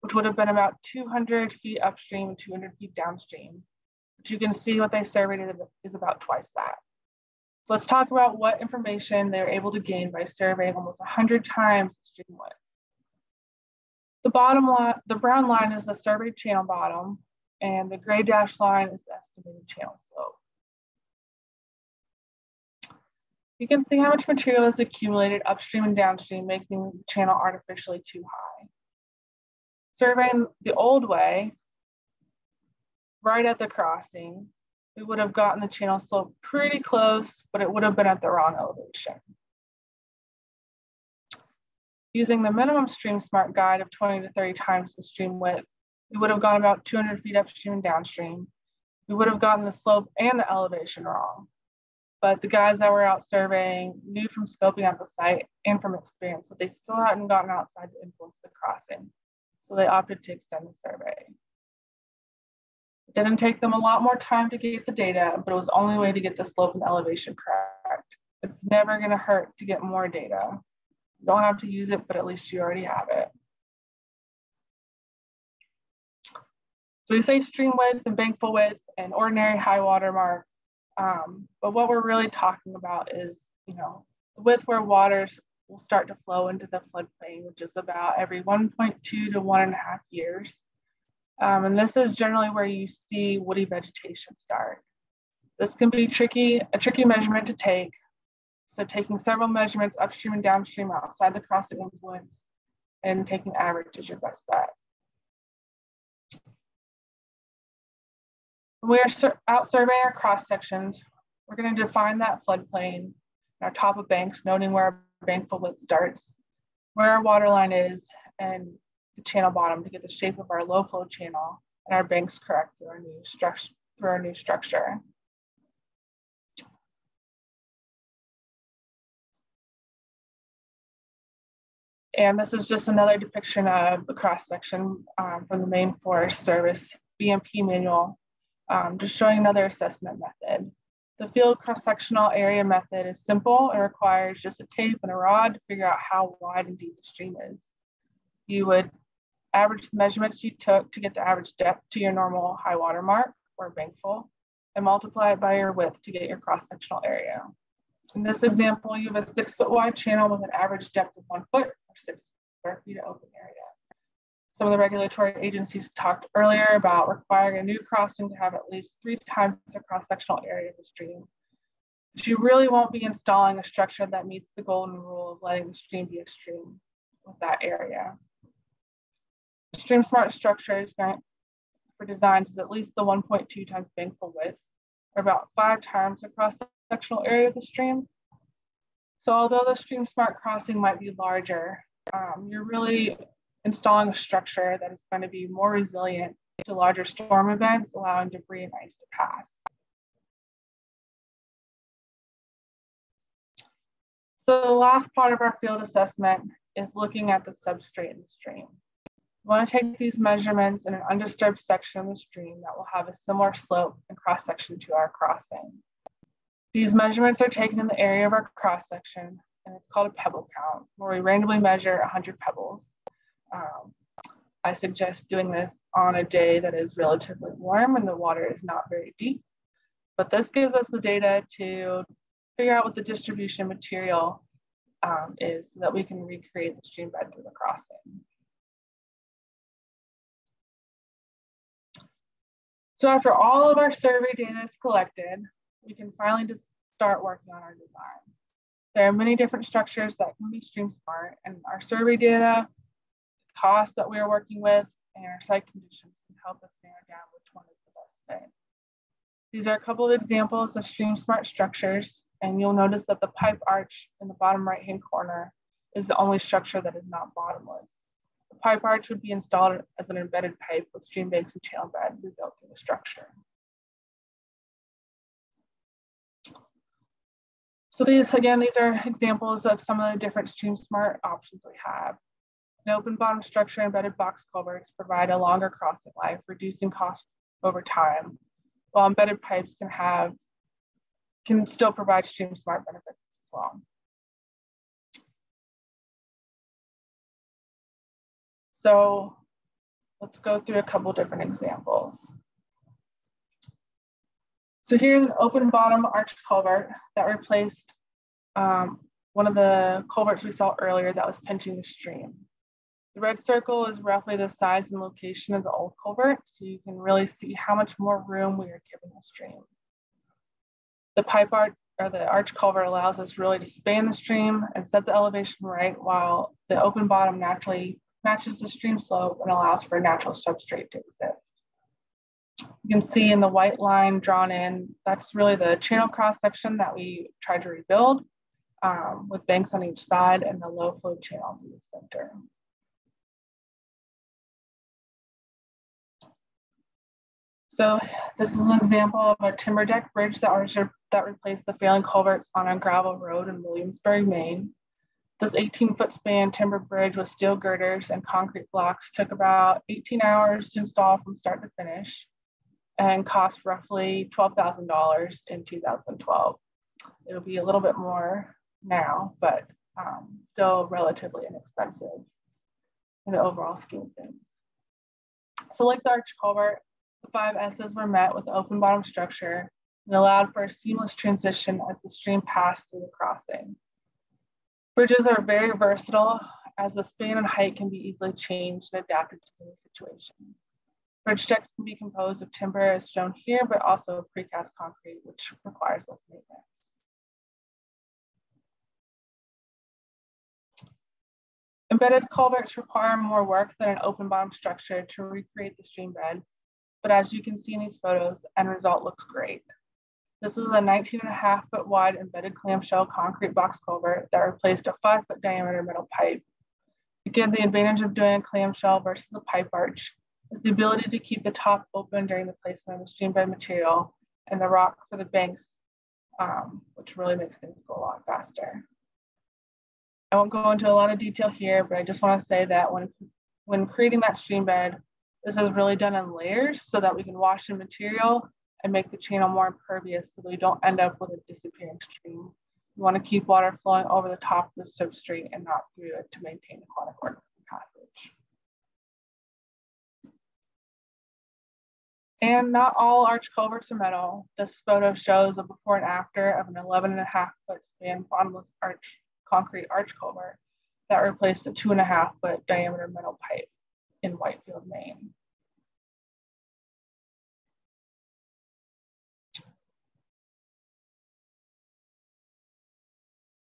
which would have been about 200 feet upstream and 200 feet downstream. But you can see what they surveyed is about twice that. So let's talk about what information they're able to gain by surveying almost 100 times the stream width. The bottom line, the brown line is the surveyed channel bottom, and the gray dashed line is the estimated channel slope. You can see how much material is accumulated upstream and downstream, making the channel artificially too high. Surveying the old way, right at the crossing, we would have gotten the channel slope pretty close, but it would have been at the wrong elevation. Using the minimum stream smart guide of 20 to 30 times the stream width, we would have gone about 200 feet upstream and downstream. We would have gotten the slope and the elevation wrong. But the guys that were out surveying knew from scoping out the site and from experience that they still hadn't gotten outside to influence the crossing. So they opted to extend the survey. It didn't take them a lot more time to get the data, but it was the only way to get the slope and elevation correct. It's never gonna hurt to get more data. You don't have to use it, but at least you already have it. So we say stream width and bankfull width and ordinary high water mark. Um, but what we're really talking about is, you know, the width where waters will start to flow into the floodplain, which is about every 1.2 to one and a half years. Um, and this is generally where you see woody vegetation start. This can be tricky, a tricky measurement to take. So taking several measurements upstream and downstream outside the crossing influence and taking average is your best bet. When we are out surveying our cross sections, we're going to define that floodplain, our top of banks, noting where our bankfull width starts, where our water line is, and the channel bottom to get the shape of our low flow channel and our banks correct through our new structure. Through our new structure. And this is just another depiction of the cross section um, from the Maine Forest Service BMP manual um, just showing another assessment method. The field cross-sectional area method is simple and requires just a tape and a rod to figure out how wide and deep the stream is. You would average the measurements you took to get the average depth to your normal high water mark or bankfull and multiply it by your width to get your cross-sectional area. In this example, you have a six foot wide channel with an average depth of one foot or six square feet of open area. Some of the regulatory agencies talked earlier about requiring a new crossing to have at least three times the cross-sectional area of the stream. But you really won't be installing a structure that meets the golden rule of letting the stream be stream with that area. Stream smart structures for designs is at least the 1.2 times bankfull width, or about five times the cross-sectional area of the stream. So although the stream smart crossing might be larger, um, you're really installing a structure that is going to be more resilient to larger storm events, allowing debris and ice to pass. So the last part of our field assessment is looking at the substrate in the stream. We want to take these measurements in an undisturbed section of the stream that will have a similar slope and cross section to our crossing. These measurements are taken in the area of our cross section, and it's called a pebble count, where we randomly measure 100 pebbles. Um, I suggest doing this on a day that is relatively warm and the water is not very deep. But this gives us the data to figure out what the distribution material um, is so that we can recreate the stream bed through the crossing. So after all of our survey data is collected, we can finally just start working on our design. There are many different structures that can be stream smart and our survey data, costs that we are working with, and our site conditions can help us narrow down which one is the best fit. These are a couple of examples of stream smart structures, and you'll notice that the pipe arch in the bottom right-hand corner is the only structure that is not bottomless. The pipe arch would be installed as an embedded pipe with stream banks and channel bed rebuilt in the structure. So these, again, these are examples of some of the different stream smart options we have. An open bottom structure embedded box culverts provide a longer crossing life, reducing costs over time, while embedded pipes can have, can still provide stream smart benefits as well. So let's go through a couple different examples. So here's an open bottom arch culvert that replaced um, one of the culverts we saw earlier that was pinching the stream. The red circle is roughly the size and location of the old culvert, so you can really see how much more room we are giving the stream. The pipe or the arch culvert allows us really to span the stream and set the elevation right while the open bottom naturally matches the stream slope and allows for a natural substrate to exist. You can see in the white line drawn in, that's really the channel cross section that we tried to rebuild um, with banks on each side and the low flow channel in the center. So this is an example of a timber deck bridge that, that replaced the failing culverts on a gravel road in Williamsburg, Maine. This 18 foot span timber bridge with steel girders and concrete blocks took about 18 hours to install from start to finish and cost roughly $12,000 in 2012. It'll be a little bit more now, but um, still relatively inexpensive in the overall scheme of things. So like the arch culvert, the five S's were met with open bottom structure and allowed for a seamless transition as the stream passed through the crossing. Bridges are very versatile as the span and height can be easily changed and adapted to new situations. Bridge decks can be composed of timber as shown here, but also precast concrete, which requires less maintenance. Embedded culverts require more work than an open bottom structure to recreate the stream bed, but as you can see in these photos, end result looks great. This is a 19 and a half foot wide embedded clamshell concrete box culvert that replaced a five foot diameter metal pipe. Again, the advantage of doing a clamshell versus a pipe arch is the ability to keep the top open during the placement of the stream bed material and the rock for the banks, um, which really makes things go a lot faster. I won't go into a lot of detail here, but I just want to say that when, when creating that stream bed, this is really done in layers so that we can wash the material and make the channel more impervious so that we don't end up with a disappearing stream. We want to keep water flowing over the top of the substrate and not through it to maintain aquatic organism passage. And not all arch culverts are metal. This photo shows a before and after of an 11 and a half foot span bottomless arch concrete arch culvert that replaced a two and a half foot diameter metal pipe in Whitefield, Maine.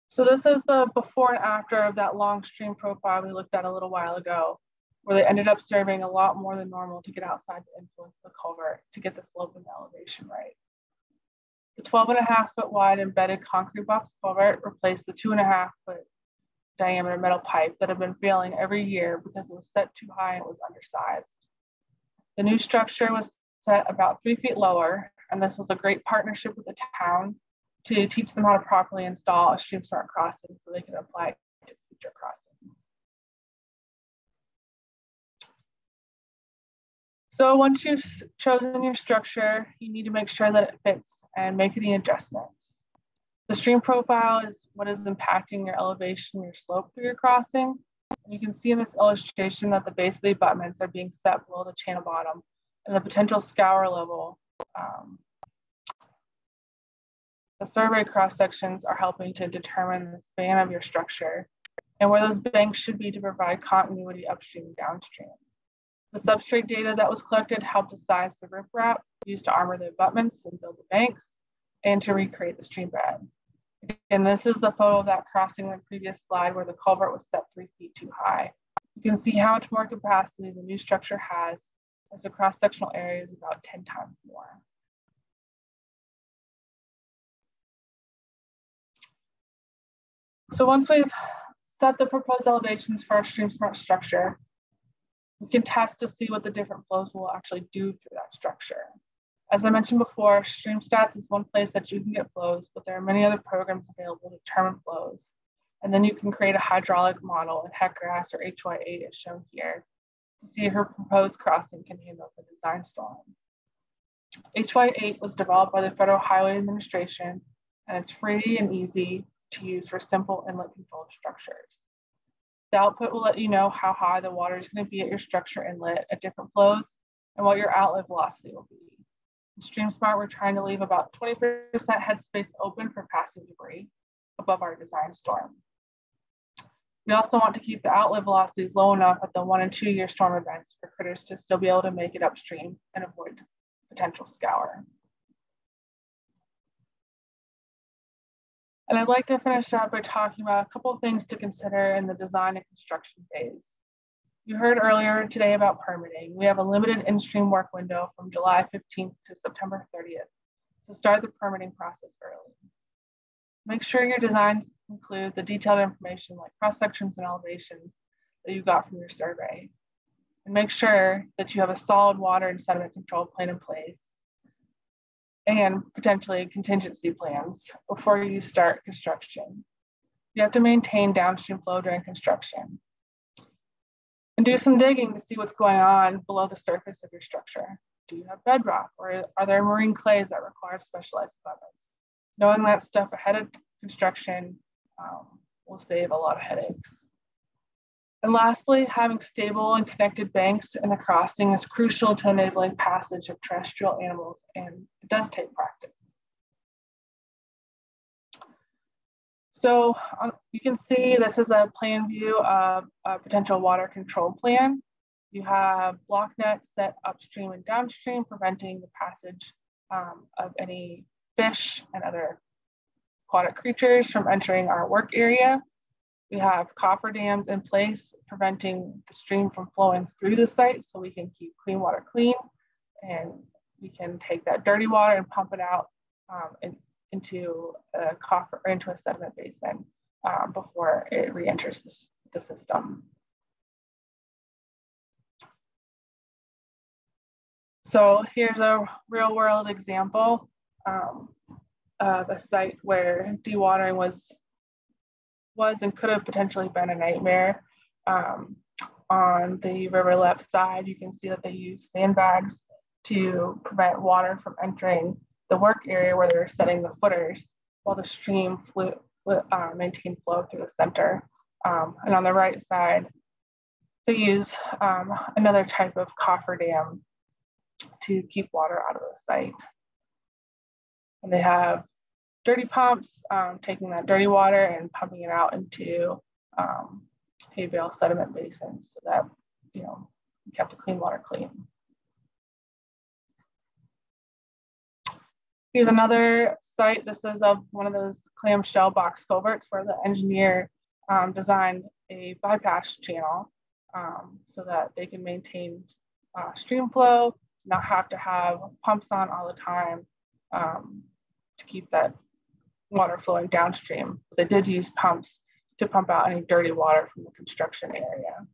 So this is the before and after of that long stream profile we looked at a little while ago where they ended up serving a lot more than normal to get outside the influence of the culvert to get the slope and the elevation right. The 12 and a half foot wide embedded concrete box culvert replaced the two and a half foot diameter metal pipe that had been failing every year because it was set too high and was undersized. The new structure was set about three feet lower, and this was a great partnership with the town to teach them how to properly install a stream smart crossing so they could apply it to future crossings. So once you've chosen your structure, you need to make sure that it fits and make any adjustments. The stream profile is what is impacting your elevation, your slope through your crossing. And you can see in this illustration that the base of the abutments are being set below the channel bottom and the potential scour level. Um, the survey cross sections are helping to determine the span of your structure and where those banks should be to provide continuity upstream and downstream. The substrate data that was collected helped to size the riprap used to armor the abutments and build the banks, and to recreate the stream bed. And this is the photo of that crossing the previous slide where the culvert was set three feet too high. You can see how much more capacity the new structure has as the cross-sectional area is about 10 times more. So once we've set the proposed elevations for our stream smart structure, we can test to see what the different flows will actually do through that structure. As I mentioned before, StreamStats is one place that you can get flows, but there are many other programs available to determine flows. And then you can create a hydraulic model in HEC-RAS or HY8 as shown here to see if your proposed crossing can handle the design storm. HY8 was developed by the Federal Highway Administration and it's free and easy to use for simple inlet controlled structures. The output will let you know how high the water is going to be at your structure inlet at different flows and what your outlet velocity will be. In StreamSmart, we're trying to leave about 20% headspace open for passing debris above our design storm. We also want to keep the outlet velocities low enough at the one and two year storm events for critters to still be able to make it upstream and avoid potential scour. And I'd like to finish up by talking about a couple of things to consider in the design and construction phase. You heard earlier today about permitting. We have a limited in-stream work window from July 15th to September 30th. So start the permitting process early. Make sure your designs include the detailed information like cross sections and elevations that you got from your survey. And make sure that you have a solid water and sediment control plan in place and potentially contingency plans before you start construction. You have to maintain downstream flow during construction. And do some digging to see what's going on below the surface of your structure. Do you have bedrock or are there marine clays that require specialized equipment? Knowing that stuff ahead of construction um, will save a lot of headaches. And lastly, having stable and connected banks in the crossing is crucial to enabling passage of terrestrial animals, and it does take practice. So um, you can see this is a plan view of a potential water control plan. You have block nets set upstream and downstream, preventing the passage um, of any fish and other aquatic creatures from entering our work area. We have coffer dams in place preventing the stream from flowing through the site so we can keep clean water clean and we can take that dirty water and pump it out um, in, into a coffer or into a sediment basin um, before it re-enters the, the system. So here's a real world example um, of a site where dewatering was was and could have potentially been a nightmare. Um, on the river left side, you can see that they use sandbags to prevent water from entering the work area where they're setting the footers while the stream flew, uh, maintained flow through the center. Um, and on the right side, they use um, another type of cofferdam to keep water out of the site. And they have dirty pumps, um, taking that dirty water and pumping it out into um, hay bale sediment basins so that, you know, kept the clean water clean. Here's another site. This is of one of those clamshell box culverts where the engineer um, designed a bypass channel um, so that they can maintain uh, stream flow, not have to have pumps on all the time um, to keep that water flowing downstream. They did use pumps to pump out any dirty water from the construction area.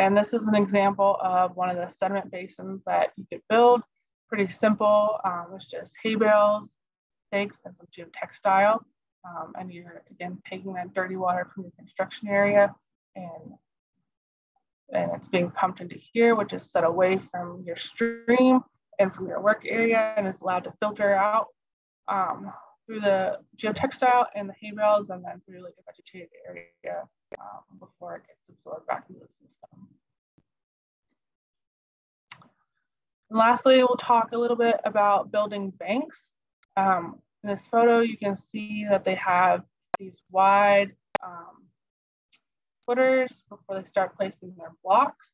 And this is an example of one of the sediment basins that you could build. Pretty simple, um, it's just hay bales, stakes, and some geotextile. Um, and you're again taking that dirty water from your construction area and and it's being pumped into here, which is set away from your stream and from your work area and is allowed to filter out um, through the geotextile and the hay bales and then through like a vegetated area um, before it gets absorbed back into the system. And lastly, we'll talk a little bit about building banks. Um, in this photo, you can see that they have these wide um, footers before they start placing their blocks.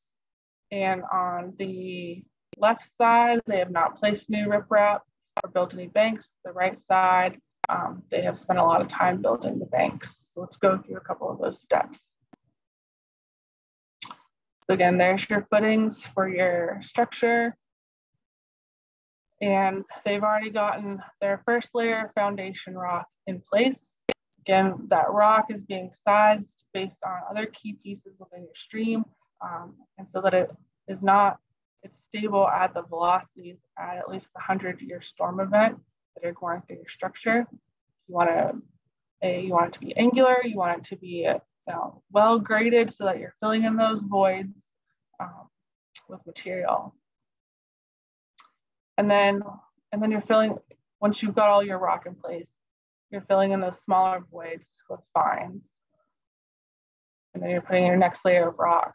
And on the left side, they have not placed new riprap or built any banks. The right side, um, they have spent a lot of time building the banks. So let's go through a couple of those steps. So again, there's your footings for your structure. And they've already gotten their first layer of foundation rock in place. Again, that rock is being sized based on other key pieces within your stream. Um, and so that it is not, it's stable at the velocities at at least the 100 year storm event that are going through your structure. You want to, a, you want it to be angular, you want it to be uh, know, well graded so that you're filling in those voids um, with material. And then, and then you're filling, once you've got all your rock in place, you're filling in those smaller voids with fines. And then you're putting your next layer of rock.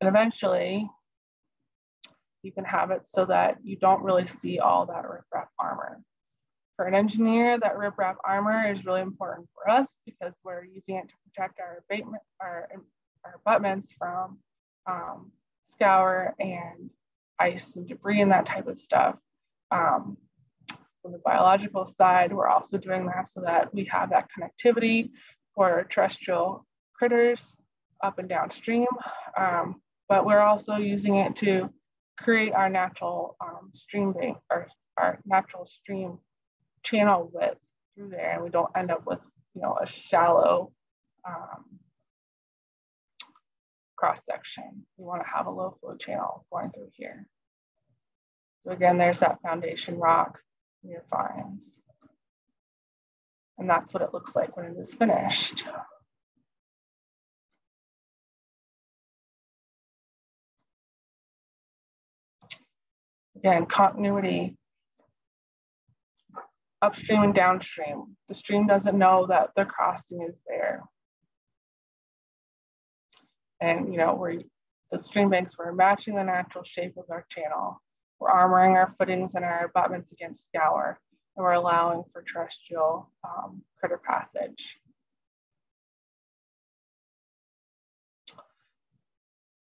And eventually, you can have it so that you don't really see all that riprap armor. For an engineer, that riprap armor is really important for us because we're using it to protect our abatement, our, our abutments from um, scour and ice and debris and that type of stuff. Um, from the biological side, we're also doing that so that we have that connectivity for terrestrial critters up and downstream. Um, but we're also using it to create our natural um, stream bank or our natural stream channel width through there and we don't end up with you know a shallow um, cross section. We want to have a low flow channel going through here. So again, there's that foundation rock your fines. And that's what it looks like when it is finished. Again, continuity upstream and downstream. The stream doesn't know that the crossing is there. And you know, we're the stream banks, we're matching the natural shape of our channel. We're armoring our footings and our abutments against scour, and we're allowing for terrestrial um, critter passage.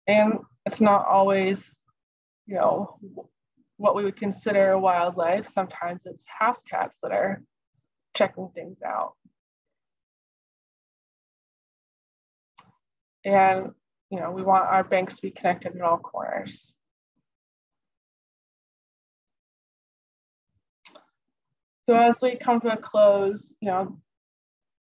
And it's not always, you know, what we would consider wildlife. Sometimes it's house cats that are checking things out. And, you know, we want our banks to be connected at all corners. So as we come to a close, you know,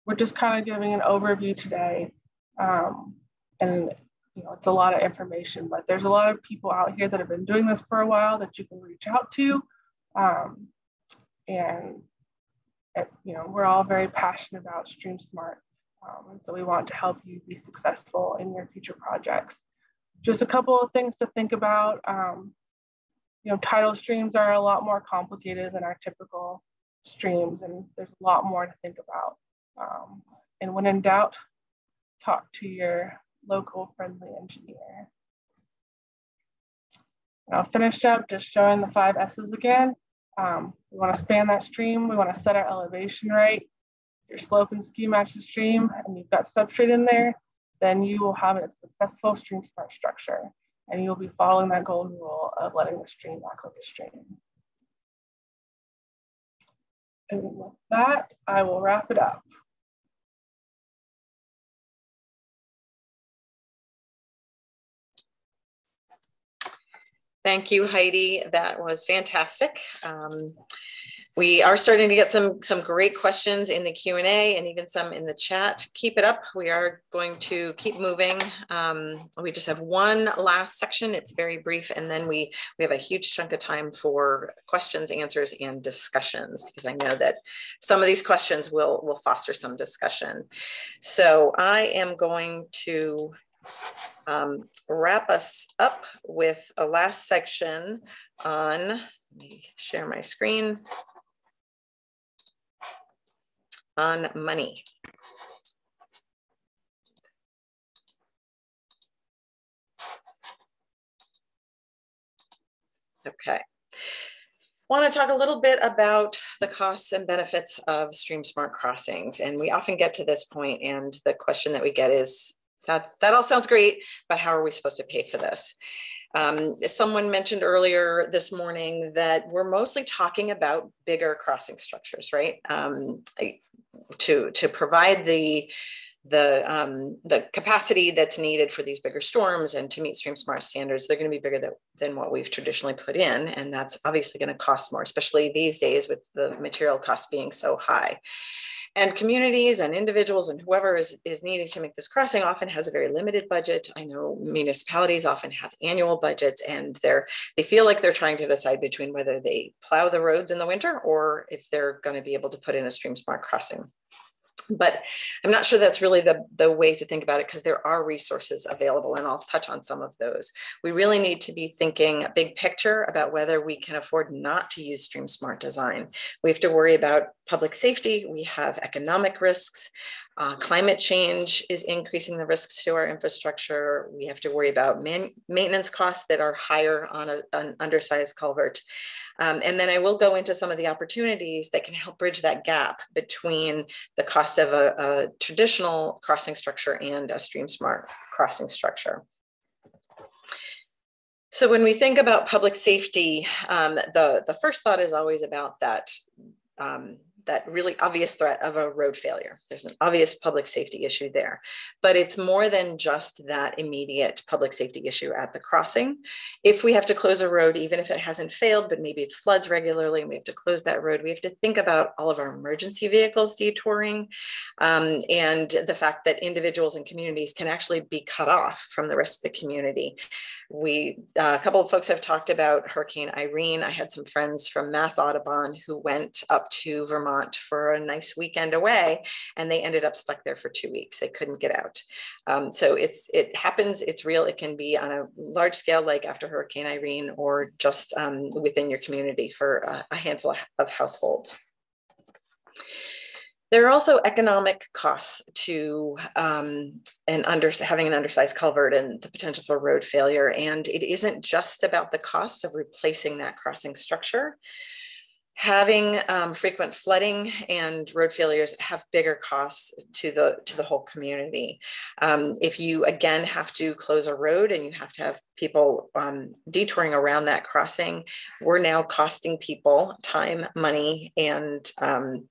we're just kind of giving an overview today. Um, and you know, it's a lot of information, but there's a lot of people out here that have been doing this for a while that you can reach out to. Um, and, it, you know, we're all very passionate about Stream Smart. Um, and so we want to help you be successful in your future projects. Just a couple of things to think about. Um, you know, tidal streams are a lot more complicated than our typical streams, and there's a lot more to think about. Um, and when in doubt, talk to your local friendly engineer. And I'll finish up just showing the five S's again. Um, we want to span that stream. We want to set our elevation right. Your slope and skew match the stream and you've got substrate in there, then you will have a successful stream smart structure and you'll be following that golden rule of letting the stream act like a stream. And with that, I will wrap it up.
Thank you, Heidi. That was fantastic. Um, we are starting to get some some great questions in the Q&A and even some in the chat. Keep it up. We are going to keep moving. Um, we just have one last section. It's very brief. And then we, we have a huge chunk of time for questions, answers, and discussions, because I know that some of these questions will, will foster some discussion. So I am going to um, wrap us up with a last section on, let me share my screen, on money. Okay want to talk a little bit about the costs and benefits of stream smart crossings. And we often get to this point and the question that we get is, that's, that all sounds great, but how are we supposed to pay for this? Um, someone mentioned earlier this morning that we're mostly talking about bigger crossing structures, right? Um, to, to provide the the um, the capacity that's needed for these bigger storms and to meet stream smart standards they're going to be bigger than, than what we've traditionally put in and that's obviously going to cost more especially these days with the material costs being so high. And communities and individuals and whoever is, is needing to make this crossing often has a very limited budget. I know municipalities often have annual budgets and they're they feel like they're trying to decide between whether they plow the roads in the winter or if they're going to be able to put in a stream smart crossing but I'm not sure that's really the, the way to think about it because there are resources available and I'll touch on some of those. We really need to be thinking a big picture about whether we can afford not to use Stream Smart design. We have to worry about public safety, we have economic risks, uh, climate change is increasing the risks to our infrastructure. We have to worry about maintenance costs that are higher on an undersized culvert. Um, and then I will go into some of the opportunities that can help bridge that gap between the cost of a, a traditional crossing structure and a stream smart crossing structure. So when we think about public safety, um, the, the first thought is always about that um, that really obvious threat of a road failure. There's an obvious public safety issue there, but it's more than just that immediate public safety issue at the crossing. If we have to close a road, even if it hasn't failed, but maybe it floods regularly and we have to close that road, we have to think about all of our emergency vehicles detouring um, and the fact that individuals and communities can actually be cut off from the rest of the community. We, uh, a couple of folks have talked about Hurricane Irene. I had some friends from Mass Audubon who went up to Vermont Vermont for a nice weekend away, and they ended up stuck there for two weeks. They couldn't get out. Um, so it's it happens. It's real. It can be on a large scale, like after Hurricane Irene, or just um, within your community for a, a handful of households. There are also economic costs to um, an under, having an undersized culvert and the potential for road failure. And it isn't just about the cost of replacing that crossing structure having um, frequent flooding and road failures have bigger costs to the to the whole community. Um, if you again have to close a road and you have to have people um, detouring around that crossing, we're now costing people time, money, and um,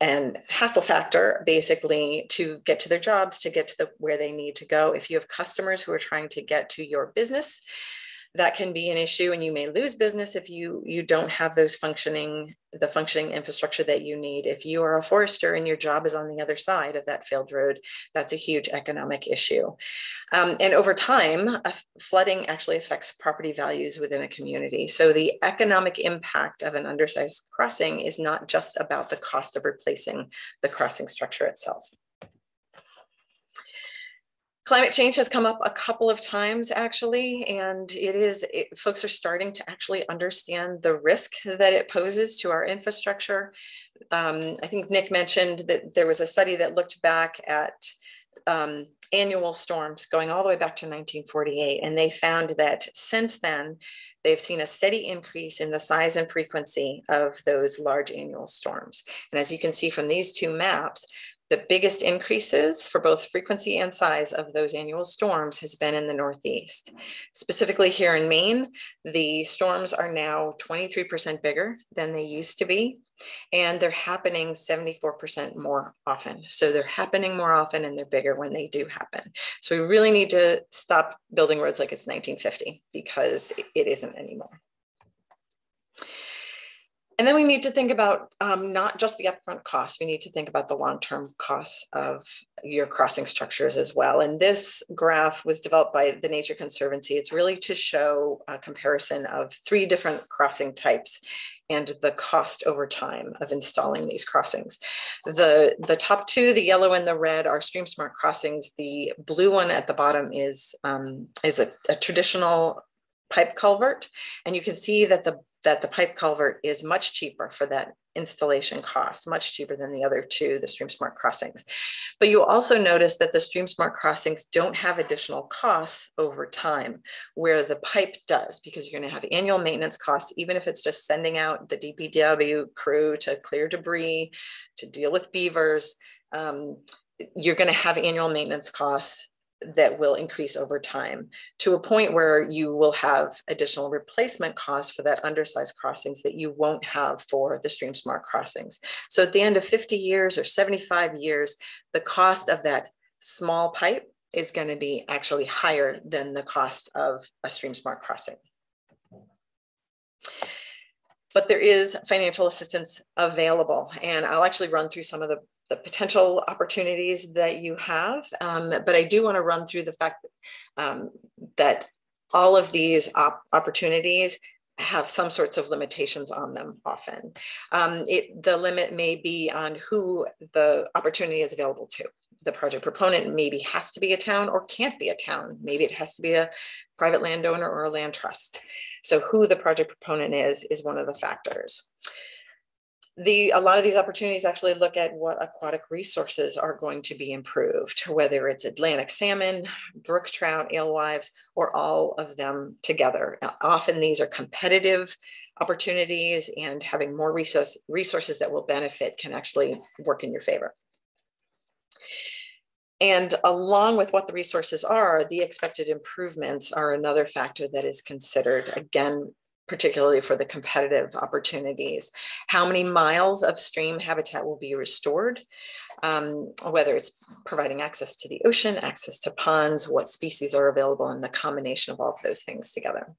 and hassle factor basically to get to their jobs to get to the where they need to go if you have customers who are trying to get to your business that can be an issue and you may lose business if you you don't have those functioning the functioning infrastructure that you need. If you are a forester and your job is on the other side of that failed road that's a huge economic issue. Um, and over time flooding actually affects property values within a community. So the economic impact of an undersized crossing is not just about the cost of replacing the crossing structure itself Climate change has come up a couple of times actually, and it is, it, folks are starting to actually understand the risk that it poses to our infrastructure. Um, I think Nick mentioned that there was a study that looked back at um, annual storms going all the way back to 1948. And they found that since then, they've seen a steady increase in the size and frequency of those large annual storms. And as you can see from these two maps, the biggest increases for both frequency and size of those annual storms has been in the Northeast. Specifically here in Maine, the storms are now 23% bigger than they used to be, and they're happening 74% more often. So they're happening more often and they're bigger when they do happen. So we really need to stop building roads like it's 1950 because it isn't anymore. And then we need to think about um, not just the upfront costs, we need to think about the long-term costs of your crossing structures as well. And this graph was developed by the Nature Conservancy. It's really to show a comparison of three different crossing types and the cost over time of installing these crossings. The, the top two, the yellow and the red, are Stream Smart crossings. The blue one at the bottom is, um, is a, a traditional pipe culvert. And you can see that the that the pipe culvert is much cheaper for that installation cost, much cheaper than the other two, the Stream Smart crossings. But you also notice that the Stream Smart crossings don't have additional costs over time, where the pipe does, because you're gonna have annual maintenance costs, even if it's just sending out the DPW crew to clear debris, to deal with beavers, um, you're gonna have annual maintenance costs that will increase over time to a point where you will have additional replacement costs for that undersized crossings that you won't have for the stream smart crossings. So at the end of 50 years or 75 years, the cost of that small pipe is going to be actually higher than the cost of a stream smart crossing. But there is financial assistance available, and I'll actually run through some of the the potential opportunities that you have. Um, but I do want to run through the fact um, that all of these op opportunities have some sorts of limitations on them often. Um, it, the limit may be on who the opportunity is available to. The project proponent maybe has to be a town or can't be a town. Maybe it has to be a private landowner or a land trust. So who the project proponent is, is one of the factors the a lot of these opportunities actually look at what aquatic resources are going to be improved, whether it's Atlantic salmon, brook trout, alewives, or all of them together. Often these are competitive opportunities and having more resource, resources that will benefit can actually work in your favor. And along with what the resources are, the expected improvements are another factor that is considered. Again, particularly for the competitive opportunities. How many miles of stream habitat will be restored, um, whether it's providing access to the ocean, access to ponds, what species are available, and the combination of all of those things together.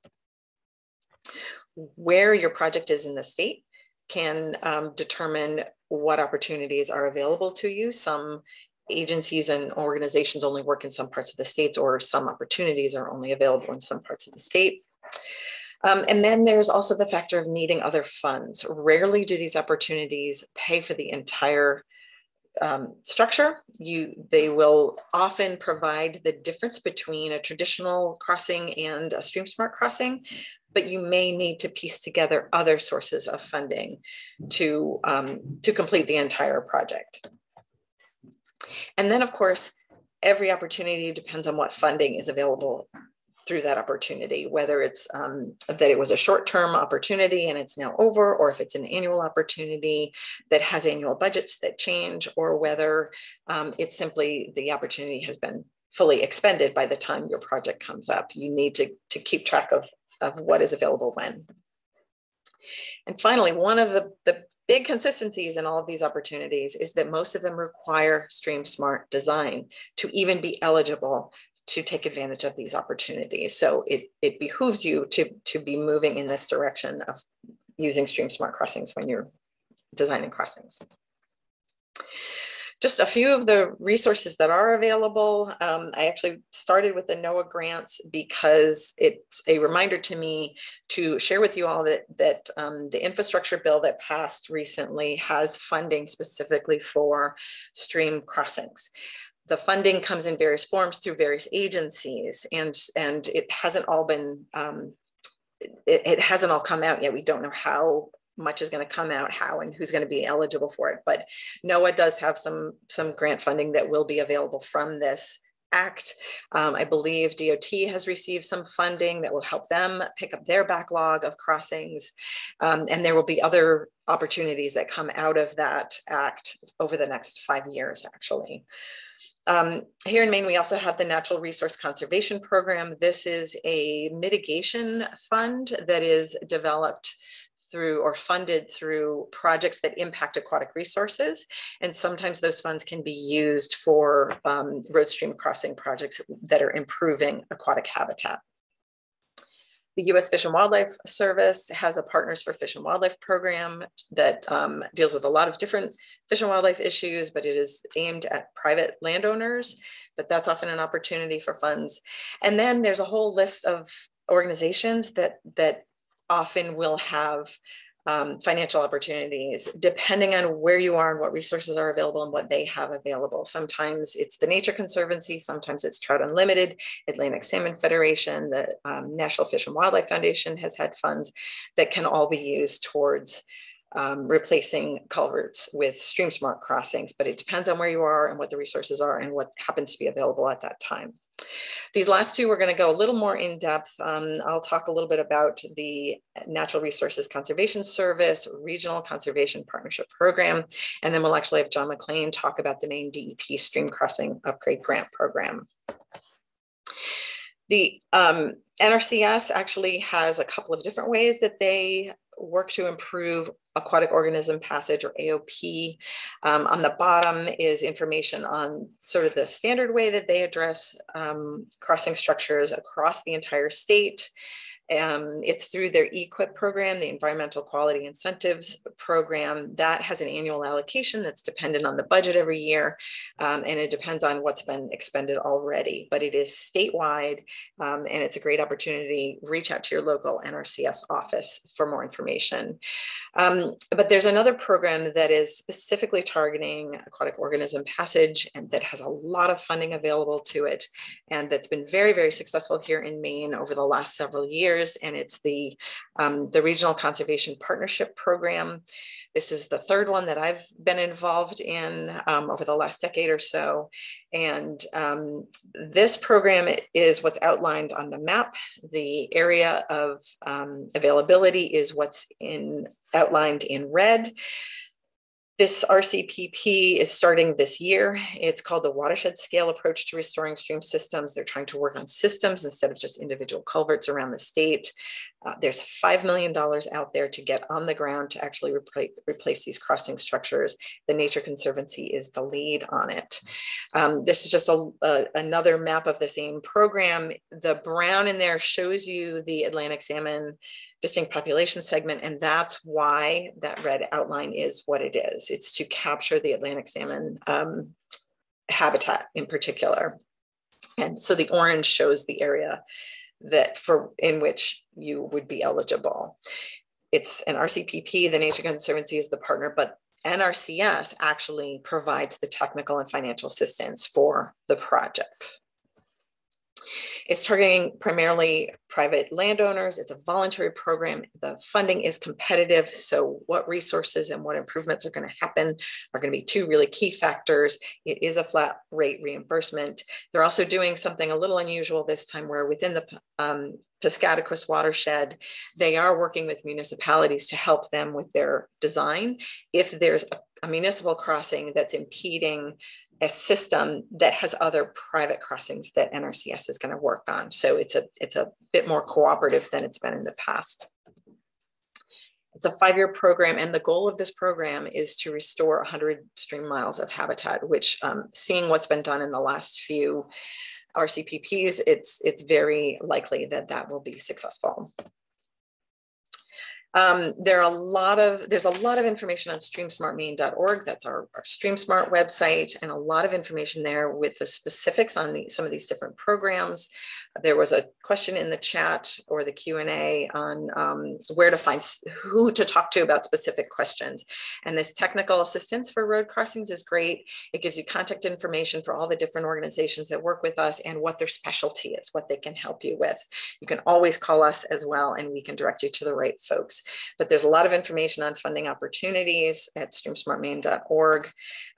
Where your project is in the state can um, determine what opportunities are available to you. Some agencies and organizations only work in some parts of the states or some opportunities are only available in some parts of the state. Um, and then there's also the factor of needing other funds. Rarely do these opportunities pay for the entire um, structure. You, they will often provide the difference between a traditional crossing and a stream smart crossing, but you may need to piece together other sources of funding to, um, to complete the entire project. And then of course, every opportunity depends on what funding is available through that opportunity, whether it's um, that it was a short-term opportunity and it's now over, or if it's an annual opportunity that has annual budgets that change, or whether um, it's simply the opportunity has been fully expended by the time your project comes up. You need to, to keep track of, of what is available when. And finally, one of the, the big consistencies in all of these opportunities is that most of them require Stream Smart design to even be eligible to take advantage of these opportunities. So it, it behooves you to, to be moving in this direction of using Stream Smart Crossings when you're designing crossings. Just a few of the resources that are available. Um, I actually started with the NOAA grants because it's a reminder to me to share with you all that, that um, the infrastructure bill that passed recently has funding specifically for stream crossings the funding comes in various forms through various agencies and and it hasn't all been um, it, it, hasn't all come out yet we don't know how much is going to come out how and who's going to be eligible for it but noaa does have some some grant funding that will be available from this act. Um, i believe dot has received some funding that will help them pick up their backlog of crossings. Um, and there will be other opportunities that come out of that act over the next five years actually. Um, here in Maine, we also have the Natural Resource Conservation Program. This is a mitigation fund that is developed through or funded through projects that impact aquatic resources. And sometimes those funds can be used for um, road stream crossing projects that are improving aquatic habitat. The U.S. Fish and Wildlife Service has a Partners for Fish and Wildlife program that um, deals with a lot of different fish and wildlife issues, but it is aimed at private landowners, but that's often an opportunity for funds. And then there's a whole list of organizations that, that often will have um, financial opportunities depending on where you are and what resources are available and what they have available. Sometimes it's the Nature Conservancy, sometimes it's Trout Unlimited, Atlantic Salmon Federation, the um, National Fish and Wildlife Foundation has had funds that can all be used towards um, replacing culverts with stream smart crossings, but it depends on where you are and what the resources are and what happens to be available at that time. These last two, we're going to go a little more in depth. Um, I'll talk a little bit about the Natural Resources Conservation Service, Regional Conservation Partnership Program, and then we'll actually have John McLean talk about the Maine DEP Stream Crossing Upgrade Grant Program. The um, NRCS actually has a couple of different ways that they work to improve aquatic organism passage or AOP. Um, on the bottom is information on sort of the standard way that they address um, crossing structures across the entire state. Um, it's through their EQIP program, the Environmental Quality Incentives Program. That has an annual allocation that's dependent on the budget every year, um, and it depends on what's been expended already. But it is statewide, um, and it's a great opportunity. Reach out to your local NRCS office for more information. Um, but there's another program that is specifically targeting aquatic organism passage and that has a lot of funding available to it, and that's been very, very successful here in Maine over the last several years and it's the, um, the Regional Conservation Partnership Program. This is the third one that I've been involved in um, over the last decade or so. And um, this program is what's outlined on the map. The area of um, availability is what's in outlined in red. This RCPP is starting this year. It's called the Watershed Scale Approach to Restoring Stream Systems. They're trying to work on systems instead of just individual culverts around the state. Uh, there's $5 million out there to get on the ground to actually repl replace these crossing structures. The Nature Conservancy is the lead on it. Um, this is just a, a, another map of the same program. The brown in there shows you the Atlantic salmon distinct population segment. And that's why that red outline is what it is. It's to capture the Atlantic salmon um, habitat in particular. And so the orange shows the area that for in which you would be eligible. It's an RCPP, the Nature Conservancy is the partner, but NRCS actually provides the technical and financial assistance for the projects. It's targeting primarily private landowners. It's a voluntary program. The funding is competitive. So what resources and what improvements are going to happen are going to be two really key factors. It is a flat rate reimbursement. They're also doing something a little unusual this time where within the um, Piscataquis watershed, they are working with municipalities to help them with their design. If there's a, a municipal crossing that's impeding a system that has other private crossings that NRCS is going to work on. So it's a it's a bit more cooperative than it's been in the past. It's a five-year program, and the goal of this program is to restore 100 stream miles of habitat. Which, um, seeing what's been done in the last few RCPPs, it's it's very likely that that will be successful. Um, there are a lot of, there's a lot of information on streamsmartmaine.org. That's our, our StreamSmart website and a lot of information there with the specifics on the, some of these different programs. There was a question in the chat or the Q&A on um, where to find, who to talk to about specific questions. And this technical assistance for road crossings is great. It gives you contact information for all the different organizations that work with us and what their specialty is, what they can help you with. You can always call us as well and we can direct you to the right folks. But there's a lot of information on funding opportunities at streamsmartmaine.org.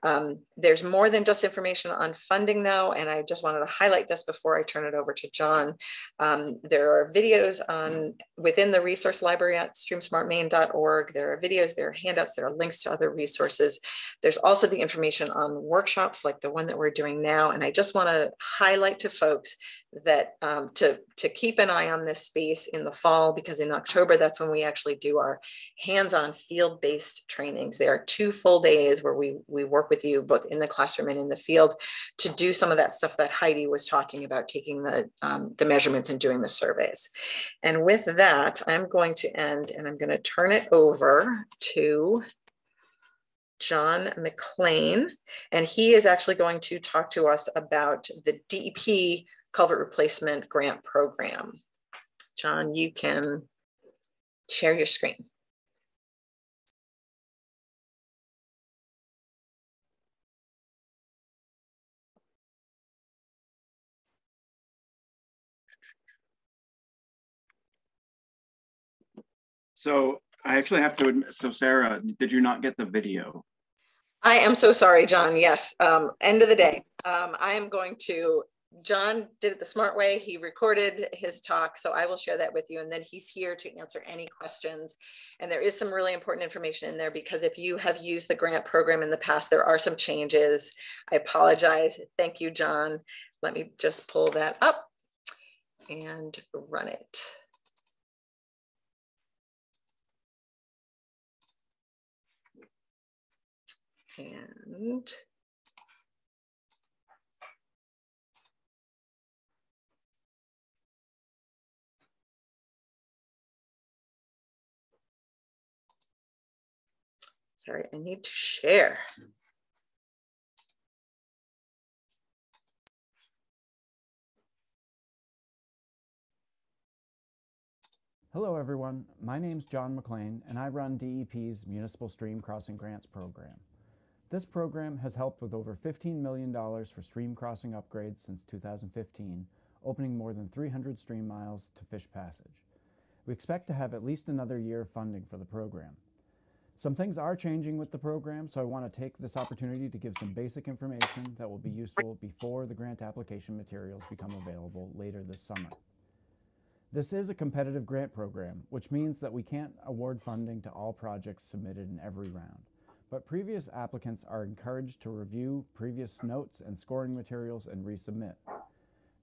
Um, there's more than just information on funding though, and I just wanted to highlight this before I turn it over to John. Um, there are videos on within the resource library at streamsmartmaine.org. There are videos, there are handouts, there are links to other resources. There's also the information on workshops like the one that we're doing now. And I just want to highlight to folks that um, to, to keep an eye on this space in the fall, because in October, that's when we actually do our hands-on field-based trainings. There are two full days where we, we work with you both in the classroom and in the field to do some of that stuff that Heidi was talking about, taking the, um, the measurements and doing the surveys. And with that, I'm going to end and I'm going to turn it over to John McLean, and he is actually going to talk to us about the DEP culvert replacement grant program. John, you can share your screen.
So I actually have to admit, so Sarah, did you not get the video?
I am so sorry, John. Yes, um, end of the day. Um, I am going to John did it the smart way. He recorded his talk, so I will share that with you. And then he's here to answer any questions. And there is some really important information in there because if you have used the grant program in the past, there are some changes. I apologize. Thank you, John. Let me just pull that up. and run it. And sorry, I need to share.
Hello everyone, my name is John McLean and I run DEP's Municipal Stream Crossing Grants program. This program has helped with over $15 million for stream crossing upgrades since 2015, opening more than 300 stream miles to Fish Passage. We expect to have at least another year of funding for the program. Some things are changing with the program, so I want to take this opportunity to give some basic information that will be useful before the grant application materials become available later this summer. This is a competitive grant program, which means that we can't award funding to all projects submitted in every round. But previous applicants are encouraged to review previous notes and scoring materials and resubmit.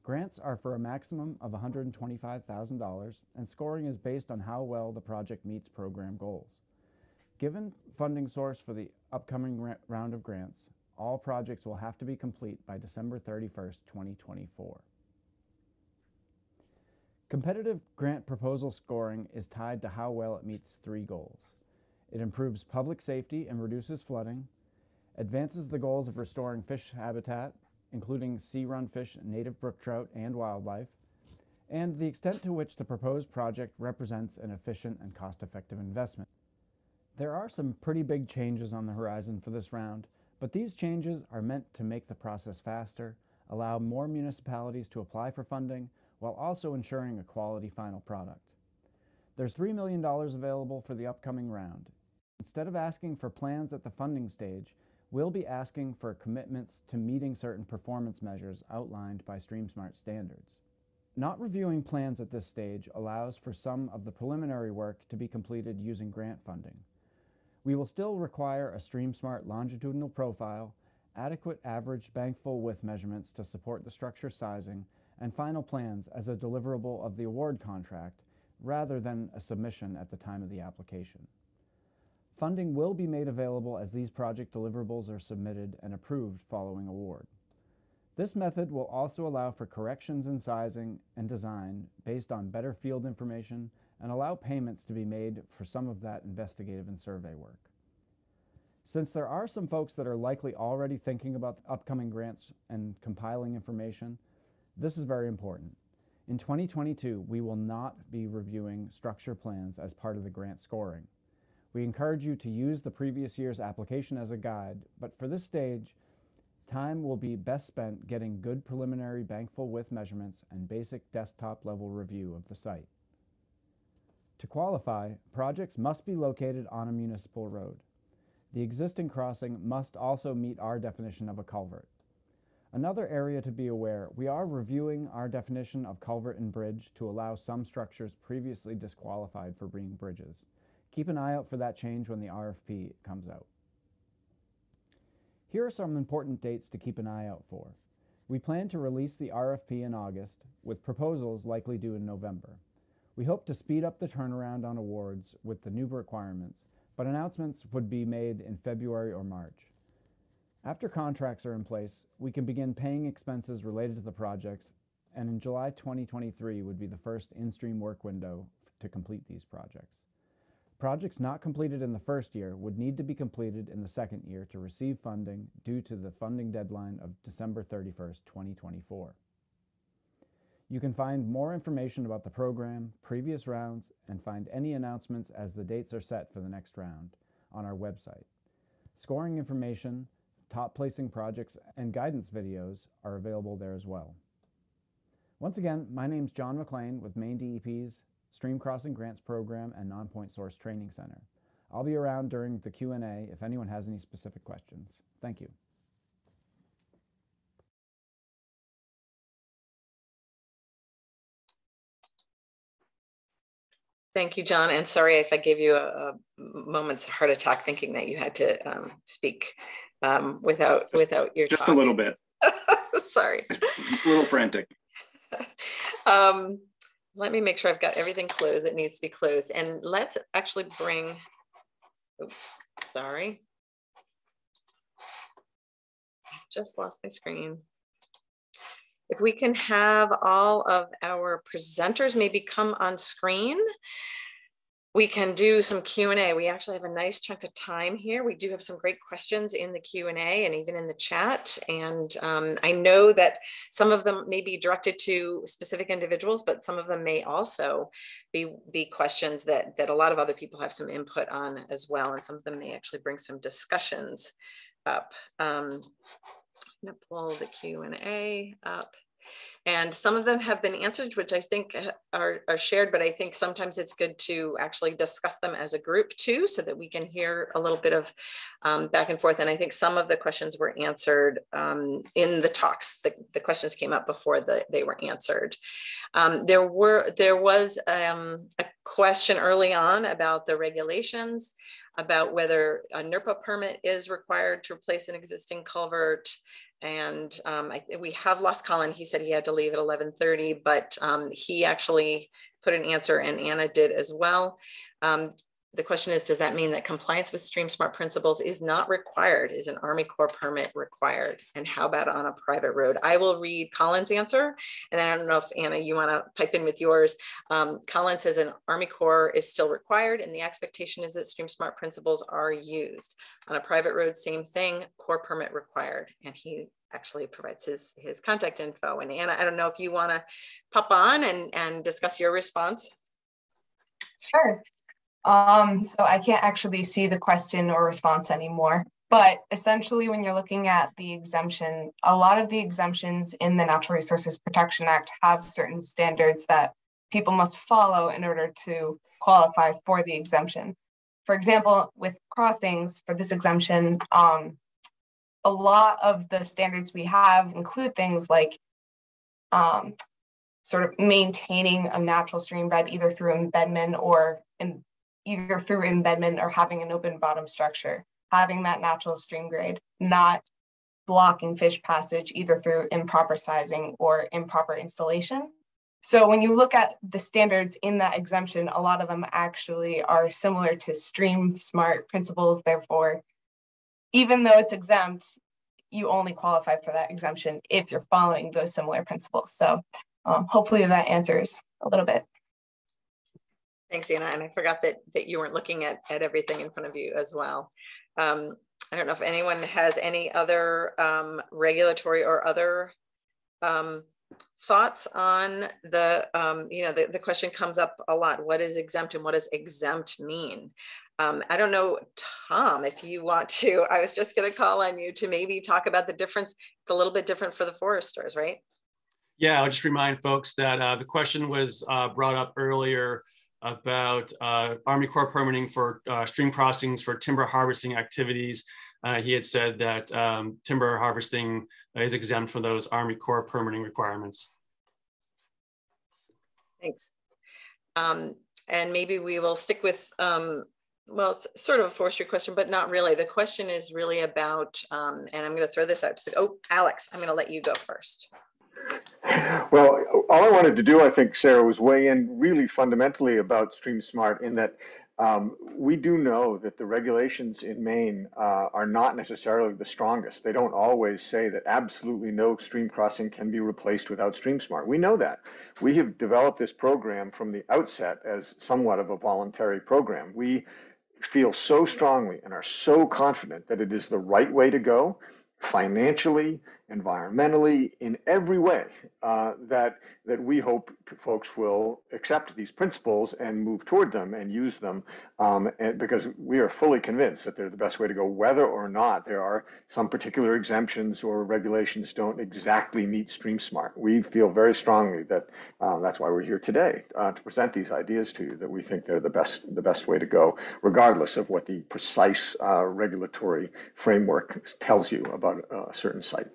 Grants are for a maximum of $125,000 and scoring is based on how well the project meets program goals. Given funding source for the upcoming round of grants, all projects will have to be complete by December 31st, 2024. Competitive grant proposal scoring is tied to how well it meets three goals. It improves public safety and reduces flooding, advances the goals of restoring fish habitat, including sea-run fish, native brook trout, and wildlife, and the extent to which the proposed project represents an efficient and cost-effective investment. There are some pretty big changes on the horizon for this round, but these changes are meant to make the process faster, allow more municipalities to apply for funding, while also ensuring a quality final product. There's $3 million available for the upcoming round. Instead of asking for plans at the funding stage, we'll be asking for commitments to meeting certain performance measures outlined by StreamSmart standards. Not reviewing plans at this stage allows for some of the preliminary work to be completed using grant funding. We will still require a StreamSmart longitudinal profile, adequate average bankfull width measurements to support the structure sizing, and final plans as a deliverable of the award contract rather than a submission at the time of the application. Funding will be made available as these project deliverables are submitted and approved following award. This method will also allow for corrections in sizing and design based on better field information and allow payments to be made for some of that investigative and survey work. Since there are some folks that are likely already thinking about upcoming grants and compiling information, this is very important. In 2022, we will not be reviewing structure plans as part of the grant scoring. We encourage you to use the previous year's application as a guide, but for this stage, time will be best spent getting good preliminary bankfull width measurements and basic desktop level review of the site. To qualify, projects must be located on a municipal road. The existing crossing must also meet our definition of a culvert. Another area to be aware, we are reviewing our definition of culvert and bridge to allow some structures previously disqualified for being bridges. Keep an eye out for that change when the RFP comes out. Here are some important dates to keep an eye out for. We plan to release the RFP in August, with proposals likely due in November. We hope to speed up the turnaround on awards with the new requirements, but announcements would be made in February or March. After contracts are in place, we can begin paying expenses related to the projects, and in July 2023 would be the first in-stream work window to complete these projects. Projects not completed in the first year would need to be completed in the second year to receive funding due to the funding deadline of December 31st, 2024. You can find more information about the program, previous rounds, and find any announcements as the dates are set for the next round on our website. Scoring information, top placing projects, and guidance videos are available there as well. Once again, my name is John McLean with Maine DEP's Stream Crossing Grants Program and Nonpoint Source Training Center. I'll be around during the Q&A if anyone has any specific questions. Thank you.
Thank you, John. And sorry if I gave you a, a moment's heart attack thinking that you had to um, speak um, without
just,
without your
just
talk.
a little bit. (laughs)
sorry, (laughs)
a little frantic. (laughs)
Um, let me make sure I've got everything closed that needs to be closed. And let's actually bring, oops, sorry. Just lost my screen. If we can have all of our presenters maybe come on screen, we can do some Q&A. We actually have a nice chunk of time here. We do have some great questions in the Q&A and even in the chat. And um, I know that some of them may be directed to specific individuals, but some of them may also be, be questions that, that a lot of other people have some input on as well. And some of them may actually bring some discussions up. Um, I'm gonna pull the Q&A up. And some of them have been answered, which I think uh, are, are shared, but I think sometimes it's good to actually discuss them as a group too, so that we can hear a little bit of um, back and forth. And I think some of the questions were answered um, in the talks. The, the questions came up before the, they were answered. Um, there were there was um, a question early on about the regulations about whether a NRPA permit is required to replace an existing culvert. And um, I, we have lost Colin. He said he had to leave at 1130, but um, he actually put an answer and Anna did as well. Um, the question is, does that mean that compliance with Stream Smart principles is not required? Is an Army Corps permit required? And how about on a private road? I will read Colin's answer. And I don't know if Anna, you wanna pipe in with yours. Um, Colin says an Army Corps is still required and the expectation is that Stream Smart principles are used. On a private road, same thing, Corps permit required. And he actually provides his, his contact info. And Anna, I don't know if you wanna pop on and, and discuss your response.
Sure. Um, so I can't actually see the question or response anymore. But essentially, when you're looking at the exemption, a lot of the exemptions in the Natural Resources Protection Act have certain standards that people must follow in order to qualify for the exemption. For example, with crossings for this exemption, um, a lot of the standards we have include things like um, sort of maintaining a natural stream bed either through embedment or in either through embedment or having an open bottom structure, having that natural stream grade, not blocking fish passage either through improper sizing or improper installation. So when you look at the standards in that exemption, a lot of them actually are similar to stream smart principles. Therefore, even though it's exempt, you only qualify for that exemption if you're following those similar principles. So um, hopefully that answers a little bit.
Thanks, Anna. And I forgot that that you weren't looking at, at everything in front of you as well. Um, I don't know if anyone has any other um, regulatory or other um, thoughts on the, um, you know, the, the question comes up a lot. What is exempt and what does exempt mean? Um, I don't know, Tom, if you want to, (laughs) I was just going to call on you to maybe talk about the difference. It's a little bit different for the foresters, right?
Yeah, I'll just remind folks that uh, the question was uh, brought up earlier about uh, Army Corps permitting for uh, stream crossings for timber harvesting activities. Uh, he had said that um, timber harvesting is exempt from those Army Corps permitting requirements.
Thanks. Um, and maybe we will stick with, um, well, it's sort of a forestry question, but not really. The question is really about, um, and I'm going to throw this out to the, oh, Alex, I'm going to let you go first.
Well, all I wanted to do, I think, Sarah, was weigh in really fundamentally about Stream Smart in that um, we do know that the regulations in Maine uh, are not necessarily the strongest. They don't always say that absolutely no stream crossing can be replaced without Stream Smart. We know that. We have developed this program from the outset as somewhat of a voluntary program. We feel so strongly and are so confident that it is the right way to go financially, environmentally, in every way uh, that that we hope folks will accept these principles and move toward them and use them, um, and because we are fully convinced that they're the best way to go, whether or not there are some particular exemptions or regulations don't exactly meet Stream Smart. We feel very strongly that uh, that's why we're here today uh, to present these ideas to you. That we think they're the best the best way to go, regardless of what the precise uh, regulatory framework tells you about a certain site.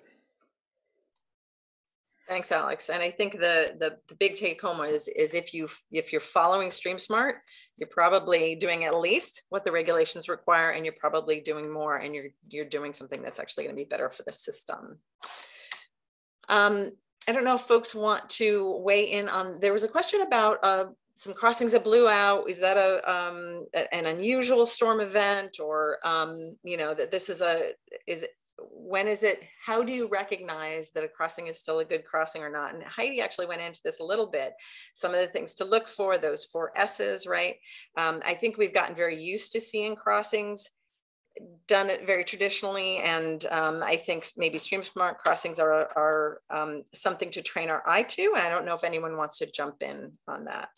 Thanks, Alex. And I think the, the, the big take home is, is if you if you're following StreamSmart, you're probably doing at least what the regulations require, and you're probably doing more, and you're you're doing something that's actually going to be better for the system. Um, I don't know if folks want to weigh in on, there was a question about uh, some crossings that blew out. Is that a, um, an unusual storm event or, um, you know, that this is a, is when is it, how do you recognize that a crossing is still a good crossing or not? And Heidi actually went into this a little bit. Some of the things to look for, those four S's, right? Um, I think we've gotten very used to seeing crossings done it very traditionally. And um, I think maybe stream smart crossings are, are um, something to train our eye to. And I don't know if anyone wants to jump in on that.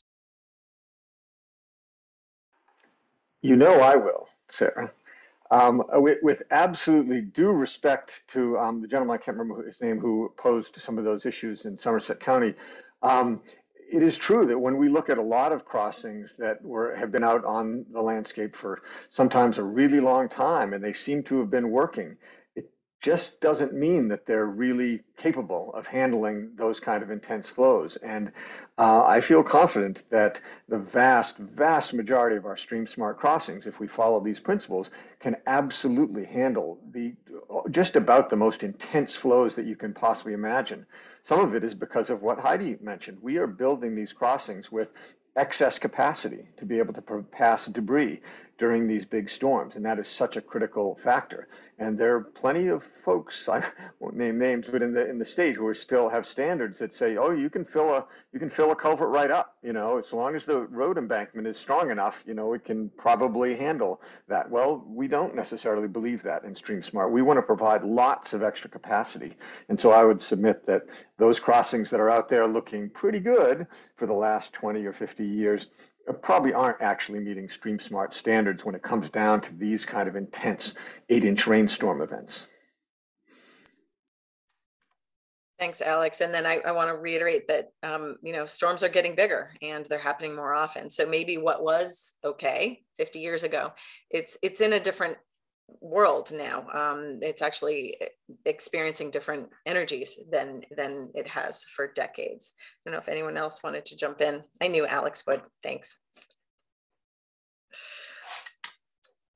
You know I will, Sarah. Um, with, with, absolutely due respect to um, the gentleman, I can't remember his name, who posed some of those issues in Somerset County, um, it is true that when we look at a lot of crossings that were have been out on the landscape for sometimes a really long time and they seem to have been working, just doesn't mean that they're really capable of handling those kind of intense flows. And uh, I feel confident that the vast, vast majority of our stream smart crossings, if we follow these principles, can absolutely handle the just about the most intense flows that you can possibly imagine. Some of it is because of what Heidi mentioned. We are building these crossings with excess capacity to be able to pass debris during these big storms. And that is such a critical factor. And there are plenty of folks, (laughs) I won't name names, but in the in the state who are still have standards that say, oh, you can fill a you can fill a culvert right up, you know, as long as the road embankment is strong enough, you know, it can probably handle that. Well, we don't necessarily believe that in Stream Smart. We want to provide lots of extra capacity. And so I would submit that those crossings that are out there looking pretty good for the last 20 or 50 years probably aren't actually meeting Stream Smart standards when it comes down to these kind of intense eight inch rainstorm events.
Thanks, Alex. And then I, I want to reiterate that, um, you know, storms are getting bigger and they're happening more often. So maybe what was okay 50 years ago, it's it's in a different world now. Um, it's actually eh, experiencing different energies than than it has for decades. I don't know if anyone else wanted to jump in. I knew Alex would. Thanks.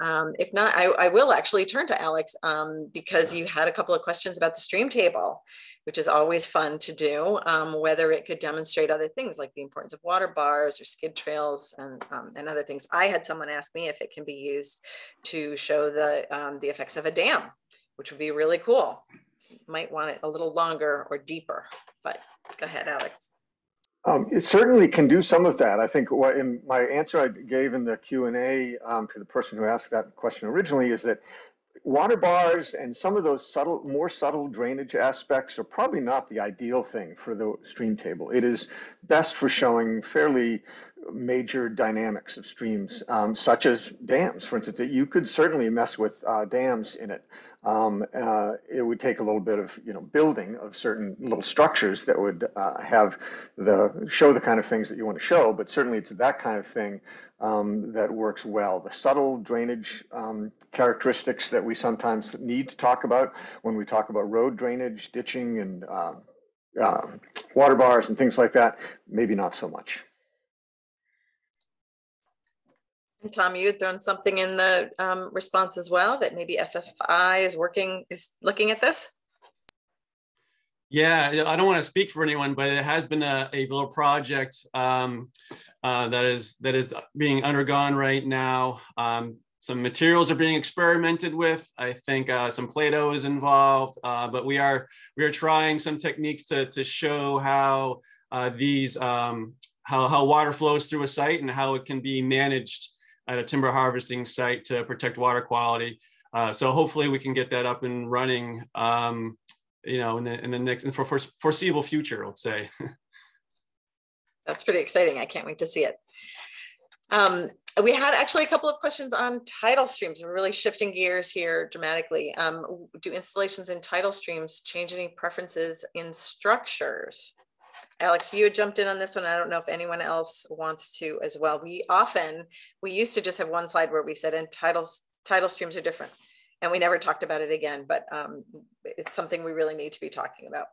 Um, if not, I, I, will actually turn to Alex um, because you had a couple of questions about the stream table, which is always fun to do, um, whether it could demonstrate other things like the importance of water bars or skid trails and, um, and other things. I had someone ask me if it can be used to show the, um, the effects of a dam, which would be really cool. Might want it a little longer or deeper, but go ahead, Alex.
Um, it certainly can do some of that. I think what in my answer I gave in the Q and A um, to the person who asked that question originally is that water bars and some of those subtle, more subtle drainage aspects are probably not the ideal thing for the stream table. It is best for showing fairly major dynamics of streams, um, such as dams, for instance. You could certainly mess with uh, dams in it um, uh, it would take a little bit of you know building of certain little structures that would uh, have the show the kind of things that you want to show. But certainly it's that kind of thing um, that works well. The subtle drainage um, characteristics that we sometimes need to talk about when we talk about road drainage, ditching, and uh, uh water bars and things like that, maybe not so much.
And Tom, you had thrown something in the um, response as well that maybe SFI is working, is looking at this.
Yeah, I don't want to speak for anyone, but it has been a, a little project um, uh, that is that is being undergone right now. Um, some materials are being experimented with. I think uh, some Play-Doh is involved, uh, but we are we are trying some techniques to to show how uh, these um, how how water flows through a site and how it can be managed at a timber harvesting site to protect water quality. Uh, so hopefully we can get that up and running, um, you know, in the, in the next, in for foreseeable future, let's say. (laughs)
That's pretty exciting. I can't wait to see it. Um, we had actually a couple of questions on tidal streams. We're really shifting gears here dramatically. Um, do installations in tidal streams change any preferences in structures? Alex, you jumped in on this one. I don't know if anyone else wants to as well. We often, we used to just have one slide where we said, and tidals, tidal streams are different. And we never talked about it again, but um, it's something we really need to be talking about.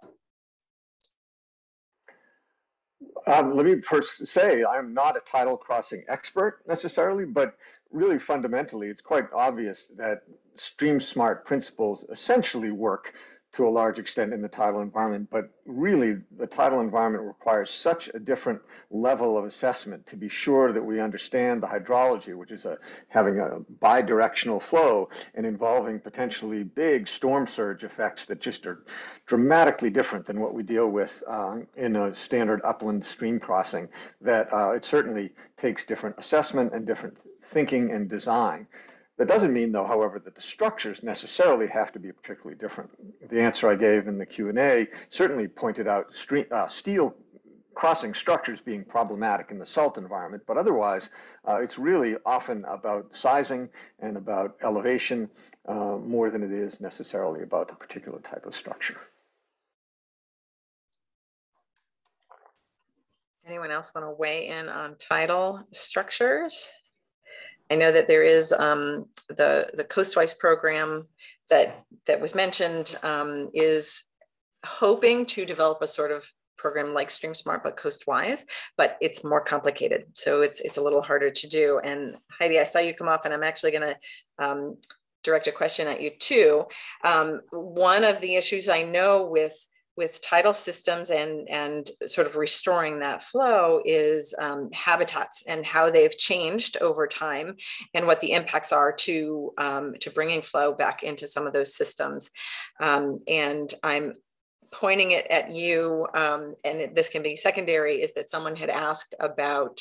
Um, let me first say I'm not a tidal crossing expert necessarily, but really fundamentally, it's quite obvious that stream smart principles essentially work to a large extent in the tidal environment, but really the tidal environment requires such a different level of assessment to be sure that we understand the hydrology, which is a, having a bidirectional flow and involving potentially big storm surge effects that just are dramatically different than what we deal with uh, in a standard upland stream crossing, that uh, it certainly takes different assessment and different thinking and design. That doesn't mean, though, however, that the structures necessarily have to be particularly different. The answer I gave in the Q&A certainly pointed out uh, steel crossing structures being problematic in the salt environment, but otherwise, uh, it's really often about sizing and about elevation uh, more than it is necessarily about the particular type of structure.
Anyone else want to weigh in on tidal structures? I know that there is um, the the Coastwise program that that was mentioned um, is hoping to develop a sort of program like StreamSmart but coastwise, but it's more complicated. So it's it's a little harder to do. And Heidi, I saw you come off, and I'm actually going to um, direct a question at you too. Um, one of the issues I know with with tidal systems and and sort of restoring that flow is um, habitats and how they've changed over time and what the impacts are to um, to bringing flow back into some of those systems. Um, and i'm pointing it at you um, and this can be secondary is that someone had asked about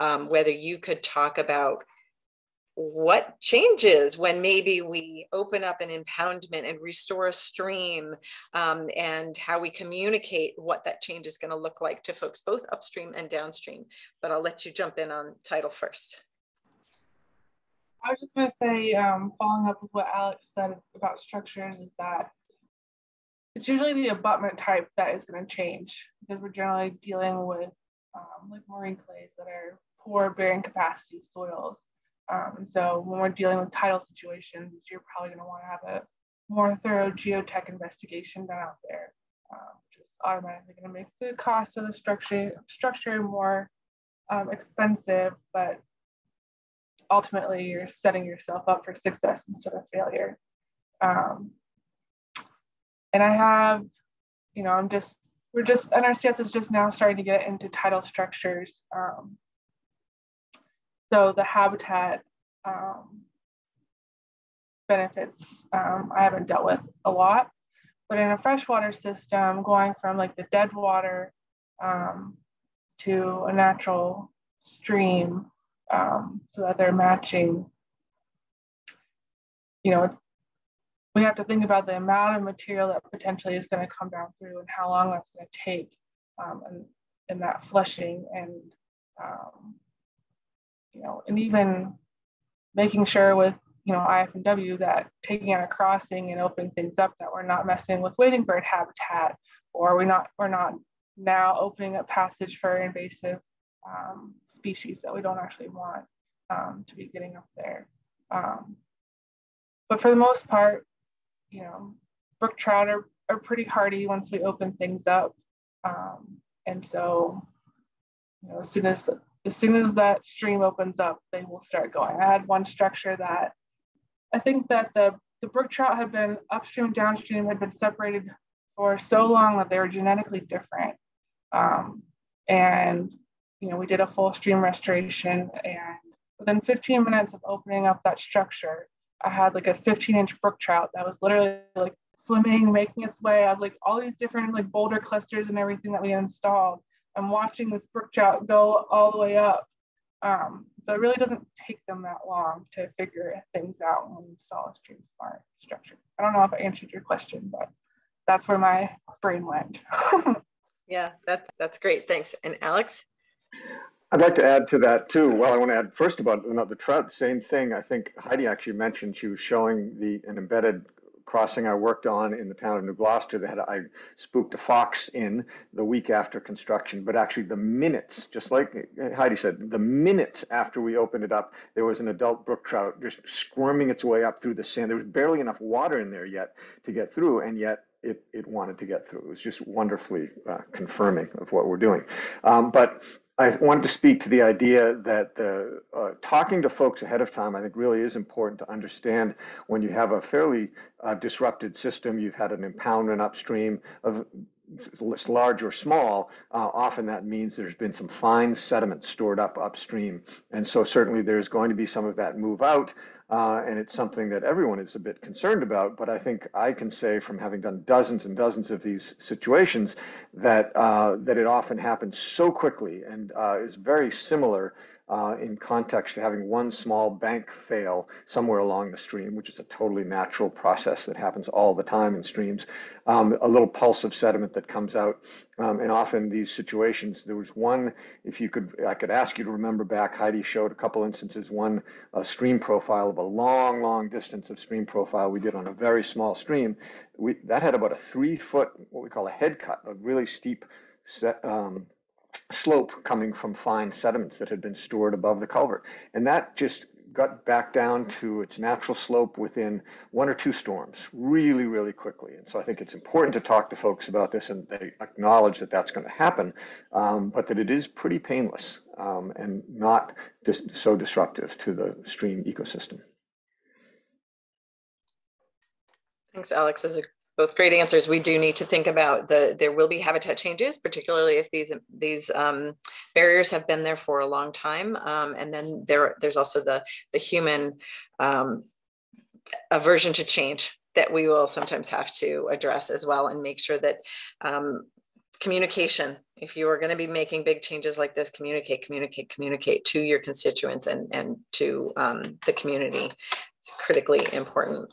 um, whether you could talk about what changes when maybe we open up an impoundment and restore a stream um, and how we communicate what that change is going to look like to folks both upstream and downstream. But I'll let you jump in on tidal first.
I was just going to say, um, following up with what Alex said about structures, is that it's usually the abutment type that is going to change because we're generally dealing with um, like marine clays that are poor bearing capacity soils. Um, so when we're dealing with tidal situations, you're probably going to want to have a more thorough geotech investigation done out there, um, which is automatically going to make the cost of the structure structure more um, expensive, but ultimately you're setting yourself up for success instead of failure. Um, and I have, you know, I'm just we're just NRCS is just now starting to get into tidal structures. Um, so the habitat um, benefits um, I haven't dealt with a lot, but in a freshwater system, going from like the dead water um, to a natural stream um, so that they're matching, you know, we have to think about the amount of material that potentially is going to come down through and how long that's going to take um, and, and that flushing and um, you know, and even making sure with, you know, IF&W that taking out a crossing and opening things up that we're not messing with wading bird habitat or we're not, we're not now opening up passage for invasive um, species that we don't actually want um, to be getting up there. Um, but for the most part, you know, brook trout are, are pretty hardy once we open things up. Um, and so, you know, as soon as the, as soon as that stream opens up, they will start going. I had one structure that I think that the, the brook trout had been upstream, downstream, had been separated for so long that they were genetically different. Um, and, you know, we did a full stream restoration and within 15 minutes of opening up that structure, I had like a 15 inch brook trout that was literally like swimming, making its way. I was like all these different like boulder clusters and everything that we installed I'm watching this brook trout go all the way up. Um, so it really doesn't take them that long to figure things out when we install a stream smart structure. I don't know if I answered your question, but that's where my brain went. (laughs)
yeah, that's that's great. Thanks. And Alex?
I'd like to add to that too. Well, I want to add first about you know, the trout, same thing. I think Heidi actually mentioned she was showing the an embedded crossing I worked on in the town of New Gloucester that I spooked a fox in the week after construction, but actually the minutes, just like Heidi said, the minutes after we opened it up, there was an adult brook trout just squirming its way up through the sand. There was barely enough water in there yet to get through, and yet it, it wanted to get through. It was just wonderfully uh, confirming of what we're doing. Um, but I wanted to speak to the idea that the uh, talking to folks ahead of time, I think, really is important to understand when you have a fairly uh, disrupted system. You've had an impoundment upstream of large or small, uh, often that means there's been some fine sediment stored up upstream. And so certainly there's going to be some of that move out. Uh, and it's something that everyone is a bit concerned about. But I think I can say from having done dozens and dozens of these situations that uh, that it often happens so quickly and uh, is very similar uh, in context to having one small bank fail somewhere along the stream, which is a totally natural process that happens all the time in streams. Um, a little pulse of sediment that comes out. Um, and often these situations, there was one, if you could, I could ask you to remember back, Heidi showed a couple instances, one a stream profile of a long, long distance of stream profile we did on a very small stream. We, that had about a three foot, what we call a head cut, a really steep set, um, slope coming from fine sediments that had been stored above the culvert. And that just got back down to its natural slope within one or two storms really, really quickly. And so I think it's important to talk to folks about this and they acknowledge that that's going to happen, um, but that it is pretty painless um, and not dis so disruptive to the stream ecosystem.
Thanks, Alex. Both great answers. We do need to think about the there will be habitat changes, particularly if these these um, barriers have been there for a long time, um, and then there there's also the the human um, aversion to change that we will sometimes have to address as well, and make sure that um, communication. If you are going to be making big changes like this, communicate, communicate, communicate to your constituents and and to um, the community. It's critically important.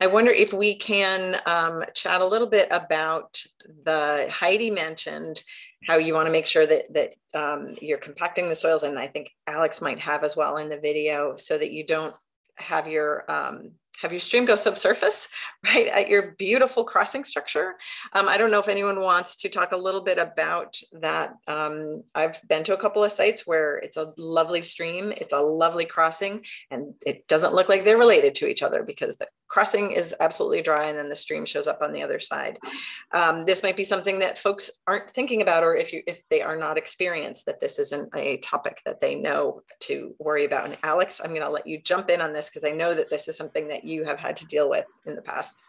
I wonder if we can um, chat a little bit about the Heidi mentioned how you want to make sure that that um, you're compacting the soils, and I think Alex might have as well in the video, so that you don't have your um, have your stream go subsurface, (laughs) right, at your beautiful crossing structure. Um, I don't know if anyone wants to talk a little bit about that. Um, I've been to a couple of sites where it's a lovely stream, it's a lovely crossing, and it doesn't look like they're related to each other because the crossing is absolutely dry and then the stream shows up on the other side. Um, this might be something that folks aren't thinking about, or if you if they are not experienced, that this isn't a topic that they know to worry about. And Alex, I'm going to let you jump in on this because I know that this is something that you have had to deal with in the past.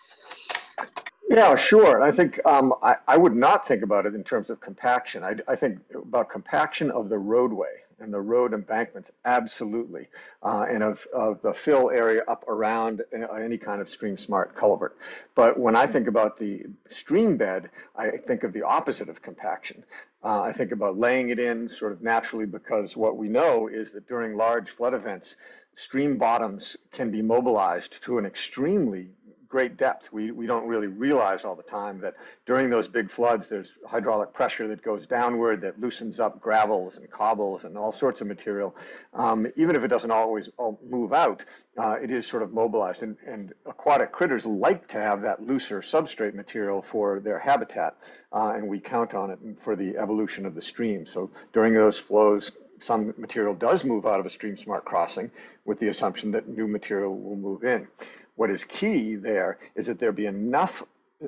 Yeah, sure. I think um, I, I, would not think about it in terms of compaction. I, I, think about compaction of the roadway and the road embankments, absolutely, uh, and of, of the fill area up around uh, any kind of stream smart culvert. But when I think about the stream bed, I think of the opposite of compaction. Uh, I think about laying it in sort of naturally because what we know is that during large flood events, stream bottoms can be mobilized to an extremely great depth. We, we don't really realize all the time that during those big floods, there's hydraulic pressure that goes downward that loosens up gravels and cobbles and all sorts of material. Um, even if it doesn't always move out, uh, it is sort of mobilized. And, and, aquatic critters like to have that looser substrate material for their habitat, uh, and we count on it for the evolution of the stream. So during those flows, some material does move out of a stream smart crossing with the assumption that new material will move in. What is key there is that there be enough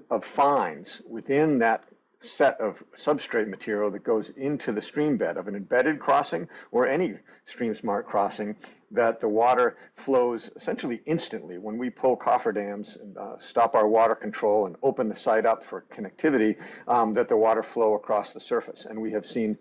of fines within that set of substrate material that goes into the stream bed of an embedded crossing or any stream smart crossing that the water flows essentially instantly when we pull cofferdams and uh, stop our water control and open the site up for connectivity um, that the water flow across the surface and we have seen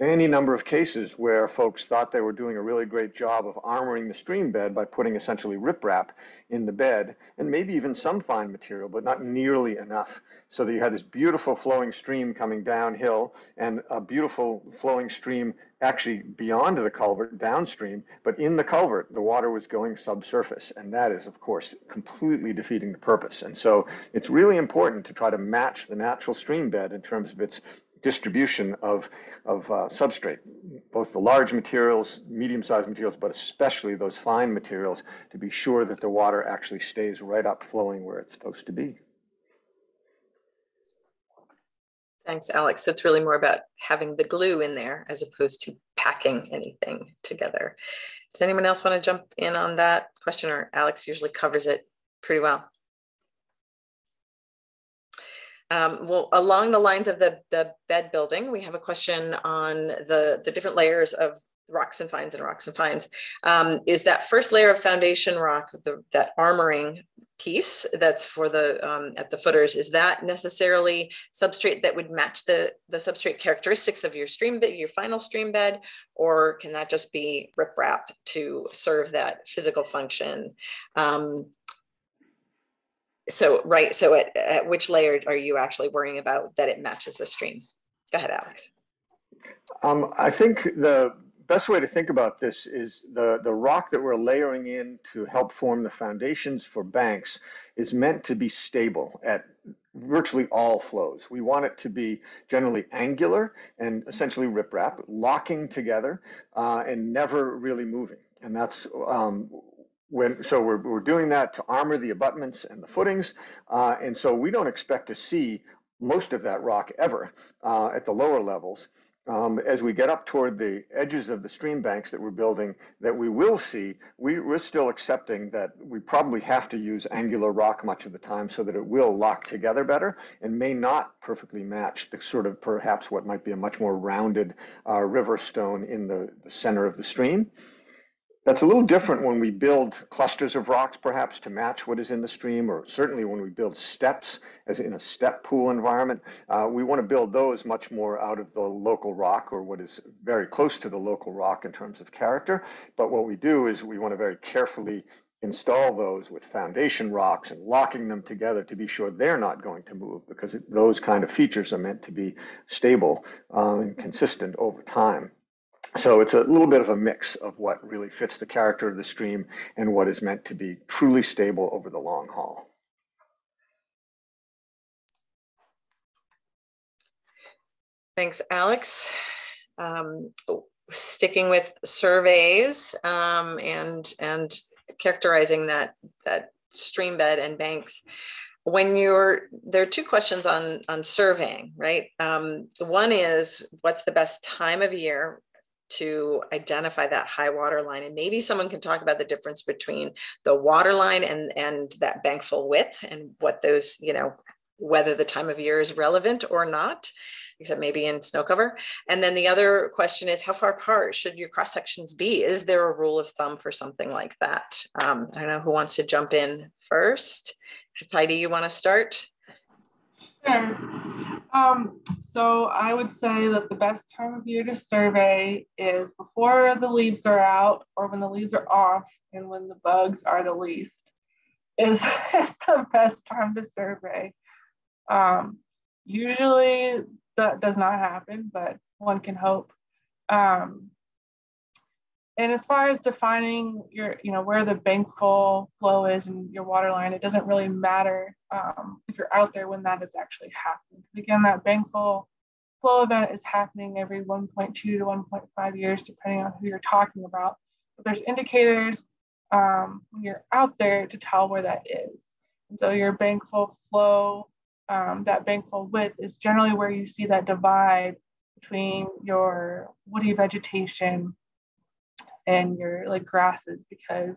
any number of cases where folks thought they were doing a really great job of armoring the stream bed by putting essentially riprap in the bed and maybe even some fine material, but not nearly enough. So that you had this beautiful flowing stream coming downhill and a beautiful flowing stream actually beyond the culvert downstream, but in the culvert, the water was going subsurface. And that is, of course, completely defeating the purpose. And so it's really important to try to match the natural stream bed in terms of its distribution of, of uh, substrate, both the large materials, medium-sized materials, but especially those fine materials to be sure that the water actually stays right up flowing where it's supposed to be.
Thanks, Alex. So it's really more about having the glue in there as opposed to packing anything together. Does anyone else want to jump in on that question or Alex usually covers it pretty well? Um, well, along the lines of the, the bed building, we have a question on the, the different layers of rocks and fines and rocks and fines. Um, is that first layer of foundation rock, the, that armoring piece that's for the um, at the footers is that necessarily substrate that would match the the substrate characteristics of your stream bed your final stream bed or can that just be riprap to serve that physical function um, so right so at, at which layer are you actually worrying about that it matches the stream go ahead alex
um, i think the best way to think about this is the, the rock that we're layering in to help form the foundations for banks is meant to be stable at virtually all flows. We want it to be generally angular and essentially riprap, locking together uh, and never really moving. And that's um, when, so we're, we're doing that to armor the abutments and the footings. Uh, and so we don't expect to see most of that rock ever uh, at the lower levels um, as we get up toward the edges of the stream banks that we're building that we will see, we, we're still accepting that we probably have to use angular rock much of the time so that it will lock together better and may not perfectly match the sort of perhaps what might be a much more rounded uh, river stone in the, the center of the stream. That's a little different when we build clusters of rocks, perhaps to match what is in the stream, or certainly when we build steps, as in a step pool environment. Uh, we want to build those much more out of the local rock or what is very close to the local rock in terms of character. But what we do is we want to very carefully install those with foundation rocks and locking them together to be sure they're not going to move because it, those kind of features are meant to be stable um, and consistent over time so it's a little bit of a mix of what really fits the character of the stream and what is meant to be truly stable over the long haul.
Thanks, Alex. Um, sticking with surveys um, and and characterizing that that stream bed and banks when you're there are two questions on on surveying right um, one is what's the best time of year to identify that high water line and maybe someone can talk about the difference between the water line and and that bankfull width and what those you know whether the time of year is relevant or not except maybe in snow cover. And then the other question is how far apart should your cross sections be? Is there a rule of thumb for something like that? Um, i don't know who wants to jump in first. Heidi you want to start?
Sure. Um, so I would say that the best time of year to survey is before the leaves are out or when the leaves are off and when the bugs are the least is, (laughs) is the best time to survey. Um, usually that does not happen, but one can hope. Um, and as far as defining your, you know, where the bankfull flow is and your water line, it doesn't really matter um, if you're out there when that is actually happening. Again, that bankfull flow event is happening every 1.2 to 1.5 years, depending on who you're talking about. But there's indicators um, when you're out there to tell where that is. And so your bankfull flow, um, that bankfull width is generally where you see that divide between your woody vegetation and your like grasses because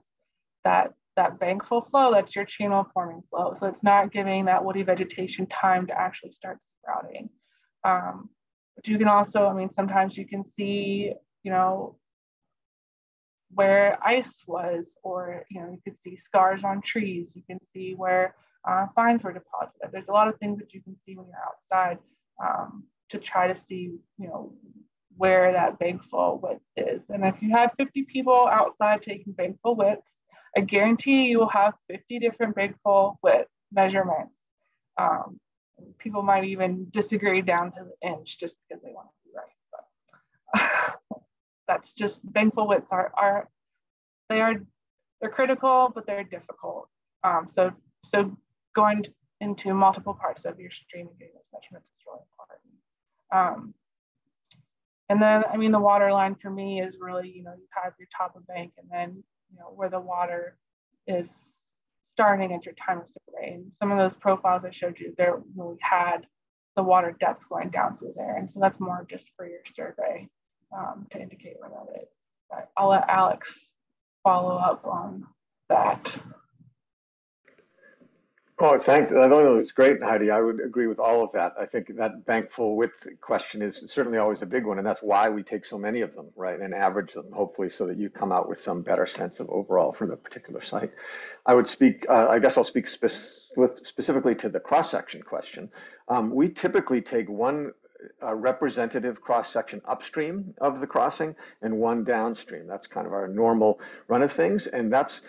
that that bankfull flow that's your channel forming flow. So it's not giving that woody vegetation time to actually start sprouting. Um, but you can also i mean sometimes you can see you know where ice was or you know you could see scars on trees. You can see where uh, fines were deposited. There's a lot of things that you can see when you're outside um, to try to see you know where that bankfull width is. And if you have 50 people outside taking bankfull widths, I guarantee you will have 50 different bankfull width measurements. Um, people might even disagree down to the inch just because they want to be right. But (laughs) that's just bankfull widths are, are they are they're critical, but they're difficult. Um, so so going into multiple parts of your stream and getting those measurements is really important. Um, and then, I mean, the water line for me is really, you know, you have your top of bank and then, you know, where the water is starting at your time of survey. And some of those profiles I showed you there really had the water depth going down through there. And so that's more just for your survey um, to indicate where that is. But I'll let Alex follow up on that.
Oh, thanks. I don't know it's great, Heidi. I would agree with all of that. I think that bank full width question is certainly always a big one, and that's why we take so many of them, right, and average them, hopefully, so that you come out with some better sense of overall for the particular site. I would speak, uh, I guess I'll speak spe specifically to the cross-section question. Um, we typically take one uh, representative cross-section upstream of the crossing and one downstream. That's kind of our normal run of things, and that's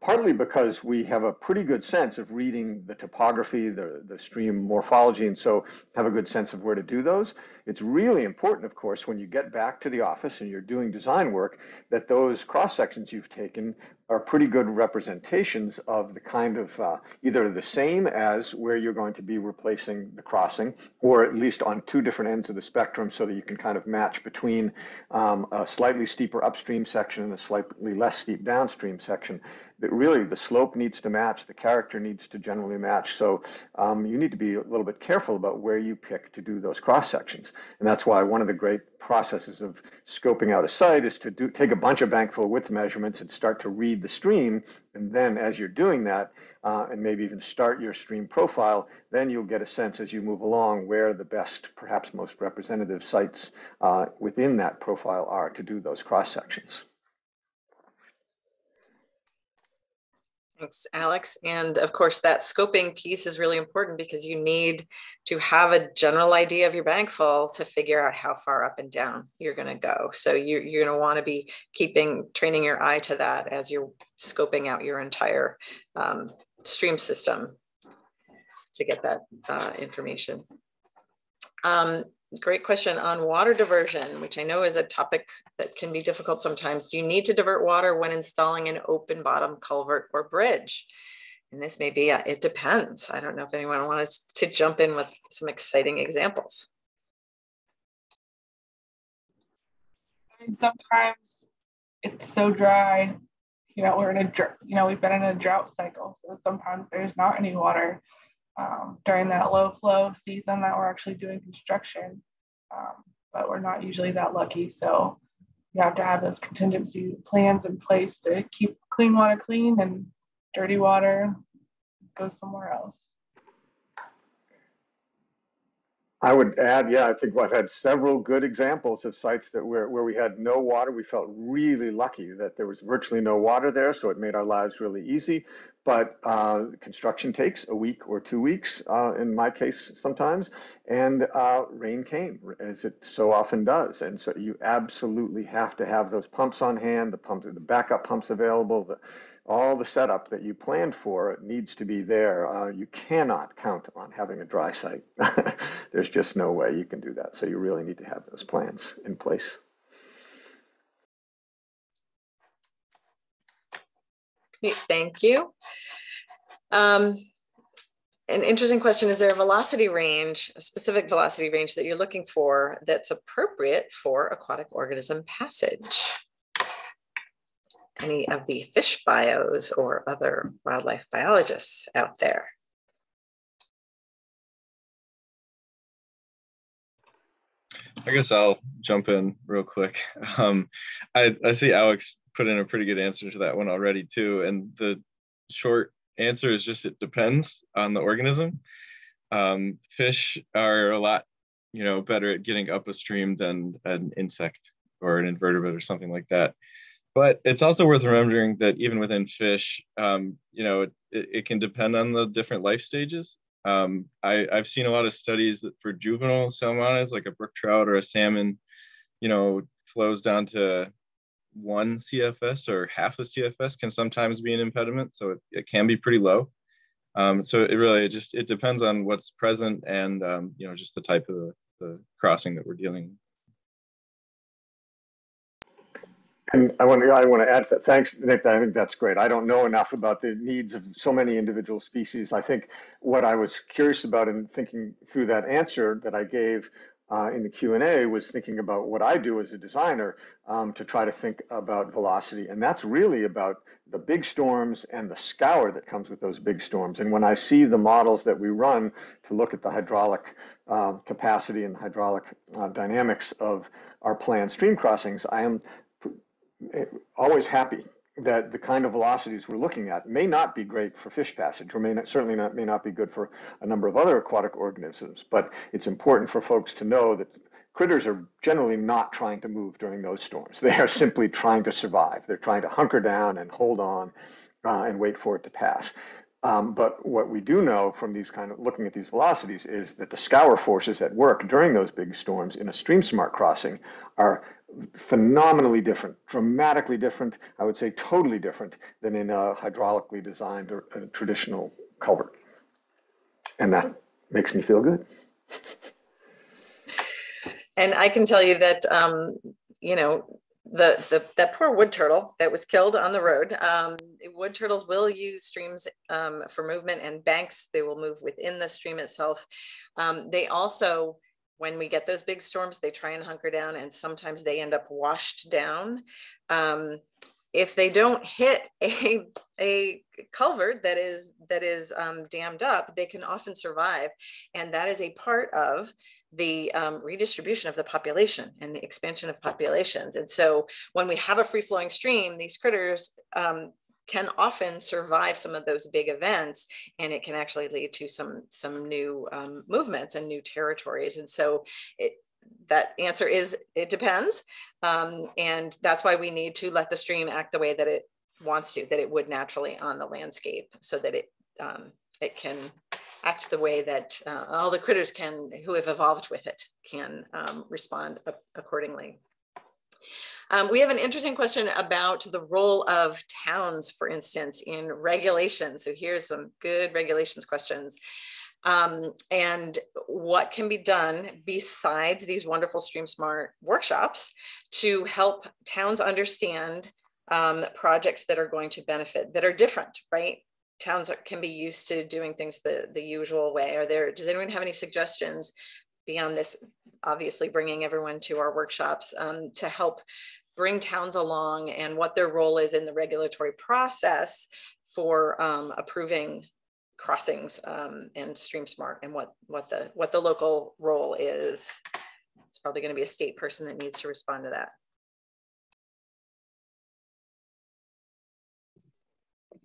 partly because we have a pretty good sense of reading the topography, the, the stream morphology, and so have a good sense of where to do those. It's really important, of course, when you get back to the office and you're doing design work, that those cross sections you've taken are pretty good representations of the kind of uh, either the same as where you're going to be replacing the crossing, or at least on two different ends of the spectrum so that you can kind of match between um, a slightly steeper upstream section and a slightly less steep downstream section. That really the slope needs to match, the character needs to generally match. So um, you need to be a little bit careful about where you pick to do those cross sections. And that's why one of the great processes of scoping out a site is to do, take a bunch of bankfull width measurements and start to read the stream. And then as you're doing that, uh, and maybe even start your stream profile, then you'll get a sense as you move along where the best, perhaps most representative sites uh, within that profile are to do those cross sections.
Thanks, Alex. And of course, that scoping piece is really important because you need to have a general idea of your bankfull to figure out how far up and down you're going to go. So you're, you're going to want to be keeping, training your eye to that as you're scoping out your entire um, stream system to get that uh, information. Um, great question on water diversion, which I know is a topic that can be difficult sometimes. Do you need to divert water when installing an open bottom culvert or bridge? And this may be, a, it depends. I don't know if anyone wants to jump in with some exciting examples.
I mean, sometimes it's so dry, you know, we're in a, you know, we've been in a drought cycle. So sometimes there's not any water um, during that low flow season that we're actually doing construction. Um, but we're not usually that lucky. So you have to have those contingency plans in place to keep clean water clean and dirty water go somewhere else.
I would add, yeah, I think I've had several good examples of sites that where, where we had no water. We felt really lucky that there was virtually no water there, so it made our lives really easy. But uh, construction takes a week or two weeks, uh, in my case sometimes, and uh, rain came, as it so often does. And so you absolutely have to have those pumps on hand, the pump, the backup pumps available, the all the setup that you planned for needs to be there. Uh, you cannot count on having a dry site. (laughs) There's just no way you can do that. So you really need to have those plans in place.
Thank you. Um, an interesting question, is there a velocity range, a specific velocity range that you're looking for that's appropriate for aquatic organism passage? any of the fish bios or other wildlife biologists out there.
I guess I'll jump in real quick. (laughs) Um, I, I see Alex put in a pretty good answer to that one already too. And the short answer is just it depends on the organism. Um, fish are a lot, you know, better at getting up a stream than an insect or an invertebrate or something like that. But it's also worth remembering that even within fish, um, you know, it, it, can depend on the different life stages. Um, I, I've seen a lot of studies that for juvenile salmonids, like a brook trout or a salmon, you know, flows down to one CFS or half a CFS can sometimes be an impediment. So it, it can be pretty low. Um, so it really it just it depends on what's present and um, you know just the type of the, the crossing that we're dealing
And I want to, I want to add that. Thanks, Nick. I think that's great. I don't know enough about the needs of so many individual species. I think what I was curious about in thinking through that answer that I gave uh, in the Q&A was thinking about what I do as a designer um, to try to think about velocity. And that's really about the big storms and the scour that comes with those big storms. And when I see the models that we run to look at the hydraulic uh, capacity and the hydraulic uh, dynamics of our planned stream crossings, I am always happy that the kind of velocities we're looking at may not be great for fish passage or may not, certainly not, may not be good for a number of other aquatic organisms. But it's important for folks to know that critters are generally not trying to move during those storms. (laughs) They are simply trying to survive. They're trying to hunker down and hold on uh, and wait for it to pass. Um, but what we do know from these kind of looking at these velocities is that the scour forces at work during those big storms in a stream smart crossing are phenomenally different, dramatically different, I would say totally different than in a hydraulically designed or a traditional culvert. And that makes me feel good.
And I can tell you that, um, you know, the, the that poor wood turtle that was killed on the road. Um, wood turtles will use streams um, for movement and banks. They will move within the stream itself. Um, they also, when we get those big storms, they try and hunker down, and sometimes they end up washed down. Um, if they don't hit (laughs) a, a culvert that is that is um, dammed up, they can often survive, and that is a part of the um, redistribution of the population and the expansion of populations. And so when we have a free flowing stream, these critters um, can often survive some of those big events and it can actually lead to some some new um, movements and new territories and so it, that answer is it depends um, and that's why we need to let the stream act the way that it wants to that it would naturally on the landscape so that it um, it can act the way that uh, all the critters can, who have evolved with it, can um, respond accordingly. Um, we have an interesting question about the role of towns, for instance, in regulation. So here's some good regulations questions. Um, and what can be done besides these wonderful Stream Smart workshops to help towns understand um, projects that are going to benefit, that are different, right? towns can be used to doing things the, the usual way. Are there, does anyone have any suggestions beyond this, obviously bringing everyone to our workshops um, to help bring towns along and what their role is in the regulatory process for um, approving crossings um, and stream smart and what, what, the, what the local role is. It's probably gonna be a state person that needs to respond to that.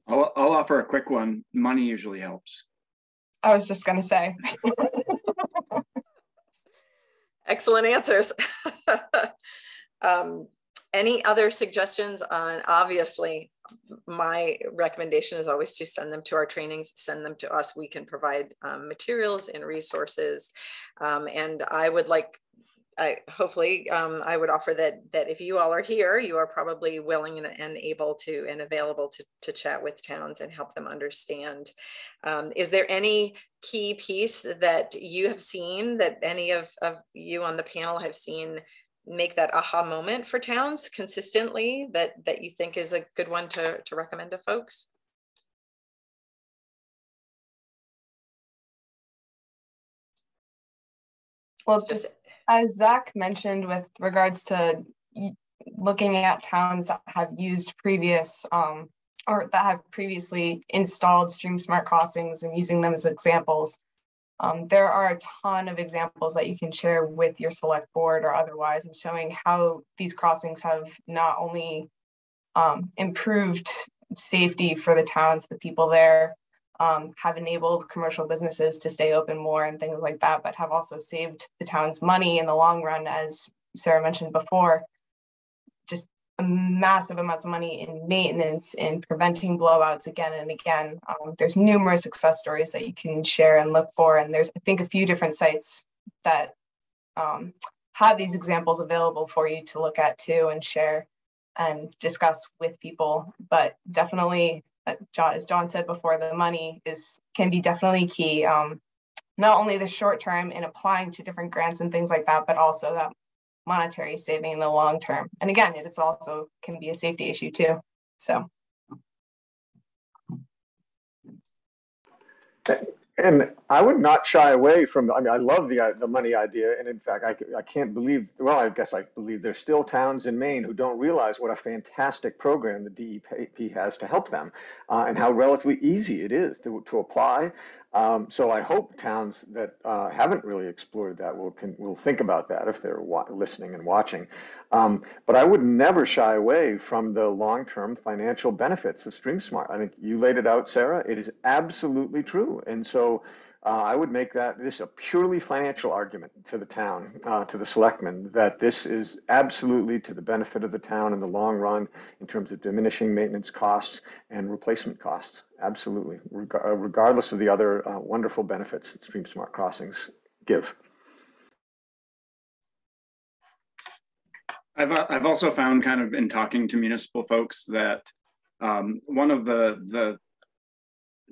I'll, I'll offer a quick one. Money usually helps.
I was just going to say. (laughs)
Excellent answers. (laughs) um, any other suggestions on, obviously, my recommendation is always to send them to our trainings, send them to us. We can provide um, materials and resources. Um, and I would like I, hopefully um, I would offer that that if you all are here, you are probably willing and, and able to and available to, to chat with towns and help them understand. Um, is there any key piece that you have seen that any of, of you on the panel have seen make that aha moment for towns consistently that, that you think is a good one to, to recommend to folks?
Well, it's just as Zach mentioned with regards to looking at towns that have used previous um, or that have previously installed Stream Smart Crossings and using them as examples, um, there are a ton of examples that you can share with your select board or otherwise and showing how these crossings have not only um, improved safety for the towns, the people there, um, have enabled commercial businesses to stay open more and things like that, but have also saved the town's money in the long run, as Sarah mentioned before. Massive amounts of money in maintenance, in preventing blowouts again and again. Um, there's numerous success stories that you can share and look for, and there's I think a few different sites that um, have these examples available for you to look at too and share and discuss with people. But definitely as John said before, the money is can be definitely key. Um, not only the short term in applying to different grants and things like that, but also that monetary saving in the long term. And again, it is also can be a safety issue too. So.
And I would not shy away from. I mean, I love the the money idea, and in fact, I, I can't believe. Well, I guess I believe there's still towns in Maine who don't realize what a fantastic program the DEP has to help them, uh, and how relatively easy it is to to apply. Um, so I hope towns that uh, haven't really explored that will can, will think about that if they're listening and watching. Um, but I would never shy away from the long-term financial benefits of StreamSmart. I think you laid it out, Sarah. It is absolutely true, and so uh, I would make that this a purely financial argument to the town, uh, to the selectmen, that this is absolutely to the benefit of the town in the long run in terms of diminishing maintenance costs and replacement costs. Absolutely, Reg uh, regardless of the other uh, wonderful benefits that Stream Smart Crossings give.
I've, uh, I've also found kind of in talking to municipal folks that um, one of the, the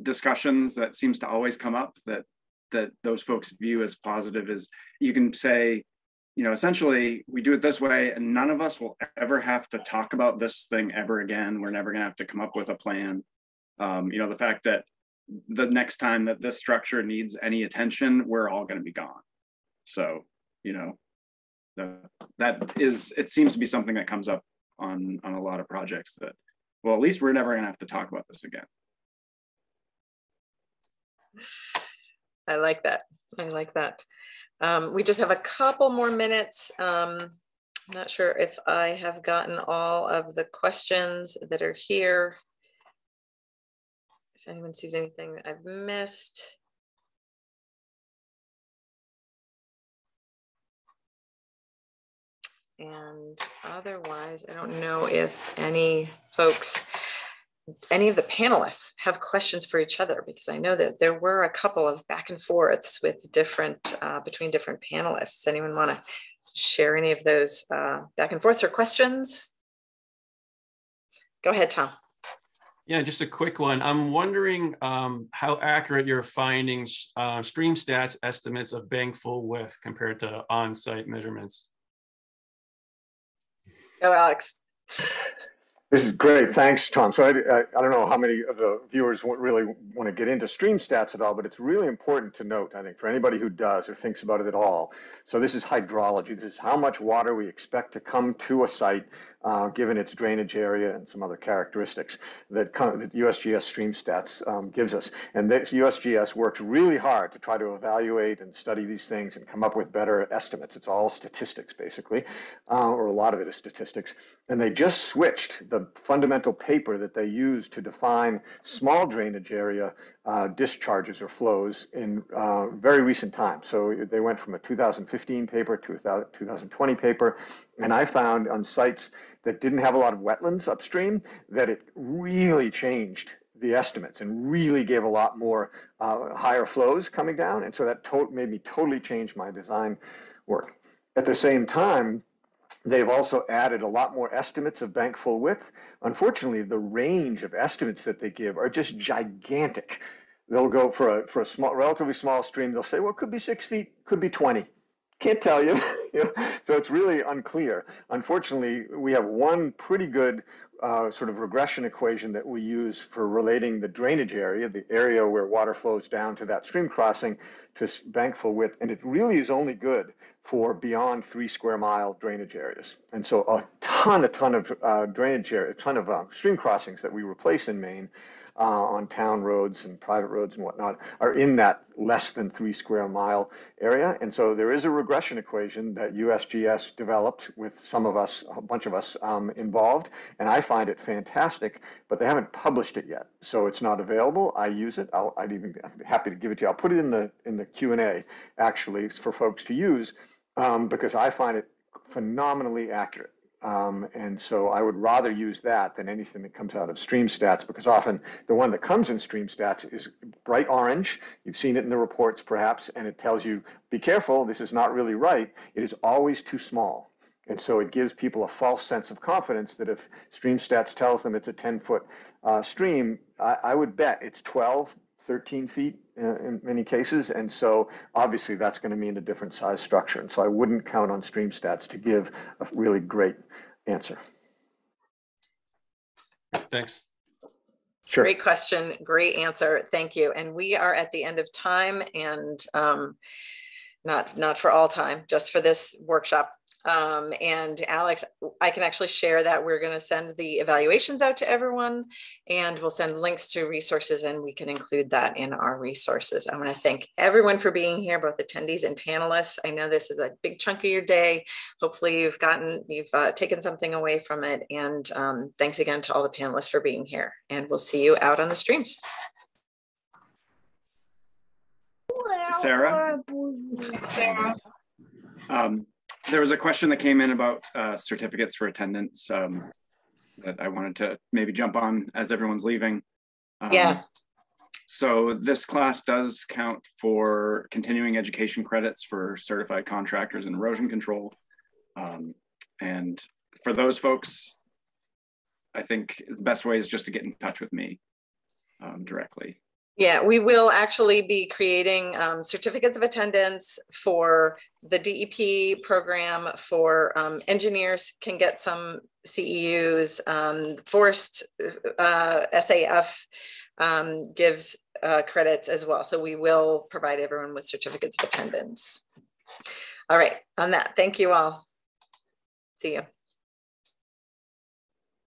discussions that seems to always come up that that those folks view as positive is you can say you know essentially we do it this way and none of us will ever have to talk about this thing ever again. We're never going to have to come up with a plan. Um, you know the fact that the next time that this structure needs any attention we're all going to be gone. So you know the, that is it seems to be something that comes up on on a lot of projects that well at least we're never going to have to talk about this again
I like that. I like that. Um, we just have a couple more minutes. Um, I'm not sure if I have gotten all of the questions that are here. If anyone sees anything that I've missed. And otherwise, I don't know if any folks any of the panelists have questions for each other because I know that there were a couple of back and forths with different uh, between different panelists. Does anyone want to share any of those uh, back and forths or questions? Go ahead, Tom.
Yeah, just a quick one. I'm wondering um, how accurate your findings, uh, StreamStats estimates of bank full width compared to on-site measurements.
Go, Alex.
This is great. Thanks, Tom. So I, I, I, don't know how many of the viewers really want to get into StreamStats at all, but it's really important to note, I think, for anybody who does or thinks about it at all. So this is hydrology. This is how much water we expect to come to a site uh, given its drainage area and some other characteristics that, that USGS StreamStats um, gives us. And this USGS works really hard to try to evaluate and study these things and come up with better estimates. It's all statistics, basically, uh, or a lot of it is statistics. And they just switched the fundamental paper that they use to define small drainage area uh, discharges or flows in uh, very recent times. So they went from a 2015 paper to a 2020 paper. And I found on sites that didn't have a lot of wetlands upstream that it really changed the estimates and really gave a lot more uh, higher flows coming down. And so that made me totally change my design work. At the same time, They've also added a lot more estimates of bank full width. Unfortunately, the range of estimates that they give are just gigantic. They'll go for a for a small, relatively small stream. They'll say, well, it could be six feet, could be 20. Can't tell you. (laughs) So it's really unclear. Unfortunately, we have one pretty good uh, sort of regression equation that we use for relating the drainage area, the area where water flows down to that stream crossing, to bank full width, and it really is only good for beyond three square mile drainage areas. And so a ton, a ton of uh, drainage area, a ton of uh, stream crossings that we replace in Maine uh, on town roads and private roads and whatnot are in that less than three square mile area. And so there is a regression equation that USGS developed with some of us, a bunch of us um, involved. And I find it fantastic, but they haven't published it yet. So it's not available. I use it. i would even be happy to give it to you. I'll put it in the in the Q&A actually for folks to use um, because I find it phenomenally accurate. Um, and so I would rather use that than anything that comes out of StreamStats because often the one that comes in StreamStats is bright orange. You've seen it in the reports perhaps, and it tells you, be careful, this is not really right. It is always too small. And so it gives people a false sense of confidence that if StreamStats tells them it's a 10 foot uh, stream, I, I would bet it's 12, 13 feet uh, in many cases. And so obviously that's going to mean a different size structure. And so I wouldn't count on StreamStats to give a really great answer.
Thanks.
Sure.
Great question, great answer. Thank you. And we are at the end of time and um, not not for all time, just for this workshop. Um, and Alex, I can actually share that we're going to send the evaluations out to everyone and we'll send links to resources and we can include that in our resources. I want to thank everyone for being here, both attendees and panelists. I know this is a big chunk of your day. Hopefully you've gotten, you've uh, taken something away from it. And um, thanks again to all the panelists for being here and we'll see you out on the streams.
Sarah?
Sarah.
Um, there was a question that came in about uh, certificates for attendance um, that I wanted to maybe jump on as everyone's leaving. Um,
yeah.
So this class does count for continuing education credits for certified contractors in erosion control. Um, and for those folks, I think the best way is just to get in touch with me um, directly.
Yeah, we will actually be creating um, certificates of attendance for the DEP program for um, engineers can get some CEUs. Um, Forest uh, SAF um, gives uh, credits as well. So we will provide everyone with certificates of attendance. All right, on that, thank you all. See you.